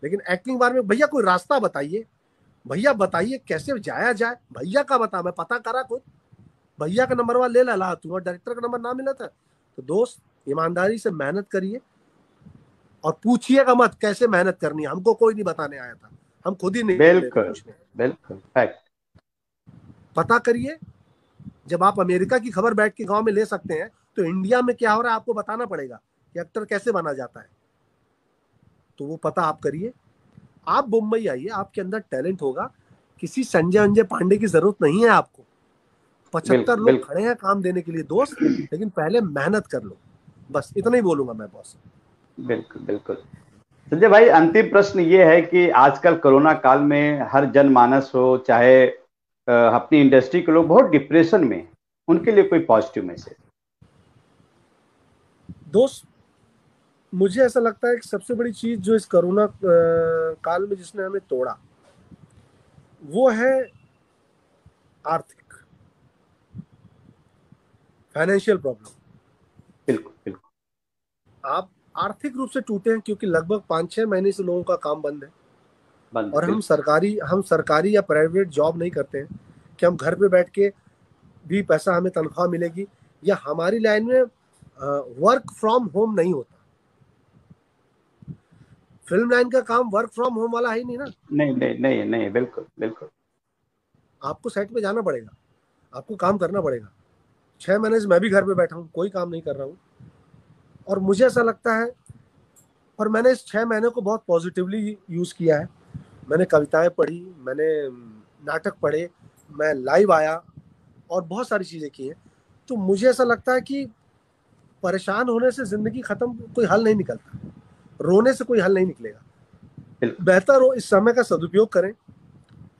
लेकिन एक्टिंग बारे में भैया कोई रास्ता बताइए। भैया बताइए कैसे जाया जाए? भैया का बता मैं पता करा खुद। भैया का नंबर वाला ले ला तू और डायरेक्टर का नंबर ना मिला था। तो दोस्त ईमानदारी से मेहनत करिए और पूछिएगा मत कैसे मेहनत करनी है। हमको कोई नहीं बताने आया था। हम खुद ही नहीं बिल्कुल बिल्कुल पता करिए जब आप अमेरिका की खबर बैठ के गाँव में ले सकते हैं तो इंडिया में क्या हो रहा है आपको बताना पड़ेगा कि एक्टर कैसे बना जाता है। तो वो पता आप करिए। आप मुंबई आइए आपके अंदर टैलेंट होगा। किसी संजय अंजय पांडे की ज़रूरत नहीं है आपको। पचहत्तर लोग खड़े हैं काम देने के लिए दोस्त लेकिन पहले मेहनत कर लो। बस इतना ही बोलूँगा मैं बॉस बिल्कुल बिल्कुल। संजय भाई अंतिम प्रश्न ये है कि आजकल कोरोना काल में हर जनमानस हो चाहे अपनी इंडस्ट्री के लोग बहुत डिप्रेशन में उनके लिए कोई पॉजिटिव मैसेज दोस्त मुझे ऐसा लगता है कि सबसे बड़ी चीज़ जो इस कोरोना काल में जिसने हमें तोड़ा वो है आर्थिक। फाइनेंशियल प्रॉब्लम बिल्कुल बिल्कुल। आप आर्थिक रूप से टूटे हैं क्योंकि लगभग पाँच छह महीने से लोगों का काम बंद है। बंद और हम सरकारी हम सरकारी या प्राइवेट जॉब नहीं करते हैं कि हम घर पे बैठ के भी पैसा हमें तनख्वाह मिलेगी या हमारी लाइन में वर्क फ्रॉम होम नहीं होता। फ़िल्म लाइन का काम वर्क फ्रॉम होम वाला है ही नहीं ना? नहीं नहीं नहीं नहीं बिल्कुल बिल्कुल। आपको सेट पे जाना पड़ेगा। आपको काम करना पड़ेगा। छह महीने से मैं भी घर पे बैठा हूँ कोई काम नहीं कर रहा हूँ। और मुझे ऐसा लगता है और मैंने इस छह महीने को बहुत पॉजिटिवली यूज़ किया है। मैंने कविताएँ पढ़ी मैंने नाटक पढ़े मैं लाइव आया और बहुत सारी चीज़ें की हैं। तो मुझे ऐसा लगता है कि परेशान होने से ज़िंदगी खत्म कोई हल नहीं निकलता। रोने से कोई हल नहीं निकलेगा। बेहतर हो इस समय का सदुपयोग करें।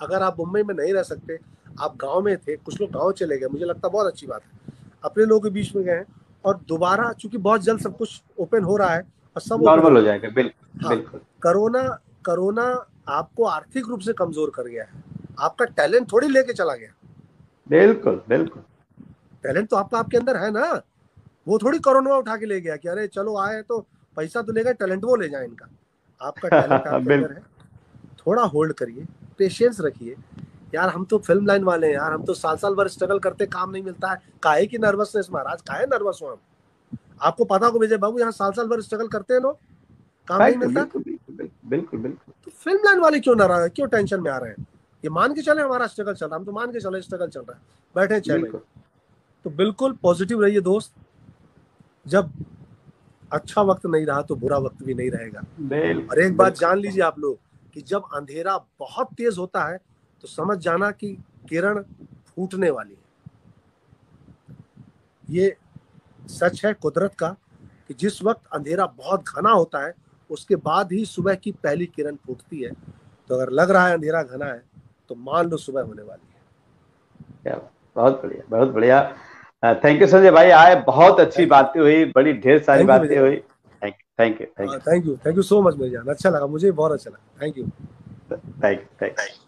अगर आप मुंबई में नहीं रह सकते आप गाँव में थे कुछ लोग गाँव चले गए मुझे लगता बहुत अच्छी बात है। अपने लोगों के बीच में गए हैं और दोबारा चूँकि बहुत जल्द सब कुछ ओपन हो रहा है और सब नॉर्मल हो जाएगा बिल्कुल हाँ, कोरोना कोरोना आपको आर्थिक रूप से कमज़ोर कर गया है। आपका टैलेंट थोड़ी लेके चला गया। बिल्कुल बिल्कुल। टैलेंट तो आपका आपके अंदर है ना। वो थोड़ी कोरोना उठा के ले गया कि अरे चलो आए तो पैसा तो लेगा टैलेंट वो ले जाए इनका। आपका टैलेंट आपके अंदर है। थोड़ा होल्ड करिए पेशेंस रखिए। यार हम तो फ़िल्म लाइन वाले हैं यार हम तो साल साल भर स्ट्रगल करते काम नहीं मिलता है। काहे की नर्वसनेस महाराज काहे नर्वस हो हम? आपको पता को विजय बाबू यहाँ साल साल भर स्ट्रगल करते हैं लोग काम नहीं मिलता। बिल्कुल बिल्कुल तो फ़िल्म लाइन वाले क्यों नाराज़ क्यों टेंशन में आ रहे हैं? ये मान के चले हमारा स्ट्रगल चल रहा है हम तो मान के चले स्ट्रगल चल रहा है। बैठे महीने तो बिल्कुल पॉजिटिव रहिए दोस्त। जब अच्छा वक्त नहीं रहा तो बुरा वक्त भी नहीं रहेगा। और एक बात जान लीजिए आप लोग कि जब अंधेरा बहुत तेज होता है तो समझ जाना कि किरण फूटने वाली है। ये सच है कुदरत का कि जिस वक्त अंधेरा बहुत घना होता है उसके बाद ही सुबह की पहली किरण फूटती है। तो अगर लग रहा है अंधेरा घना है तो मान लो सुबह होने वाली है। क्या बहुत बढ़िया बहुत बढ़िया। थैंक यू संजय भाई आए बहुत अच्छी बातें हुई बड़ी ढेर सारी बातें हुई। Thank you thank you thank you thank you so much मेरे जान। अच्छा लगा मुझे बहुत अच्छा लगा। Thank you thank you thank you